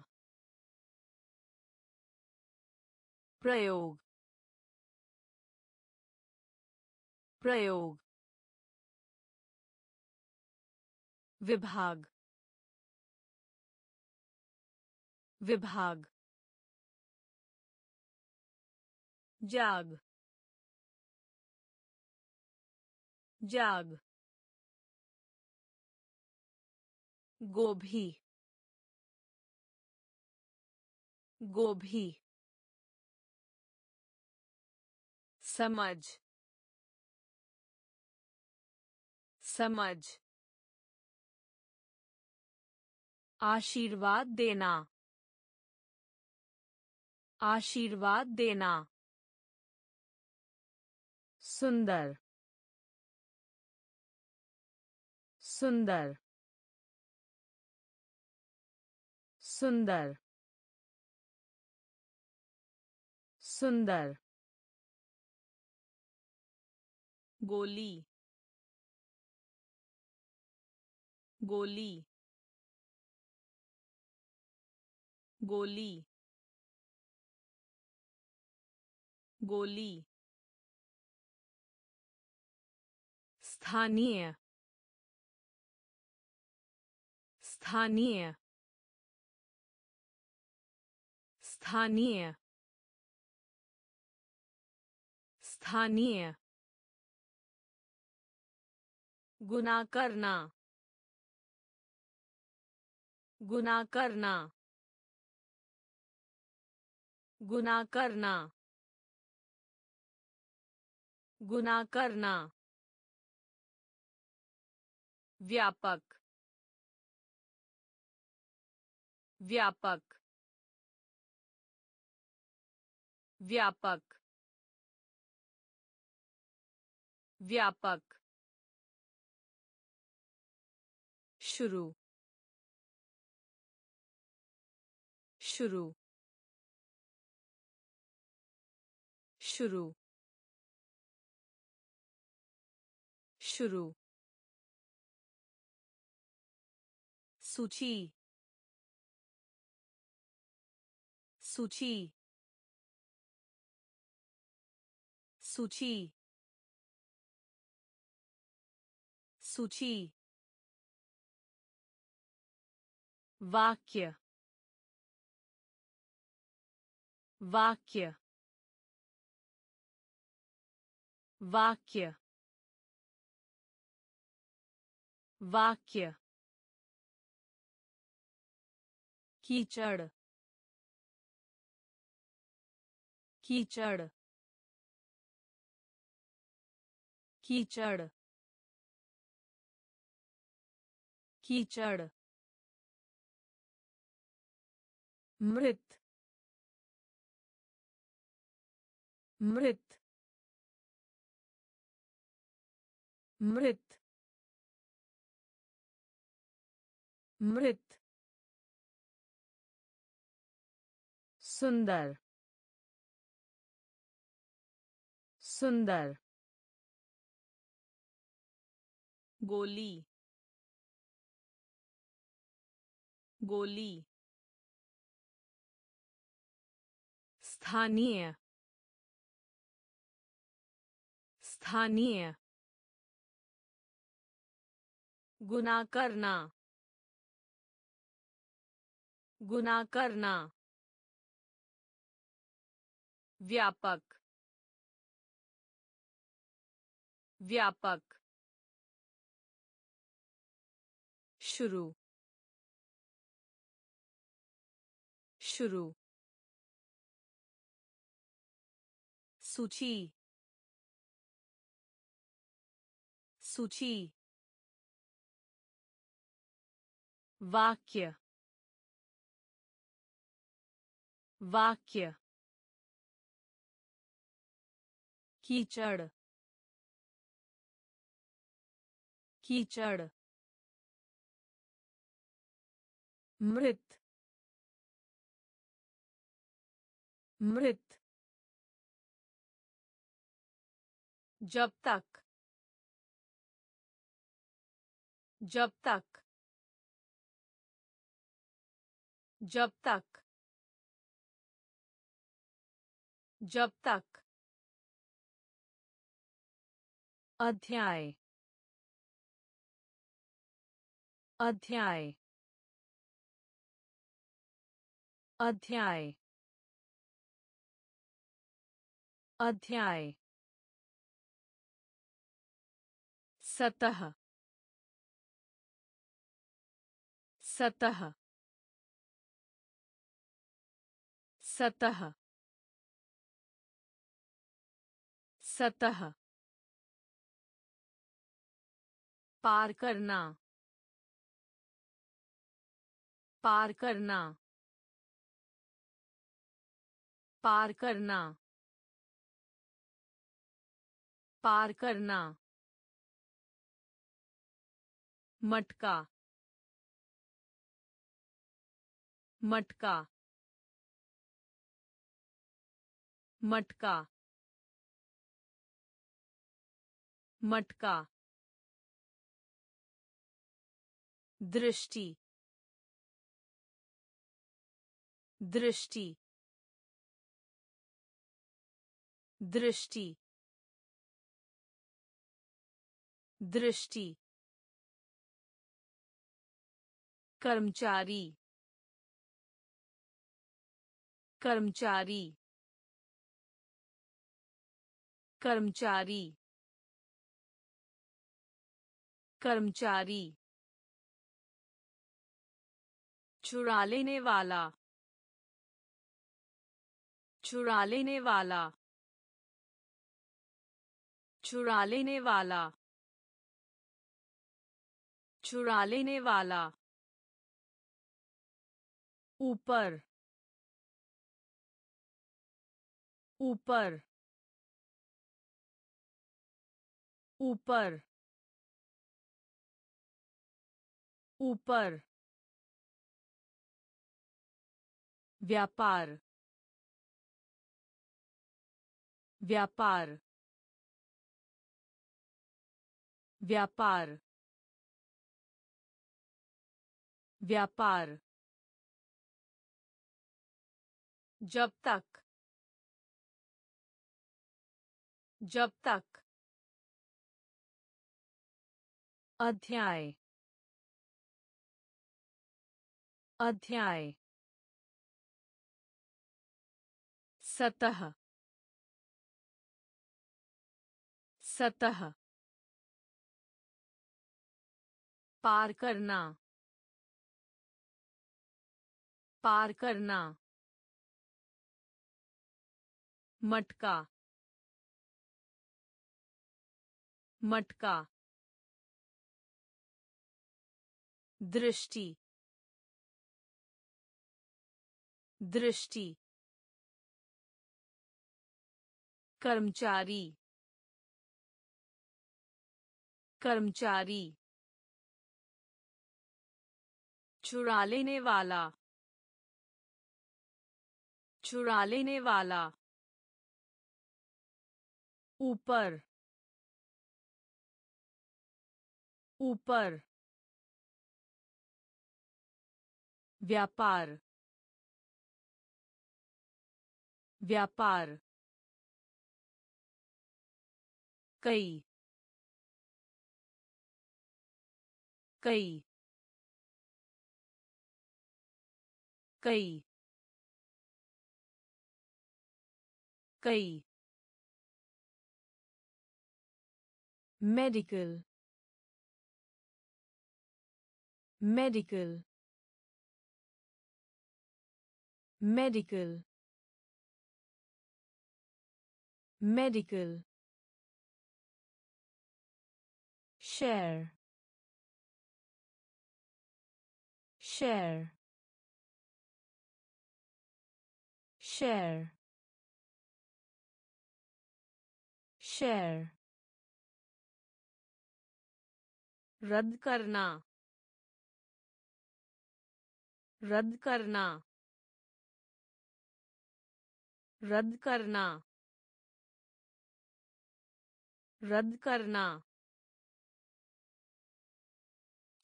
प्रयोग प्रयोग विभाग विभाग जाग जाग गोभी गोभी समझ समझ आशीर्वाद देना आशीर्वाद देना सुंदर सुंदर सुंदर सुंदर। गोली गोली गोली गोली। स्थानीय। स्थानीय। स्थानीय। स्थानीय। गुना करना गुना करना गुना करना गुना करना व्यापक व्यापक व्यापक व्यापक शुरू शुरू शुरू शुरू सूची। सूची। सूची। सूची। वाक्य। वाक्य। वाक्य। वाक्य। कीचड़ कीचड़ कीचड़ कीचड़ मृत मृत मृत मृत सुंदर सुंदर गोली गोली स्थानीय स्थानीय गुना करना गुना करना व्यापक व्यापक शुरू शुरू सूची सूची वाक्य वाक्य कीचड़ कीचड़ मृत मृत जब तक जब तक जब तक जब तक। अध्याय। अध्याय। अध्याय। अध्याय। सतह। सतह। सतह। सतह। पार करना। पार करना। पार करना। पार करना। मटका। मटका। मटका। मटका। दृष्टि दृष्टि दृष्टि दृष्टि कर्मचारी कर्मचारी कर्मचारी कर्मचारी। चुरा लेने वाला। चुरा लेने वाला। चुरा लेने वाला। चुरा लेने वाला। ऊपर। ऊपर। ऊपर। ऊपर। व्यापार व्यापार व्यापार व्यापार जब तक जब तक अध्याय अध्याय सतह सतह पार करना पार करना मटका मटका दृष्टि दृष्टि कर्मचारी। कर्मचारी। चुरा लेने वाला। चुरा लेने वाला। ऊपर। ऊपर। व्यापार। व्यापार। कई कई कई कई medical medical medical medical share. Share. Share. Share. रद्द करना। रद्द करना। रद्द करना। रद्द करना।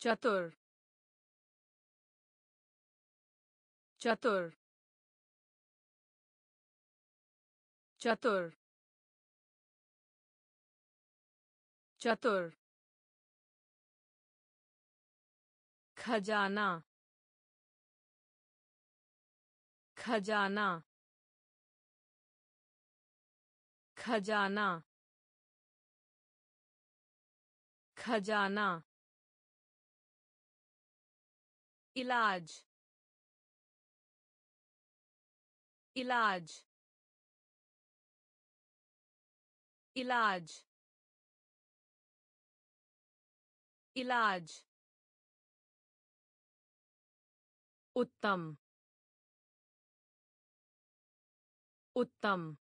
चतुर चतुर चतुर चतुर खजाना खजाना खजाना खजाना इलाज इलाज इलाज इलाज उत्तम उत्तम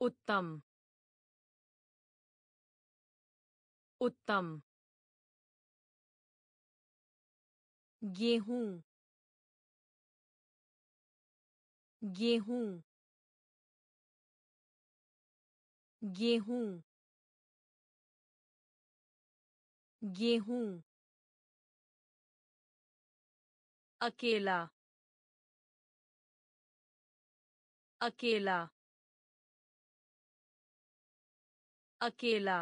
उत्तम उत्तम गेहूँ। गेहूँ। गेहूँ। गेहूँ। अकेला। अकेला। अकेला।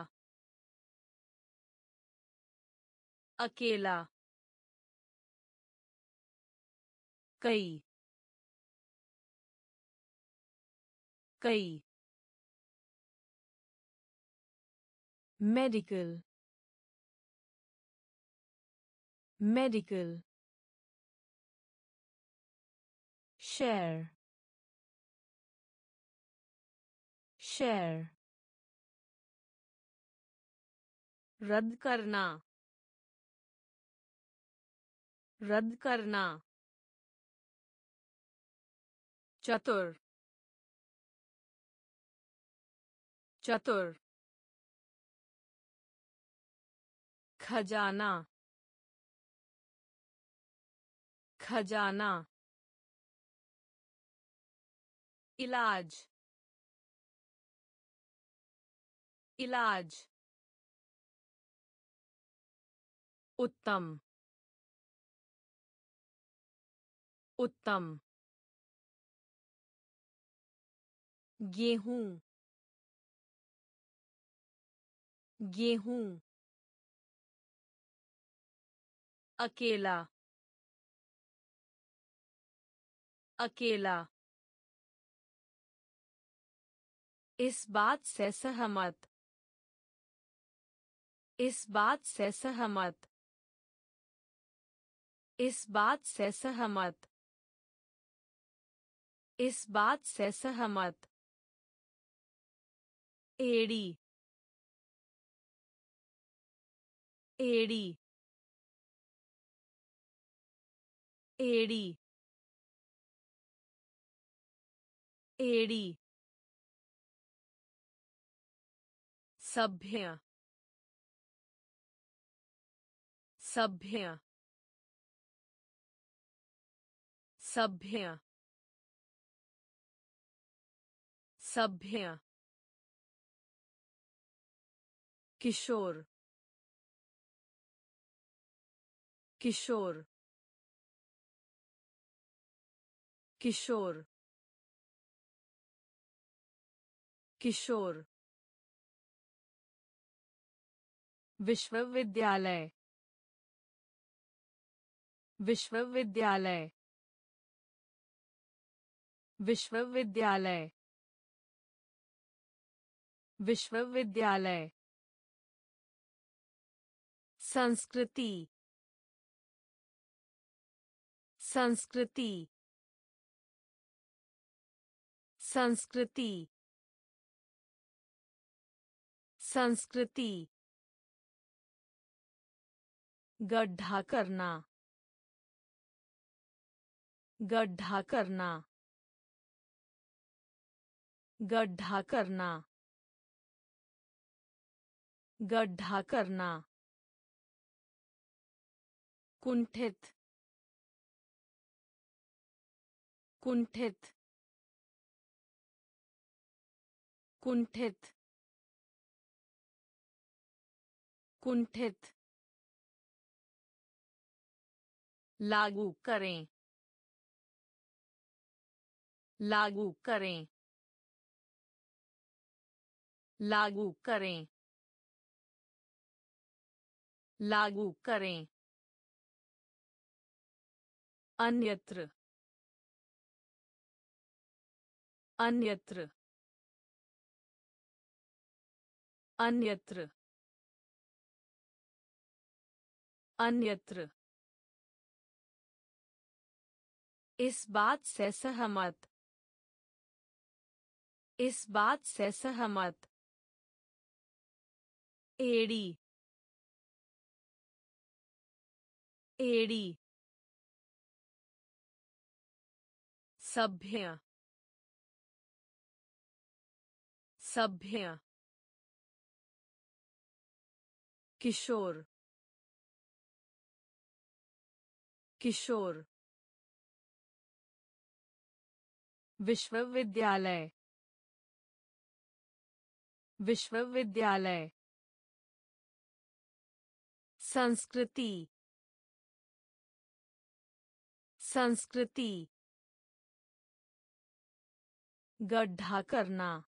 अकेला। कई। कई। मेडिकल मेडिकल share share रद्द करना। रद्द करना। चतुर चतुर खजाना खजाना इलाज इलाज उत्तम उत्तम गेहूँ। गेहूँ। अकेला। अकेला। इस बात से सहमत। इस बात से सहमत। इस बात से सहमत। इस बात से सहमत। एड़ी एड़ी एड़ी एड़ी। सभ्य सभ्य सभ्य सभ्य। किशोर किशोर किशोर किशोर विश्वविद्यालय विश्वविद्यालय विश्वविद्यालय विश्वविद्यालय संस्कृति संस्कृति संस्कृति संस्कृति गड्ढा करना गड्ढा करना गड्ढा करना गड्ढा करना। कुंठित कुंठित कुंठित कुंठित। लागू करें। लागू करें। लागू करें। लागू करें। अन्यत्र अन्यत्र अन्यत्र अन्यत्र। इस बात से सहमत इस बात से सहमत। एड़ी एड़ी। सभ्य सभ्य किशोर किशोर विश्वविद्यालय विश्वविद्यालय संस्कृति संस्कृति गड्ढा करना।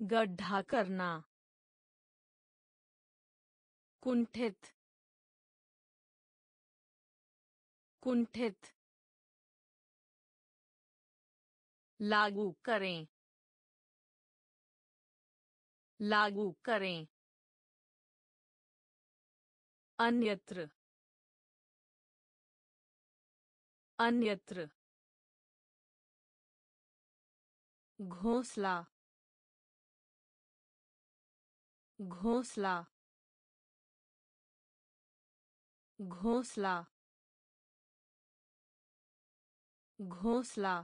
गड्ढा करना। कुंठित। कुंठित। लागू करें। लागू करें। अन्यत्र। अन्यत्र। घोंसला घोंसला घोंसला घोंसला।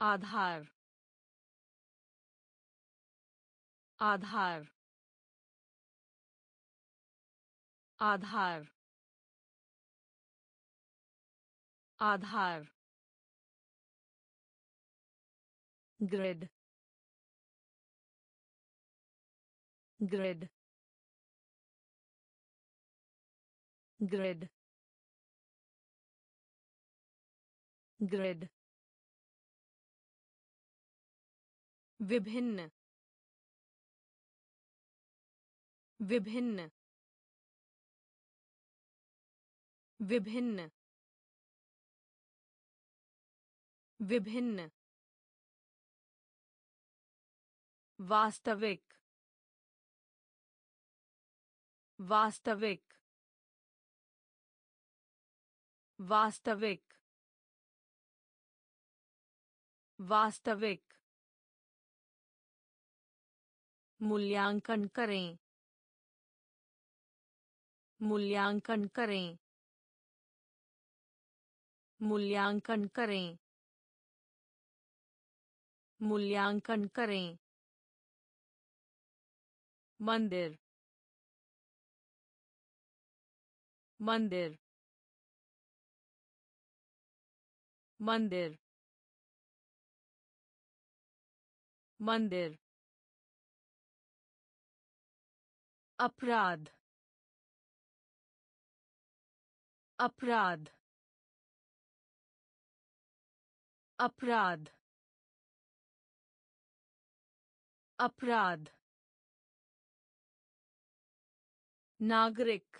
आधार आधार। आधार आधार। ग्रिड ग्रिड ग्रिड ग्रिड विभिन्न विभिन्न विभिन्न विभिन्न वास्तविक वास्तविक वास्तविक वास्तविक। मूल्यांकन करें। मूल्यांकन करें। मूल्यांकन करें। मूल्यांकन करें। मंदिर मंदिर मंदिर मंदिर। अपराध अपराध। अपराध अपराध। नागरिक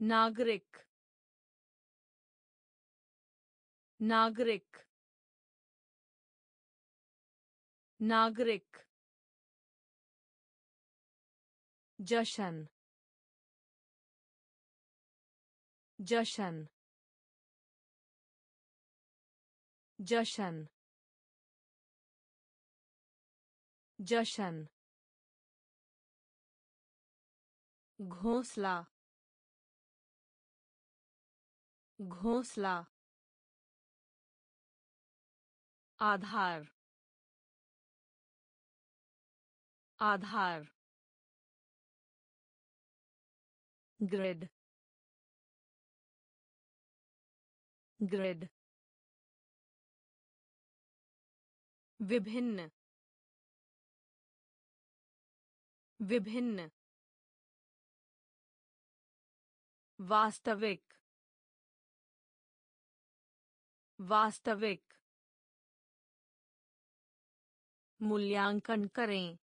नागरिक नागरिक नागरिक जशन जशन जशन जशन घोंसला घोंसला आधार आधार ग्रिड ग्रिड विभिन्न विभिन्न वास्तविक वास्तविक मूल्यांकन करें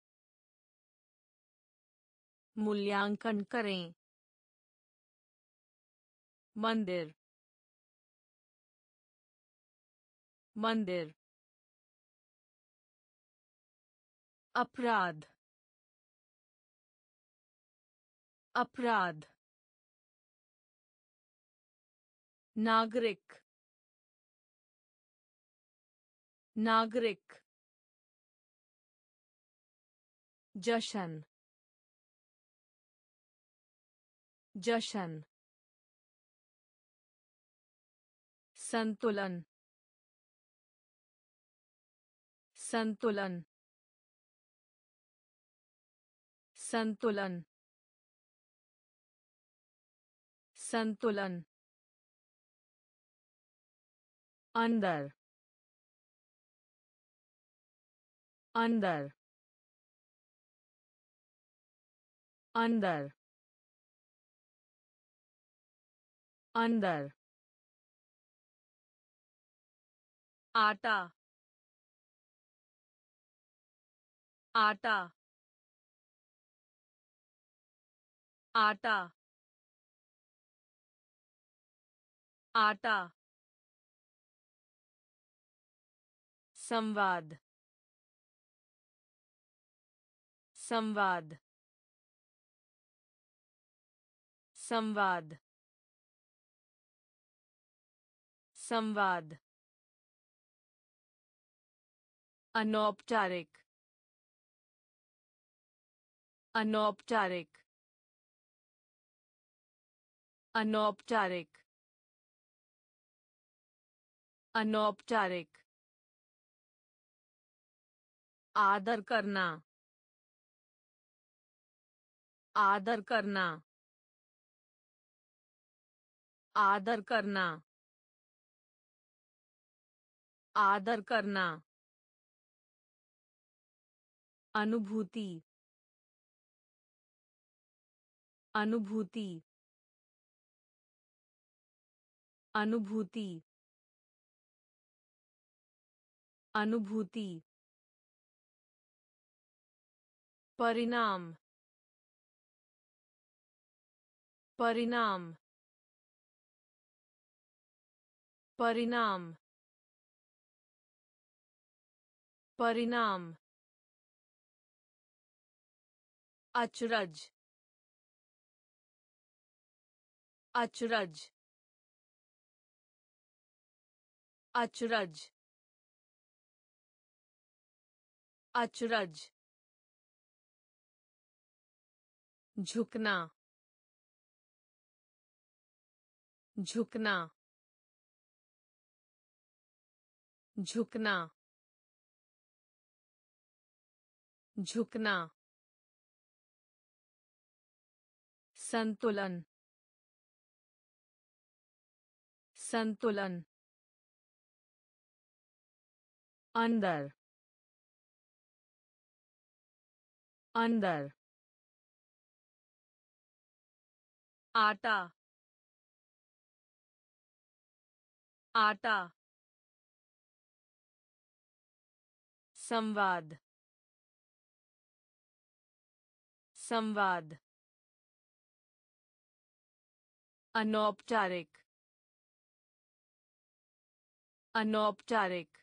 मूल्यांकन करें मंदिर मंदिर अपराध अपराध नागरिक नागरिक जशन जशन संतुलन संतुलन संतुलन संतुलन। अंदर अंदर अंदर अंदर। आटा आटा आटा। आटा। संवाद संवाद संवाद संवाद। अनौपचारिक अनौपचारिक अनौपचारिक अनौपचारिक। आदर करना। आदर करना। आदर करना। आदर करना। अनुभूति। अनुभूति। अनुभूति। अनुभूति। परिणाम परिणाम परिणाम परिणाम। अचरज अचरज। अचरज अचरज। झुकना। झुकना। झुकना। झुकना। संतुलन। संतुलन। अंदर। अंदर। आटा आटा संवाद संवाद अनौपचारिक अनौपचारिक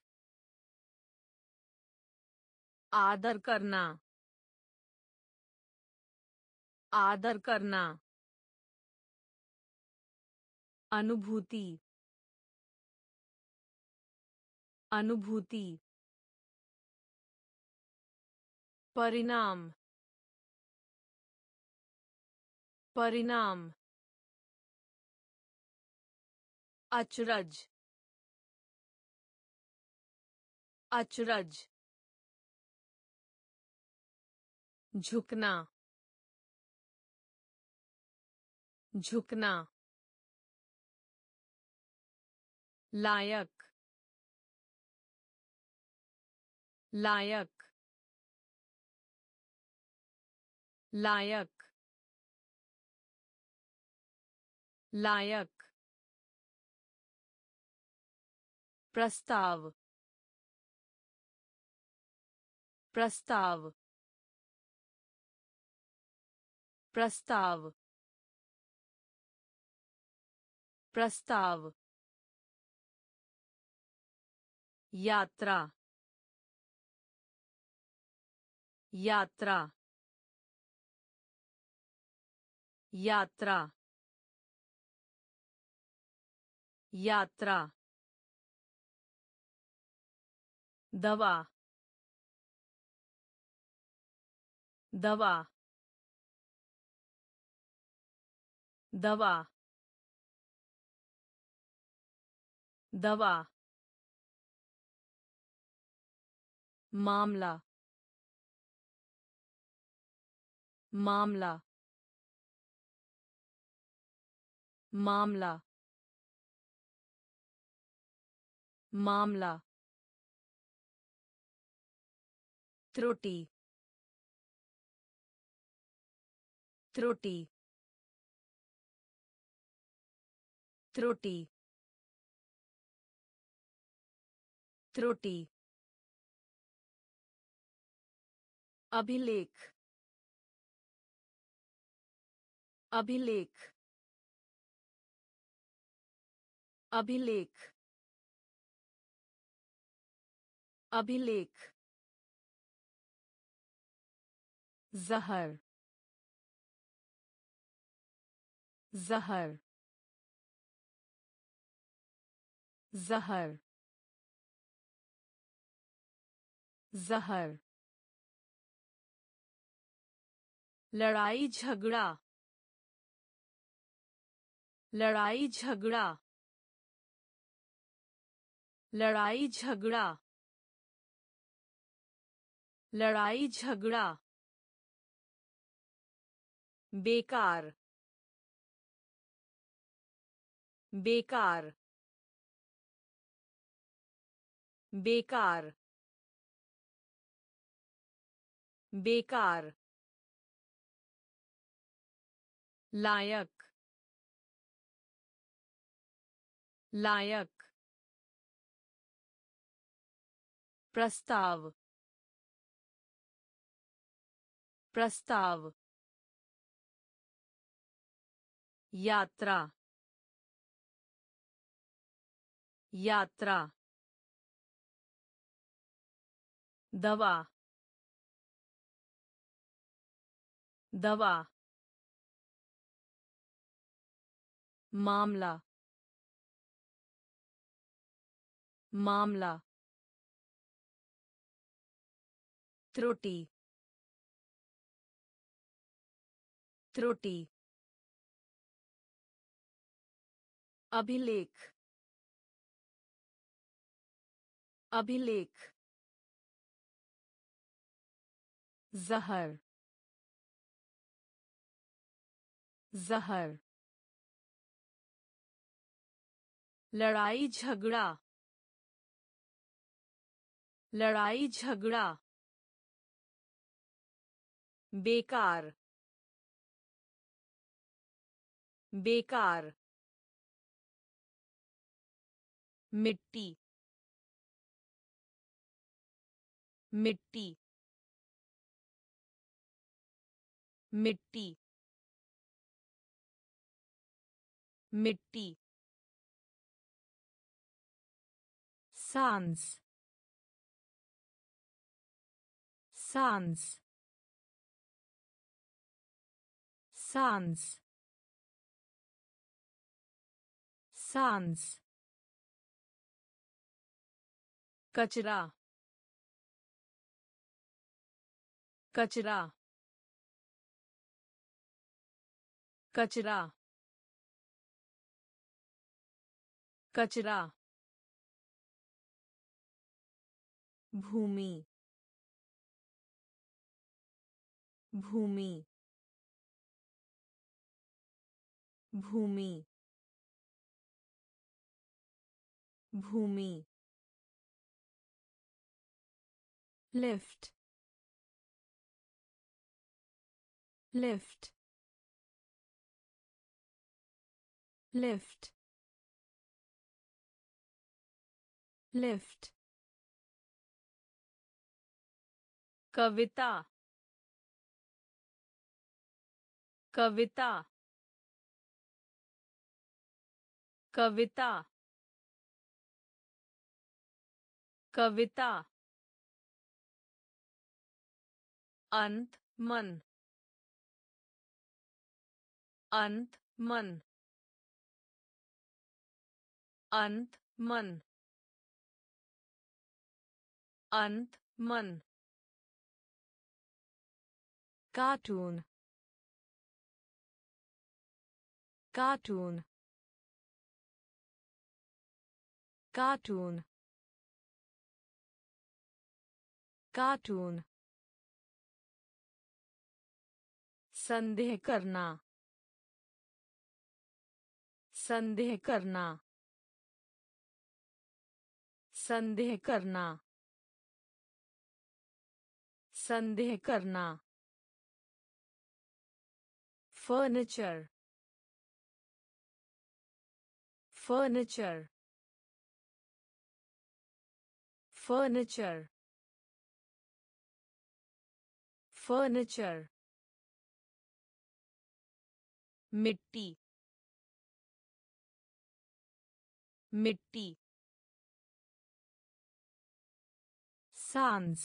आदर करना आदर करना। अनुभूति। अनुभूति। परिणाम। परिणाम। अचरज। अचरज। झुकना। झुकना। लायक लायक लायक लायक प्रस्ताव प्रस्ताव प्रस्ताव प्रस्ताव यात्रा यात्रा यात्रा यात्रा दवा दवा दवा दवा मामला मामला मामला मामला त्रुटि त्रुटि त्रुटि त्रुटि। अभिलेख अभिलेख अभिलेख अभिलेख जहर जहर जहर जहर लड़ाई झगड़ा। लड़ाई झगड़ा। लड़ाई झगड़ा। लड़ाई झगड़ा। बेकार। बेकार। बेकार। बेकार। लायक लायक प्रस्ताव प्रस्ताव यात्रा यात्रा दवा दवा मामला मामला त्रुटि त्रुटि अभिलेख अभिलेख जहर जहर लड़ाई झगड़ा। लड़ाई झगड़ा। बेकार। बेकार। मिट्टी। मिट्टी। मिट्टी। मिट्टी। सांस सांस सांस सांस कचरा कचरा कचरा कचरा। भूमि भूमि भूमि भूमि लिफ्ट लिफ्ट लिफ्ट लिफ्ट कविता। कविता। कविता। कविता। अंत मन। अंत मन। अंत मन। अंत मन। कार्टून कार्टून कार्टून कार्टून संदेह करना। संदेह करना। संदेह करना। संदेह करना। फर्नीचर फर्नीचर फर्नीचर फर्नीचर मिट्टी मिट्टी सांस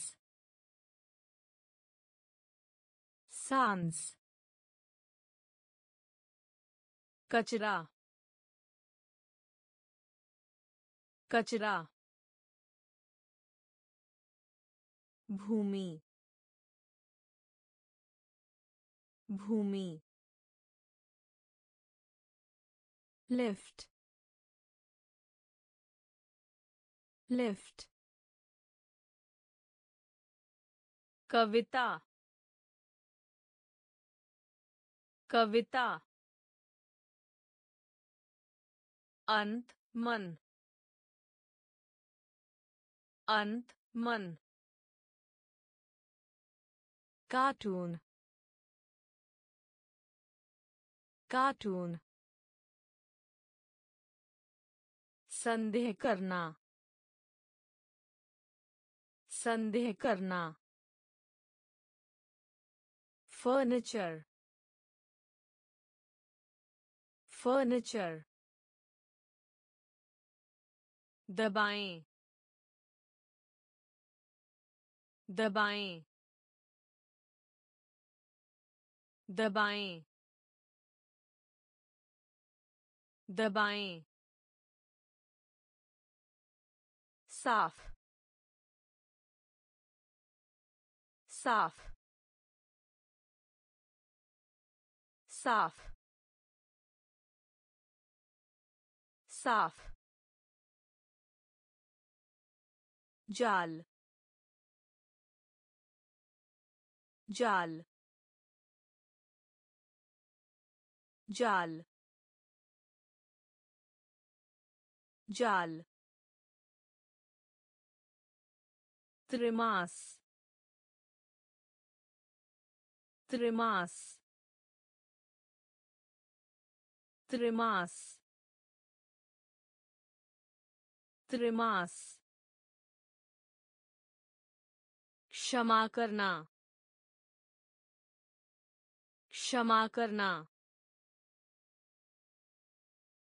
सांस कचरा। कचरा। भूमि। भूमि। लिफ्ट। लिफ्ट। कविता। कविता। अंत मन अंत मन कार्टून कार्टून संदेह करना संदेह करना फर्नीचर फर्नीचर दबाएँ। दबाएँ। दबाएँ। दबाएँ। साफ़। साफ़। साफ़। साफ़। जाल जाल जाल जाल त्रिमास त्रिमास त्रिमास त्रिमास क्षमा करना। क्षमा करना।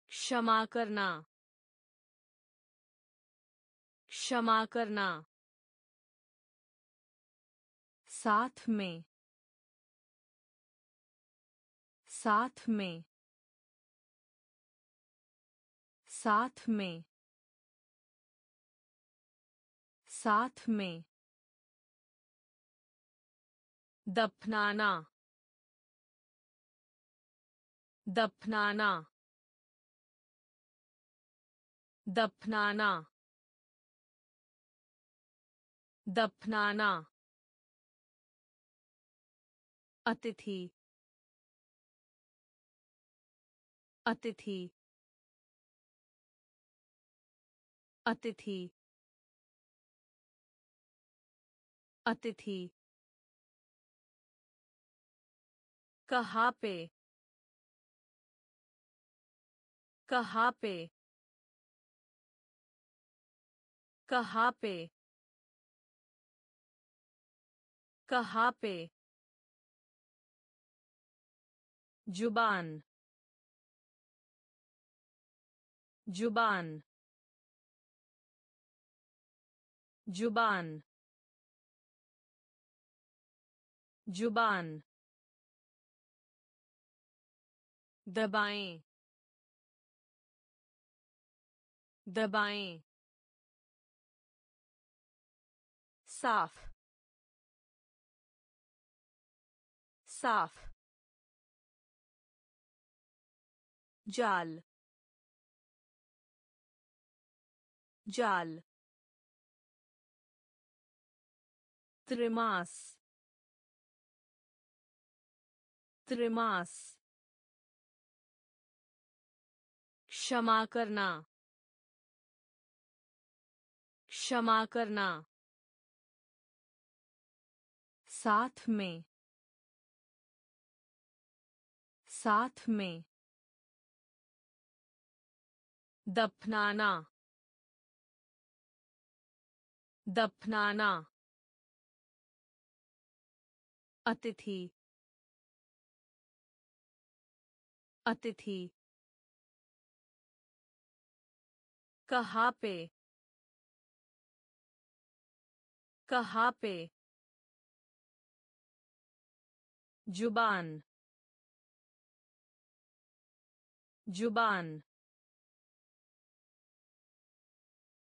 क्षमा करना। क्षमा करना। साथ में। साथ में। साथ में। साथ में। दफनाना दफनाना दफनाना दफनाना। अतिथि अतिथि। अतिथि अतिथि। कहाँ पे कहाँ पे कहाँ पे कहाँ पे ज़ुबान। ज़ुबान। ज़ुबान। ज़ुबान। दबाएँ। दबाएँ। साफ़। साफ़। जाल। जाल। त्रिमास। त्रिमास। क्षमा करना। क्षमा करना। साथ में। साथ में। दफनाना। दफनाना। अतिथि। अतिथि। कहाँ पे कहाँ पे ज़ुबान। ज़ुबान।